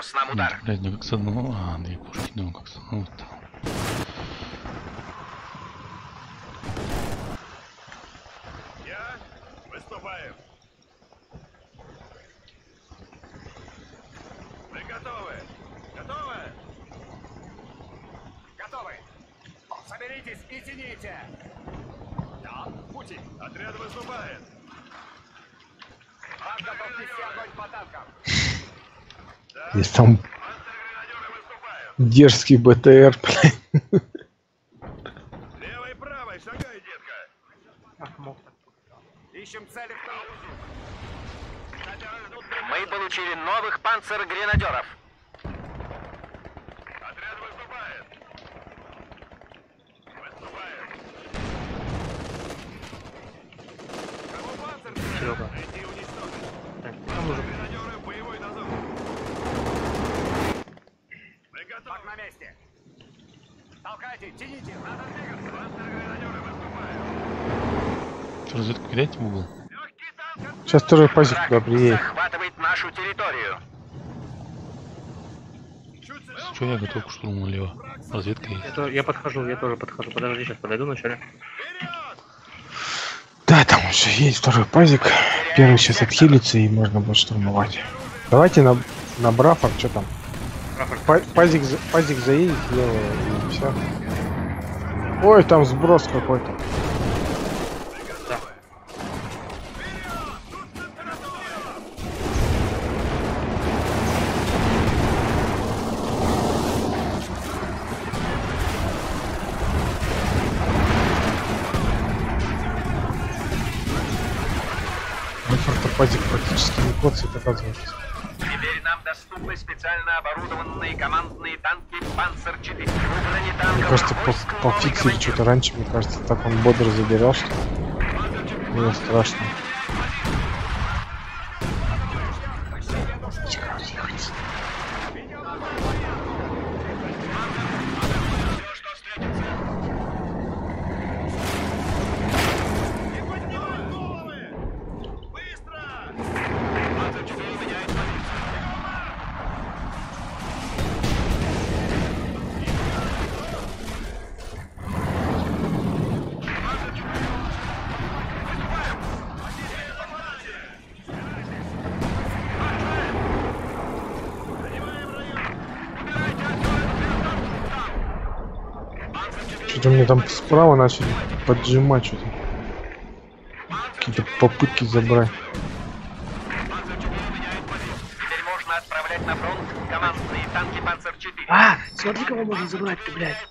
Нанес нам удар.
Блядь, ну как с одного... А, две пушки, думаю, как с одного. Вот.
Я? Выступаем. Вы готовы? Готовы? Готовы. Соберитесь и тяните. Да, пути. Отряд выступает. Вам готов огонь по танкам.
Есть там дерзкий БТР, блядь.
Левой правой шагай, детка.
Мог.
Ищем тылу.
Мы получили новых панцер-гренадеров.
Отряд выступает. Выступает. Кого?
Серега. Так, там уже
Гренадеры в боевой дозор. Месте! Толкайте, тяните, надо двигаться! Панцергренадеры выступают!
Что, разведку кидать в угол?
Сейчас второй пазик туда приедет.
захватывает нашу территорию.
Что я готов к штурму налево? Разведка есть.
Я, то- я подхожу, я тоже подхожу. Подожди, сейчас подойду вначале.
Да, там уже есть второй пазик. Первый сейчас отхилится и можно будет штурмовать. Давайте на, на брафор, что там? Па- пазик, пазик заедет слева и все. Ой, там сброс какой-то. Брафор-то пазик практически не коцает, оказывается.
Нам доступны специально оборудованные командные танки «Панцер-4». У бронетанков
Мне кажется, пофиксили что-то раньше, мне кажется, так он бодро забирал, что мне страшно. Там справа начали поджимать что-то. Какие-то попытки забрать.
Теперь можно отправлять на фронт командные танки «Панцер-4».
А, смотри, кого можно забрать ты, блядь.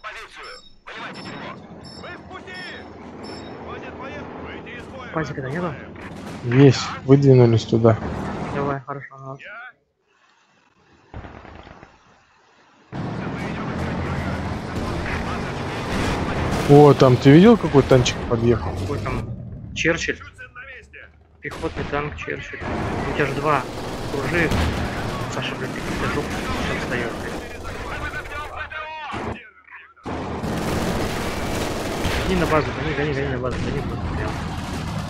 Пазика-то нету?
Есть, выдвинулись туда.
Давай, хорошо, ну.
О, там ты видел, какой танчик подъехал?
Какой там Черчилль? Пехотный танк Черчилль. У тебя же два. Кружи. Саша, блядь, ты как жопу сейчас встаёт, блядь. Гони на базу, гони, гони, гони на базу, гони просто прям.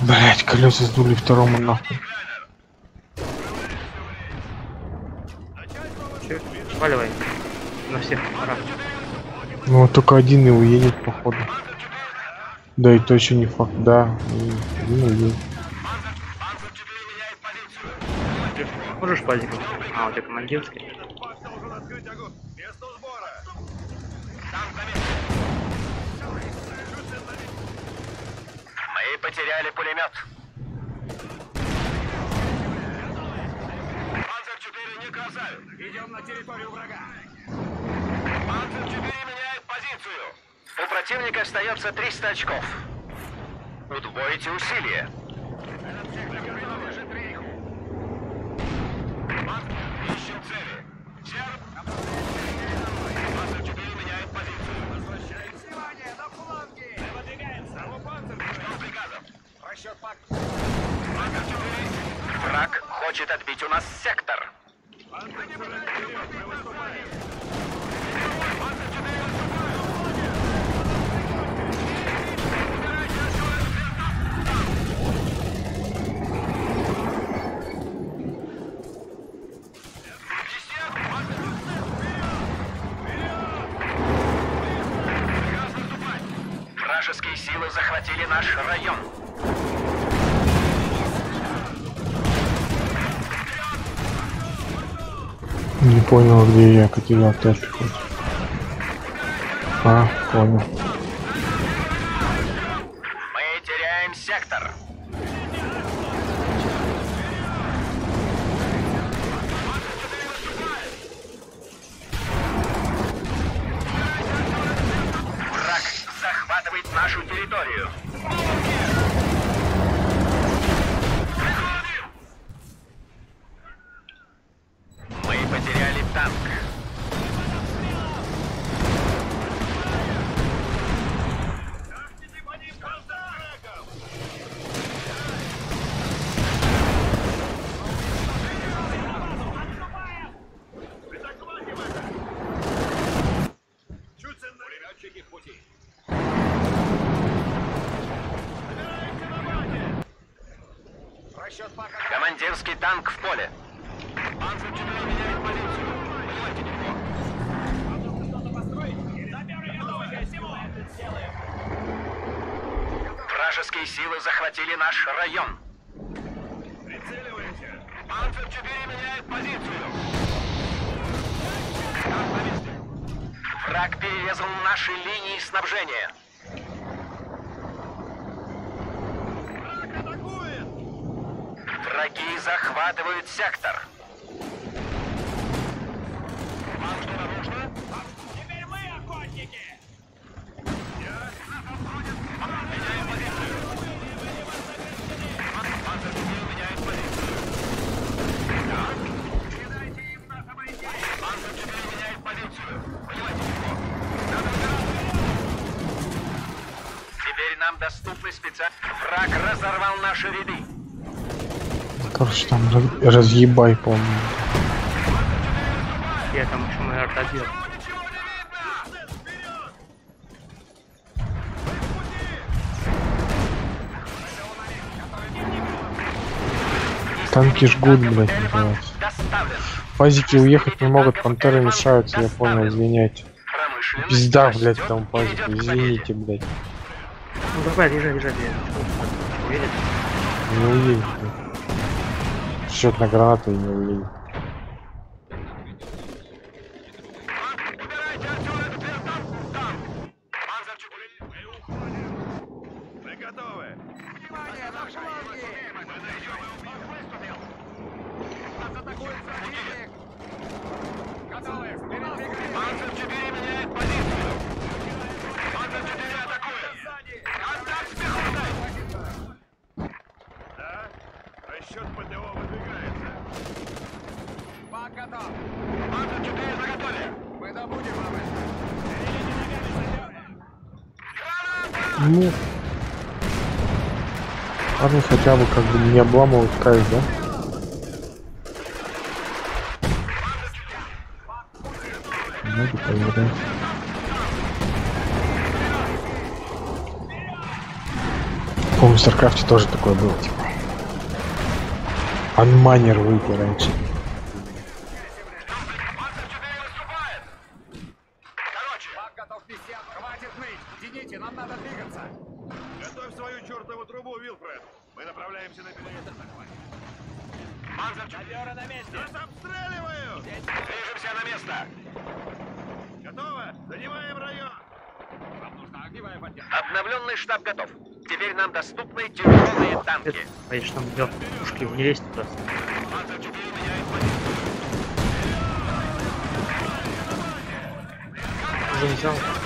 Блять, колеса сдули второму нахуй.
Чё? Сваливай. На всех парах.
Ну вот только один и уедет, походу. Да и то еще не факт, да. Один уедет.
Можешь пазиком? А, у тебя командирский.
Мы потеряли пулемет. «Панцер-4» не красавец.
Идем на территорию врага!
«Панцер-4» меняет позицию. У противника остается 300 очков. Удвойте усилия. Ищем цели. Серб. «Панцер-4» меняет позицию.
Внимание, на фланге! Выдвигаемся! У «Панцер»
Ждем приказов.
Расчет пак!
Враг хочет отбить у нас сектор. Вражеские силы захватили наш район.
Не понял, где я потерял тоже хоть. А, понял.
Мы теряем сектор. Враг захватывает нашу захватили наш район.
Прицеливаемся.
Панцер-4 меняет позицию. Враг перерезал наши линии снабжения. Враги захватывают сектор. Нам доступны специально... Враг разорвал наши ряды.
Короче, там раз- разъебай, по-моему.
Я там еще мой артобер.
Танки жгут, блядь, называется. Пазики уехать не могут, пантеры мешаются, я понял, извиняйте. Пизда, блядь, там пазики, извините, блядь.
Ну давай, езжай, езжай, езжай. Уедет?
Не уедет. Счет на гранату и не уедет.
Убирайте отсюда этот вертолет. Там. Панцер-4. Мы уходим.
Мы готовы.
Внимание, наши враги! Мы найдем его. Он выступил. Нас атакует противник. Готовы. Вперед двигаем. Панцер-4 меняет позицию. Панцер-4 атакует. Контакт с пехотой.
Да? Расчет ПТО выдвигается.
Пак готов. Панцер-4 наготове. Мы добудем вам!
Ну, парни хотя бы как бы не обламывают кайф, да? Надо проверять. Помню, в Старкрафте тоже такое было, типа. Анманер выйти раньше.
Панцер-4 выступает. Короче. Пак готов к миссиям. Хватит ныть. Тяните, нам надо двигаться.
Готовь свою чертову трубу, Вилфред. Мы направляемся на переезд.
Панцер-4 на месте.
Нас обстреливают!
Движемся на место.
Готово? Занимаем район.
Вам нужна огневая поддержка. Обновленный штаб готов. Теперь нам доступны тяжелые танки.
Конечно, там идет пушки, не лезь туда.
Панцер-4 меняет позицию.
Уже взял.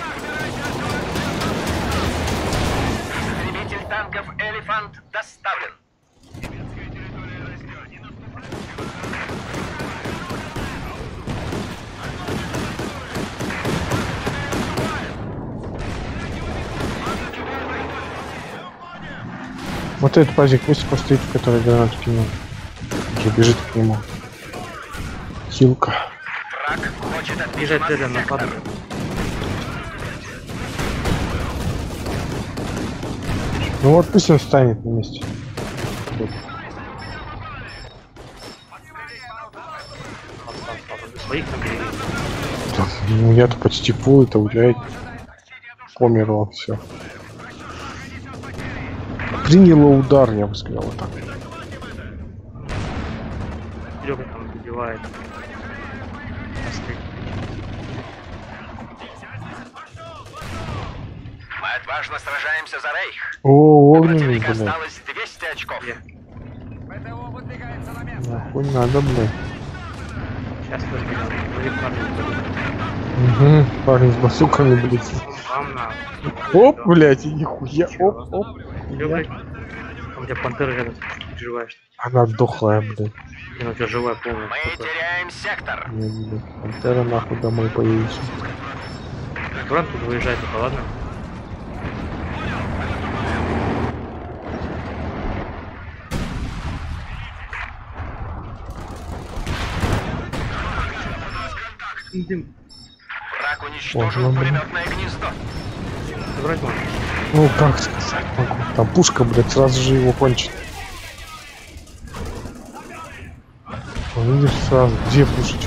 Вот этот пазик пусть постоит, в который гранату кинул. Уже бежит к нему. Хилка.
Враг хочет отбить
Бежать
нас
рядом на фабрику.
Ну вот пусть он станет на месте. Вот. Ну я-то почти пул, это блядь. Помер он, все. Приняло удар, я бы сказал вот так.
Серега там добивает. Последний.
Мы отважно сражаемся за Рейх.
О, огненный, блядь.
осталось 200 очков.
Где?
ПТО выдвигается на место.
Нахуй надо, блядь.
Сейчас.
Угу, парни с базуками, блядь. Оп, блядь, и нихуя, оп, оп.
Блядь. А у тебя пантера рядом. Переживаешь.
Она дохлая, блядь.
Блин, у тебя живая полная.
Мы
Какой?
теряем сектор.
Не, блядь. Пантера нахуй домой появится.
Аккуратно тут выезжай только, ладно? Дым.
Враг уничтожил
О,
пулеметное гнездо.
Забрать можно?
Ну, как сказать могу. Там пушка, блядь, сразу же его кончит. Он видишь сразу, где пушечка.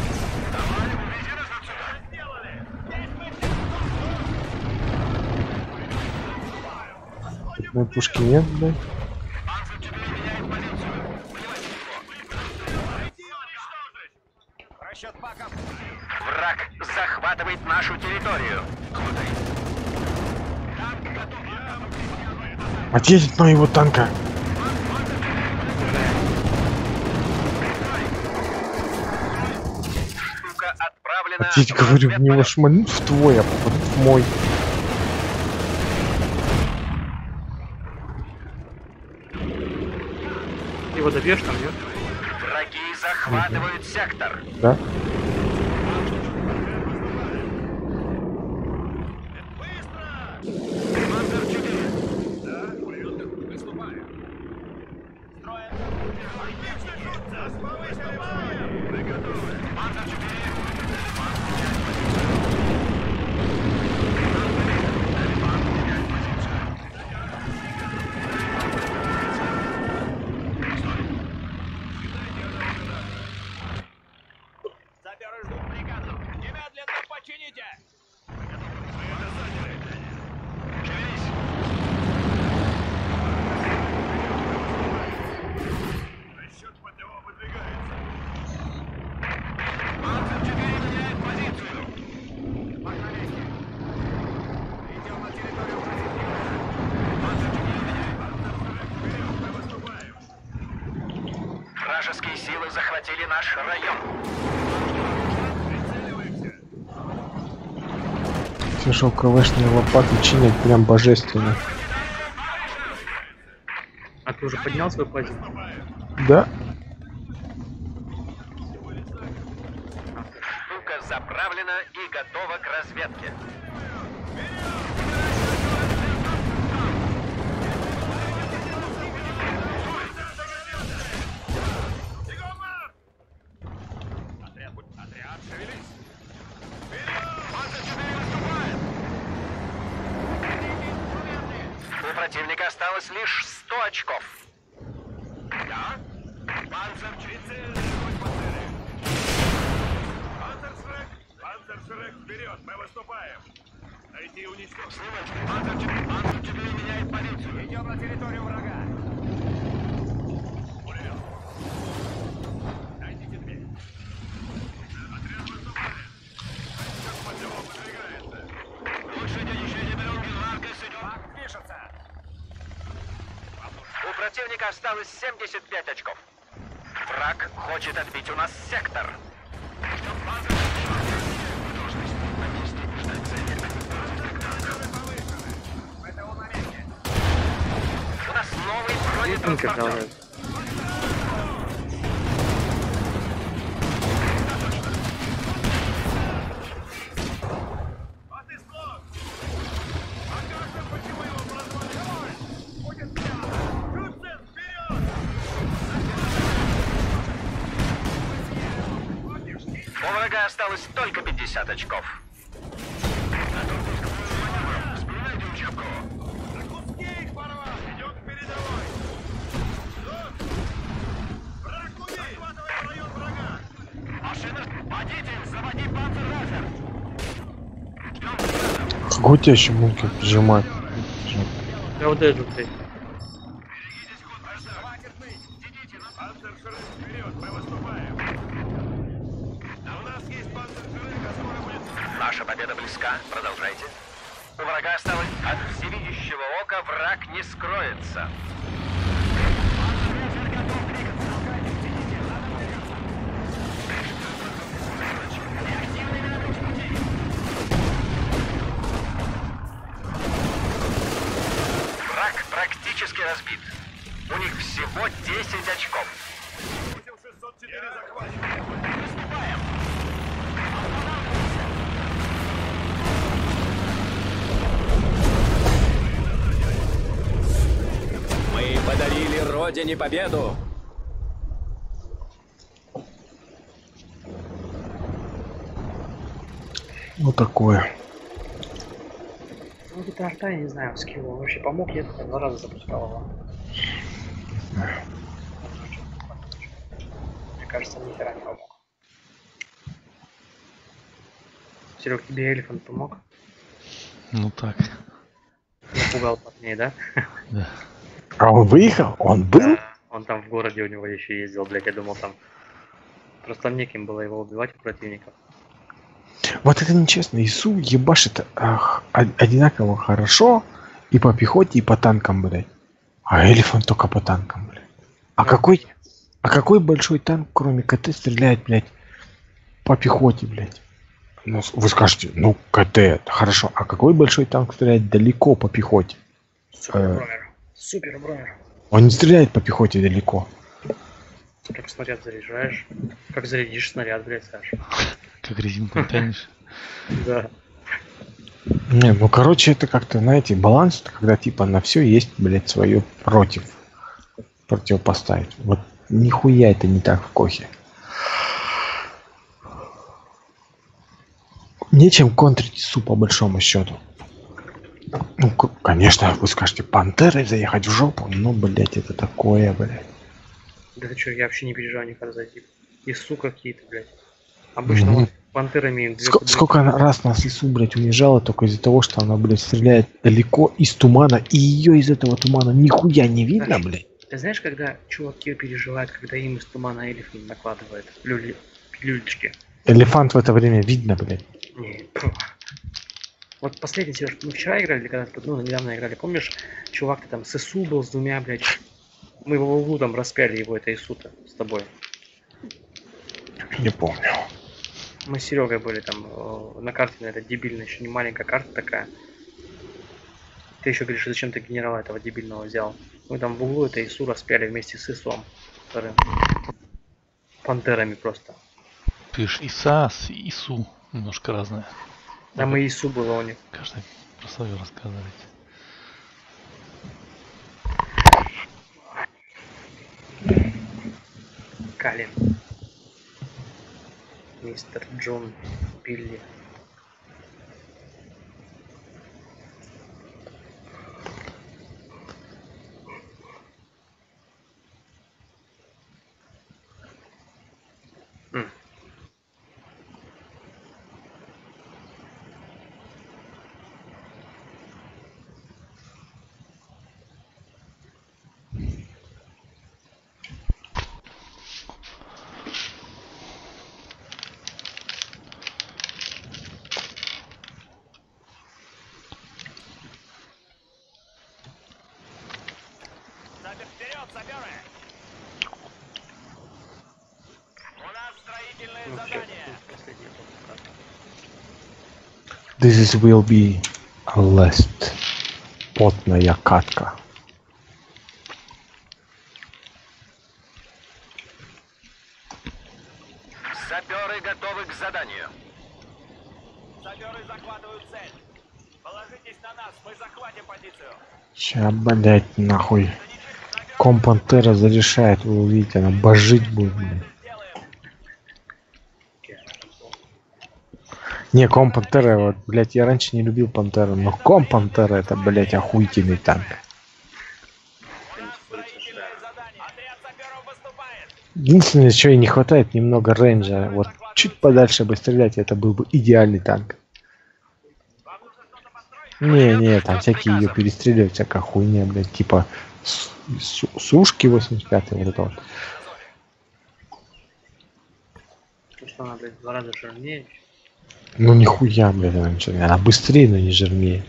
Одной пушки нет,
паков.
Враг захватывает нашу территорию.
Отъедет моего танка.
В
говорю, в него шмальнут в твой, а попадут в мой.
Его добьешь там, нет?
Враги захватывают сектор.
Да?
Саперы ждут приказов. Немедленно почините.
Расчет ПТО выдвигается.
Идем на территорию
Вражеские силы захватили наш район.
Все шелковешные лопаты чинят прям божественно.
А ты уже поднял свой пазик?
Да?
Штука заправлена и готова к разведке.
Отряд, будь- отряд, шевелись.
У противника осталось лишь 100 очков.
Да? Панцерчицы, хоть по цели. Панцершрек, Панцершрек, вперед, мы выступаем. Найти и уничтожить.
Панцер меняет позицию.
Идем на территорию врага.
Пулемет. Найдите дверь. Отряд выступает. Расчет ПТО выдвигается.
Пак пишется.
У противника осталось 75 очков. Враг хочет отбить у нас сектор. У нас новый
Быстренько
бронетранспортер.
давай.
Отыслов! Покажем, почему его прозвали Герой! Будет взят! Крутцин, вперед!
У врага осталось только 50 очков.
На куски их порвал! Идем к передовой! Что? Враг убит! Захватываем район врага!
Машина, водитель, заводи панцеррайфер.
Какой у тебя еще бункер прижимать?
Я вот эту, блядь.
Хватит ныть! Панцершрек, вперед, мы выступаем! У нас есть панцершрек, скоро будет...
Наша победа близка. Продолжайте. У врага осталось от всевидящего ока враг не скроется. Враг практически разбит. У них всего 10 очков.
604 захватчика!
Выступаем.
Мы подарили Родине победу.
Вот такое.
Ну, это арта, я не знаю, скилл. Он вообще помог? Я два раза запускал его. кажется, ни хера не помог. Серег, тебе эльфант помог?
Ну так,
Напугал парней, да?
да.
А он выехал? Он был?
Он там в городе у него еще ездил, блядь, я думал там... Просто неким было его убивать у противников.
Вот это нечестно. ИСУ ебашит ах, одинаково хорошо и по пехоте, и по танкам, блядь. А Элефант только по танкам, блядь. А какой, а какой большой танк, кроме КТ, стреляет, блядь, по пехоте, блядь? Ну, вы скажете, ну, КТ, хорошо. А какой большой танк стреляет далеко по пехоте?
Супер
Э.
Бромер. Супер Бромер.
Он не стреляет по пехоте далеко.
Как снаряд заряжаешь? Как зарядишь снаряд, блядь, Саш?
Как резинку тянешь. <laughs>
Да.
Не, ну, короче, это как-то, знаете, баланс, это когда, типа, на все есть, блядь, свое против. Противопоставить. Вот нихуя это не так в Кохе. Нечем контрить ИСУ по большому счету. Ну, конечно, вы скажете, пантерой заехать в жопу, но, блядь, это такое, блядь.
Да ты что, я вообще не переживаю никогда зайти. И су какие-то, блядь. Обычно
Мгм.
вот пантерами им две
Ск-
кубики.
сколько раз нас ИСУ, блядь, унижало только из-за того, что она, блядь, стреляет далеко из тумана, и ее из этого тумана нихуя не видно,
Знаешь,
блядь.
Ты знаешь, когда чуваки переживают, когда им из тумана эльф накладывает люли... люлечки?
Элефант в это время видно, блядь.
Не. Вот последний, Сереж, мы вчера играли, когда ну, недавно играли, помнишь, чувак ты там с ИСУ был с двумя, блядь, мы его в углу там распяли его, это ИСУ-то, с тобой.
Не помню.
Мы с Серегой были там э, на карте, на этой дебильной, еще не маленькая карта такая. Ты еще говоришь, зачем ты генерала этого дебильного взял? Мы там в углу это ИСУ распяли вместе с ИСом. Вторым. Пантерами просто.
Ты ж Иса с Ису немножко разное.
Там и ИСУ было у них.
Каждый про свое рассказывает.
Калин. Мистер Джон Билли. М.
Сабер, вперед, саперы! У нас строительное
Ну, всё,
задание.
ну, последний вопрос.
This is will be a last потная катка.
Саперы готовы к заданию.
Саперы захватывают цель. Положитесь на нас, мы захватим позицию.
Ща, блять, нахуй. Компантера зарешает, вы увидите, она божить будет, блядь. Не, Компантера, вот, блять, я раньше не любил Пантеру, но Компантера это, блять, охуительный танк. Единственное, что ей не хватает, немного рейнджа. Вот чуть подальше бы стрелять, это был бы идеальный танк. Не, не, там всякие ее перестреливают, всякая хуйня, блядь, типа су- сушки 85 вот это вот.
Что она, блядь, два раза жирнее.
Ну нихуя, блядь, она ничего не- Она быстрее, но не жирнее.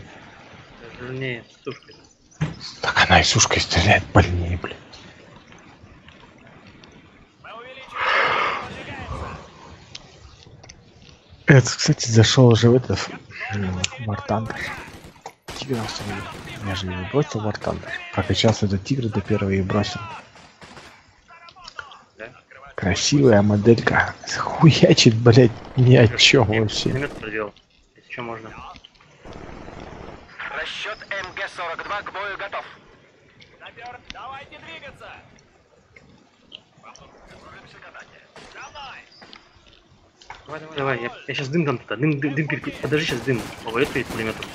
Жирнее сушкой.
Так она и сушкой стреляет больнее, блядь. Это, кстати, зашел уже в этот Thunder. Тигр. Я же не бросил Thunder. Прокачался до тигра до первого и бросил. Красивая моделька. Хуячит, блядь, ни о чем вообще.
Минут провел. Если что, можно.
Расчет МГ-42 к бою готов.
Сапер, давайте двигаться.
Давай, давай, давай. Я, я сейчас дым дам туда. Дым, дым, дым, перед- подожди, сейчас дым. Поворот перед пулеметом.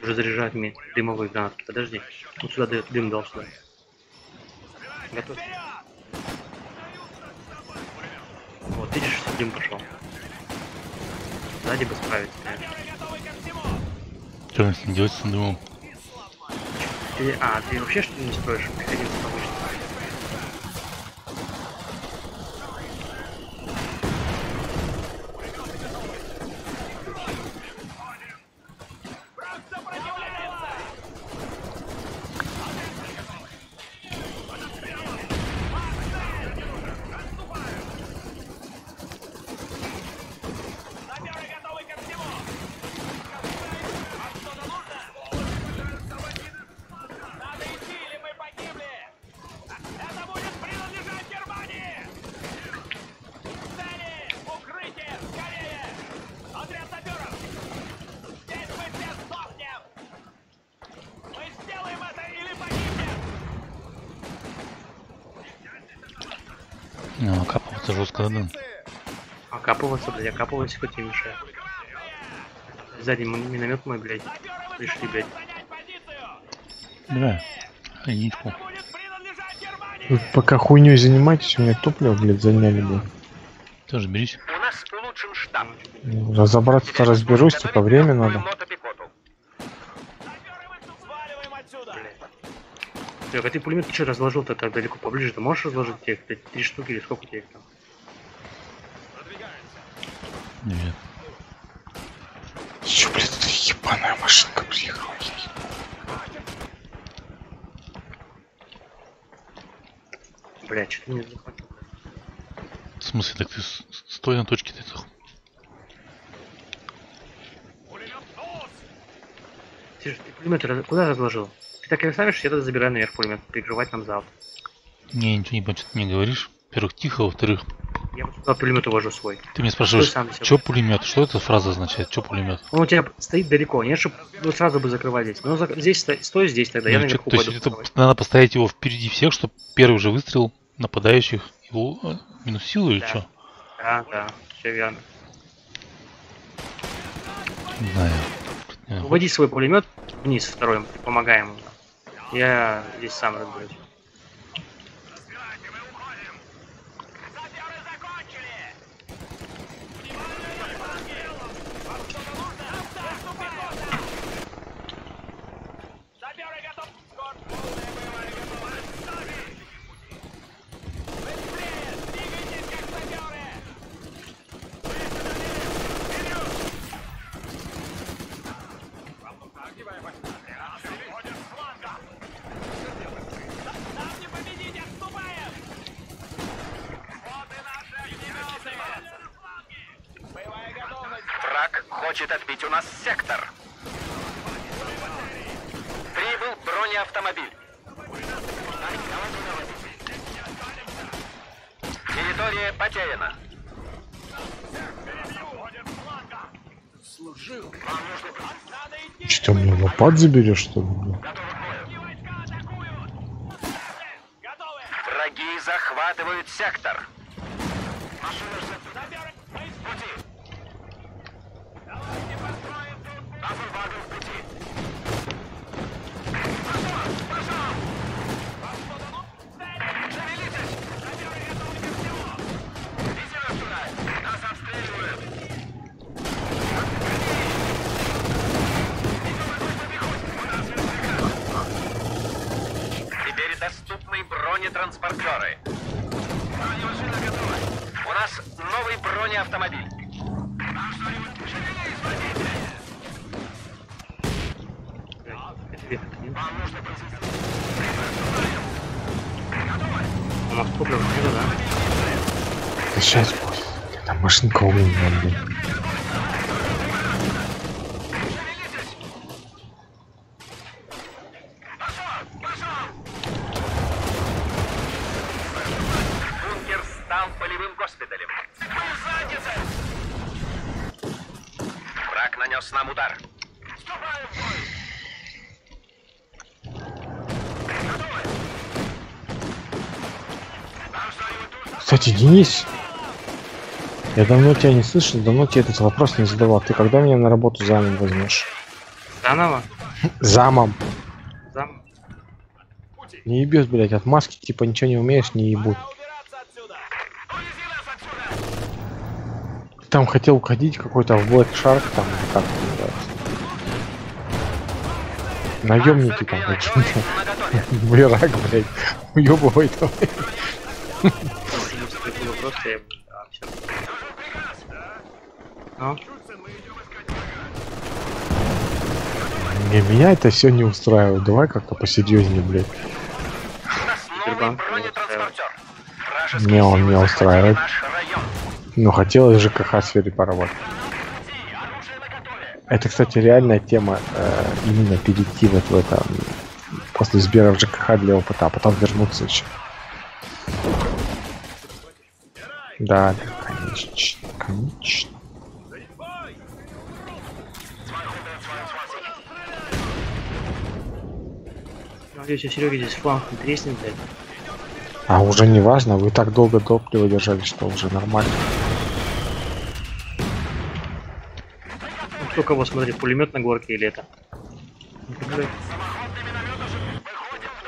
Уже заряжают мне дымовые гранаты. Подожди. Вот сюда дает дым дал сюда. Готов. Дым пошел. Сзади бы справиться, наверное.
Что нам с ним делать с дымом?
Ты- а, ты вообще что ли не строишь? Механизм обычно.
Надо идти, или мы погибли! Это будет принадлежать Германии! Цели! Укрытие! Скорее! Отряд саперов! Здесь мы все сдохнем! Мы сделаем это или погибнем!
Ну, окапываться жестко, да?
Окапываться, блядь, окапывайся хоть и мешает. Сзади миномет мой, блядь. Пришли, блядь.
Да. Единичку.
Вы пока хуйней занимаетесь, у меня топливо, блядь, заняли бы.
Тоже берись.
Разобраться-то разберусь, только время надо.
Серега, а ты пулемет что разложил-то так далеко поближе? Ты можешь разложить тех, блядь, три штуки или сколько у тебя их там?
Нет.
Чё, блядь, это ебаная машинка приехала.
Блядь, что ты мне захватил?
В смысле, так ты стой на точке ты тут.
Сереж, ты пулемет раз- куда разложил? Ты так и оставишь, я тогда забираю наверх пулемет, прикрывать нам зал.
Не, ничего не понимаю, что ты мне говоришь. Во-первых, тихо, во-вторых,
Я вот сюда пулемет увожу свой.
ты меня спрашиваешь,
Стой
что пулемет? Что эта фраза означает? Что пулемет?
Он у тебя стоит далеко, нет, чтобы ну, сразу бы закрывать здесь. Ну, зак- здесь сто- стой здесь тогда, я
Ну, чё-
наверху
то есть это надо поставить его впереди всех, чтобы первый же выстрел нападающих его э, минусил или
Да.
что?
Да, да, все верно.
Не знаю.
Уводи свой пулемет вниз второй, помогаем ему. Я здесь сам разберусь.
Саперы готов! Скоро! Полная боевая готовность! Быстрее! Двигайтесь, как саперы! Нам не победить, отступаем! Вот и наши огнеметы! Боевая готовность!
Враг хочет отбить у нас сектор. Прибыл бронеавтомобиль. Территория потеряна.
Лопат заберешь, что ли? Давно тебя не слышал, давно тебе этот вопрос не задавал. Ты когда меня на работу замом возьмешь?
Заново?
Замом.
Зам.
Не ебешь, блядь, от маски типа ничего не умеешь, не ебут. там хотел уходить какой-то в Black Shark, там, как называется. Наемники там какие-то. <laughs> В Ирак, блядь. Уебывает.
Если было просто, я бы... Да, всё. Ну,
Не, меня это все не устраивает. Давай как-то посерьезнее, блядь.
Не
он не устраивает. Но хотелось же ЖКХ сфере поработать. Это, кстати, реальная тема э, именно перейти вот в это после Сбера в ЖКХ для опыта, а потом вернуться еще. Да, конечно.
Надеюсь, у Сереги здесь фланг не треснет, блядь.
А уже не важно, вы так долго топливо держали, что уже нормально.
Ну, кто кого смотри, пулемет на горке или это?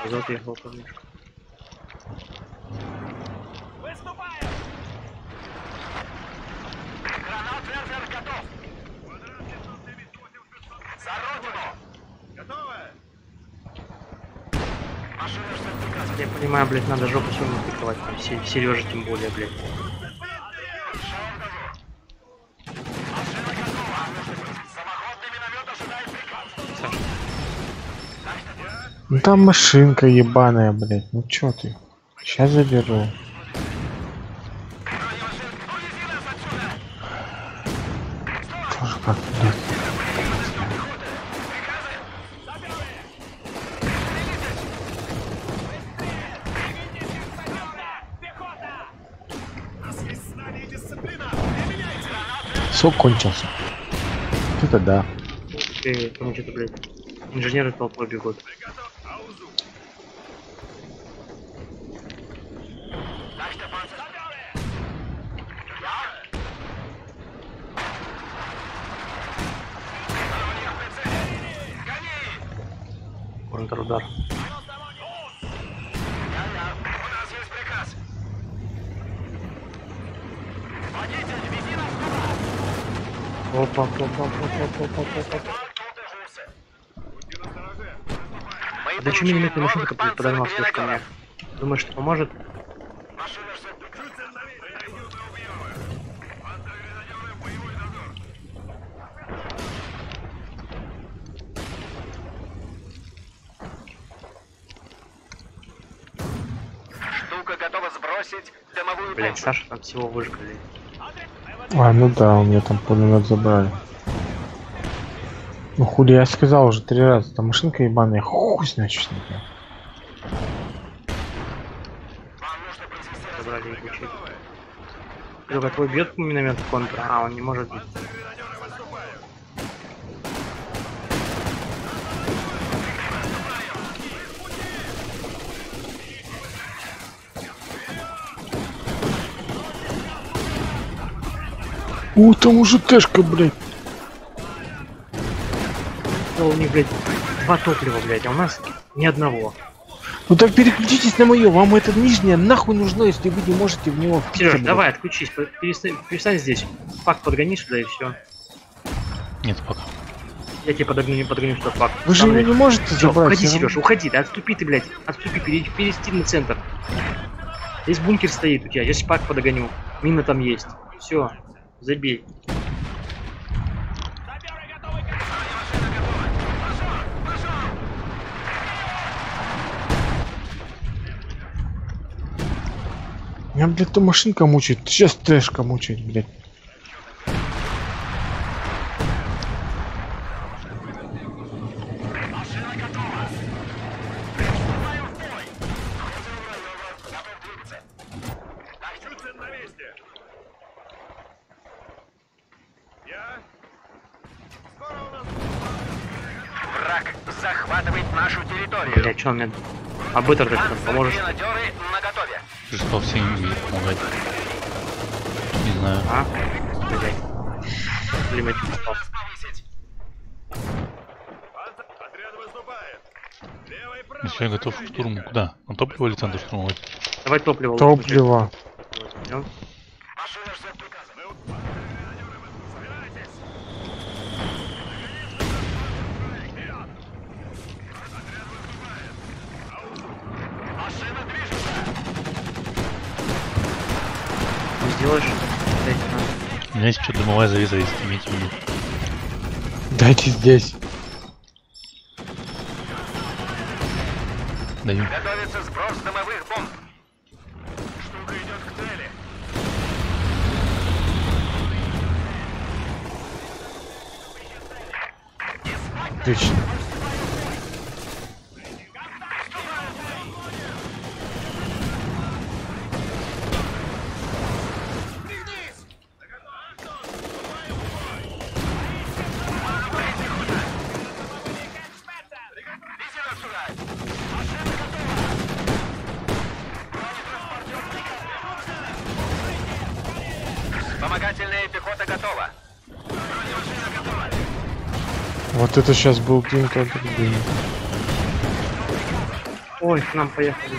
Назад ехал парнишка.
Выступаем!
Гранатвертер готов. За родину.
Готово?
Машина ждет приказа.
Я понимаю, блядь, надо жопу свою прикрывать, там, Се- Сережа тем более, блядь.
Ну там машинка ебаная, блядь. Ну чё ты? Сейчас заберу. Тоже как, блядь. Сок кончился. Это да.
Ты, там что-то, блядь, инженеры толпой бегут. Контрудар.
У нас есть приказ. Водитель, вези нас туда.
Опа, опа, опа, опа, опа.
Мы
Зачем машинка слишком меня?
панцирных
Думаешь, что поможет?
Штука готова сбросить дымовую
Блять. Саша там всего выжгли.
А, ну да, у меня там пулемет забрали. Ну хули, я сказал уже три раза, там машинка ебаная, хуй знает, что с ней делать.
Забрали учить. Серега, твой бьет миномет в контр? А, он не может бить.
У, там уже тэшка, блядь.
У них, блядь, два топлива, блядь, а у нас ни одного.
Ну так переключитесь на мое, вам это нижнее нахуй нужно, если вы не можете в него впиться,
Сереж, давай, отключись, перестань, перестань здесь. Факт подгони сюда и все.
Нет, пока.
Я тебе подогню, не подгоню сюда факт.
Вы же
Там,
его
блядь,
не можете
Всё,
забрать.
уходи,
равно.
Сереж, уходи, да отступи ты, блядь. Отступи, пере- перести на центр. Здесь бункер стоит у тебя, я пак подогоню. Мина там есть. Все, забей.
Меня, блядь, то машинка мучает, сейчас тэшка мучает, блядь.
Враг захватывает нашу территорию.
Бля, он мне... А бытер ты поможешь?
Сказал всем ей помогать. Не знаю.
А? Блядь. Пулеметчик попал.
Право.
Если я готов к штурму, куда? На топливо или центр штурмовать?
Давай топливо.
Топливо.
Машина
делаешь?
У меня есть что дымовая завеса есть, имейте в виду.
Дайте здесь.
Даю.
Готовится сброс дымовых бомб.
Штука идет к цели.
Отлично.
Вспомогательная пехота готова.
Вот это сейчас был день как.
Ой, к нам поехали.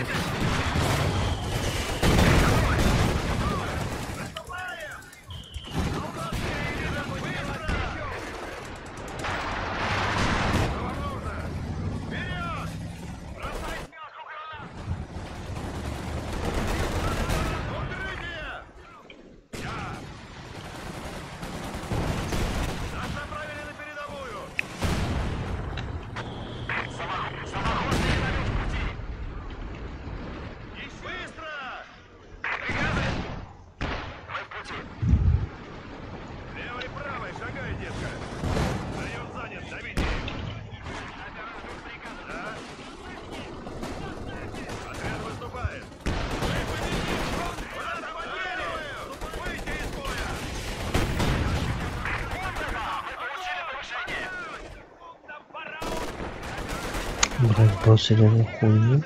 Бросили на хуйню.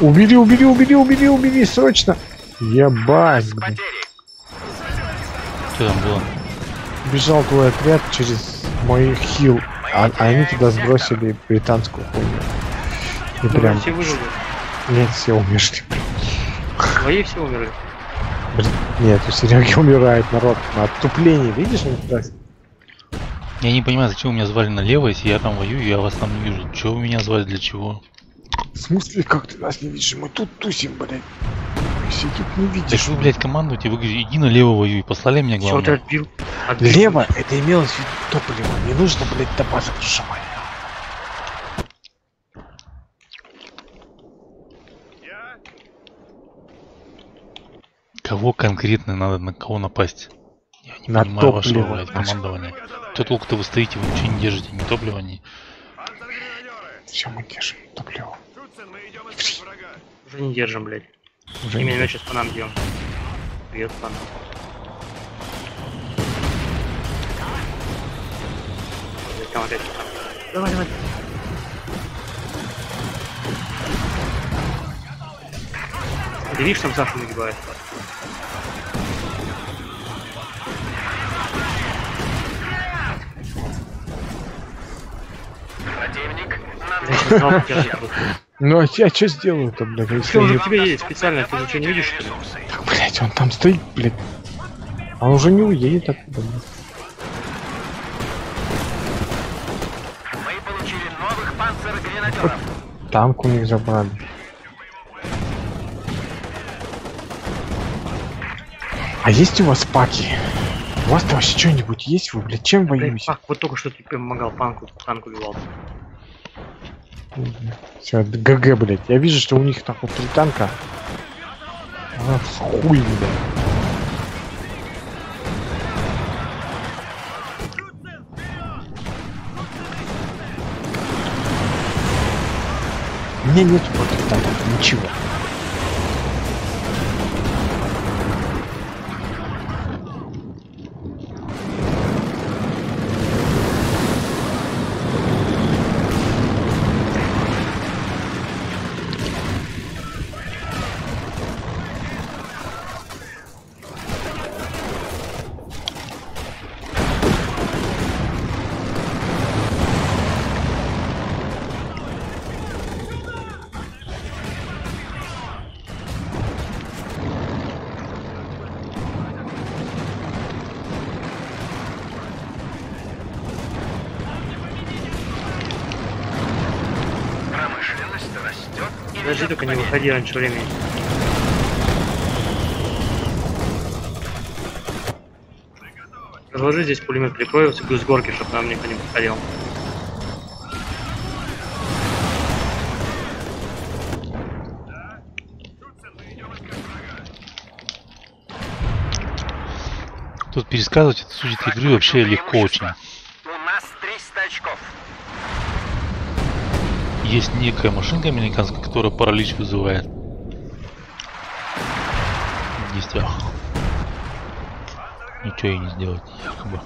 Убери, убери, убери, убери, убери, срочно! Ебать, блин.
Что там было?
Бежал твой отряд через мой хил, а, а они туда сбросили британскую хуйню. И прям,
все выжили.
нет, все умерли.
Твои все умерли.
Нет, у Сереги <laughs> умирает народ на отступлении, видишь,
Я не понимаю, зачем вы меня звали налево, если я там воюю, я вас там не вижу. Чего вы меня звали, для чего?
В смысле, как ты нас не видишь? Мы тут тусим, блядь. Если тут не
Да
видишь.
что вы, блядь, командуете? Вы говорите, иди налево воюй. Послали меня,
Все, ты
главное.
отбил. отбил.
Лево, это имелось в виду топливо. Не нужно, блядь, до базы
Кого конкретно надо, на кого напасть? Я не
На
понимаю вашего,
топливо.
блядь, командования. Что толку-то вы стоите, вы ничего не держите, ни топлива, ни...
Все, мы держим топливо.
Уже не держим, блядь.
Уже
И
не-
миномет сейчас по нам бьем. Бьет по нам. Блядь, Там опять. Давай, давай. Ты видишь, там Саша нагибает?
Противник.
Ну а я что сделаю-то, блядь, если
уже
не-
к тебе едет специально, ты ничего не видишь, что ли?
Так, блядь, он там стоит, блядь. Он уже не уедет оттуда. блядь.
Мы получили новых панцергренадеров.
Танк у них забрали. А есть у вас паки? У вас там вообще что-нибудь есть? Вы, блядь, чем воюете?
Пак, вот только что ты помогал панку, танк убивал.
Все, ГГ, блядь. Я вижу, что у них там вот три танка. А, хуй, блядь. У меня нет против танков ничего.
Выходи раньше времени. Разложи здесь пулемет, прикрой его с горки, чтобы нам никто не подходил.
Тут пересказывать суть этой игры вообще легко очень.
У нас 300 очков.
Есть некая машинка американская, которая паралич вызывает. В. Ничего ей не сделать, якобы.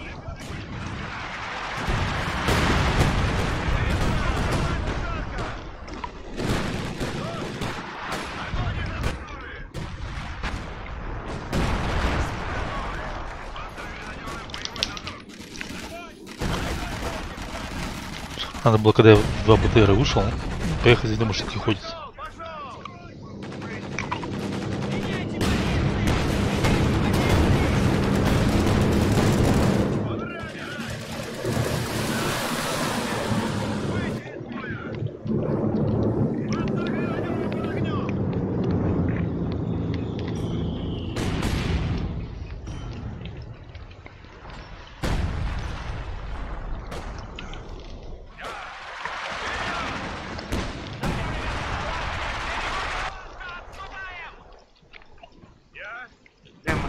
Надо было, когда я в два БТРа вышел, поехать здесь думаю, что ходится.
Прямо.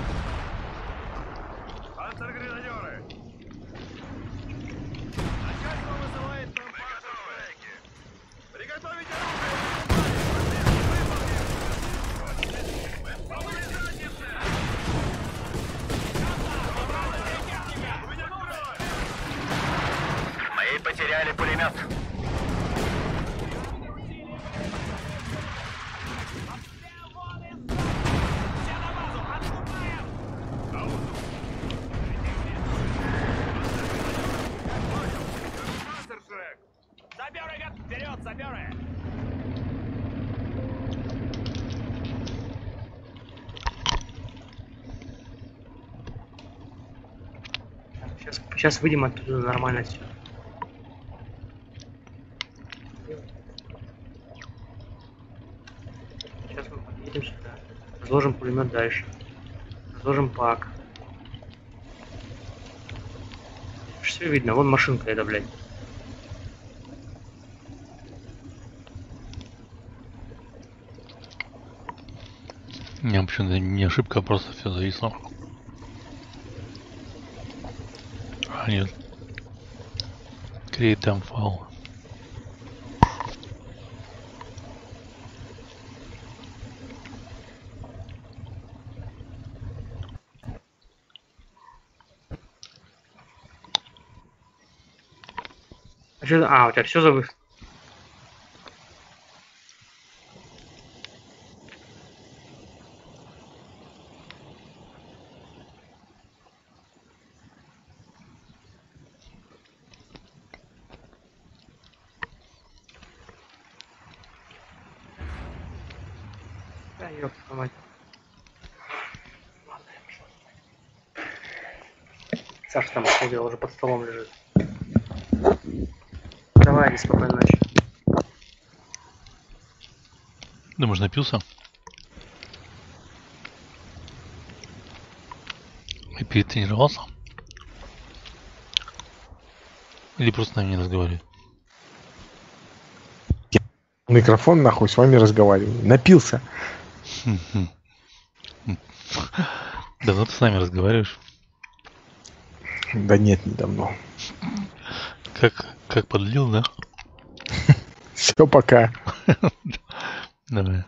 Панцергренадеры! Начальство вызывает нам Приготовить! Приготовить оружие!
Мы потеряли пулемет.
Мастершек!
Саперы, ребят, вперед, саперы!
Сейчас, выйдем оттуда нормально все. Сейчас мы подъедем сюда. Разложим пулемет дальше. Разложим пак. Все видно, вон машинка эта, блядь.
Не, почему-то не ошибка, а просто все зависло. А, нет. Create
чё- а, у тебя все завышло. Да, ёб твою мать. Ладно, я пошёл спать. Ходил, уже под столом лежит. Давай, спокойной ночи.
Думаешь, напился? И перетренировался? Или просто с нами не разговаривает?
Микрофон нахуй с вами разговариваю. Напился. <laughs>
Давно ты с нами разговариваешь?
Да нет, недавно.
Как, как подлил, да? <laughs>
Все, пока. <laughs>
Давай.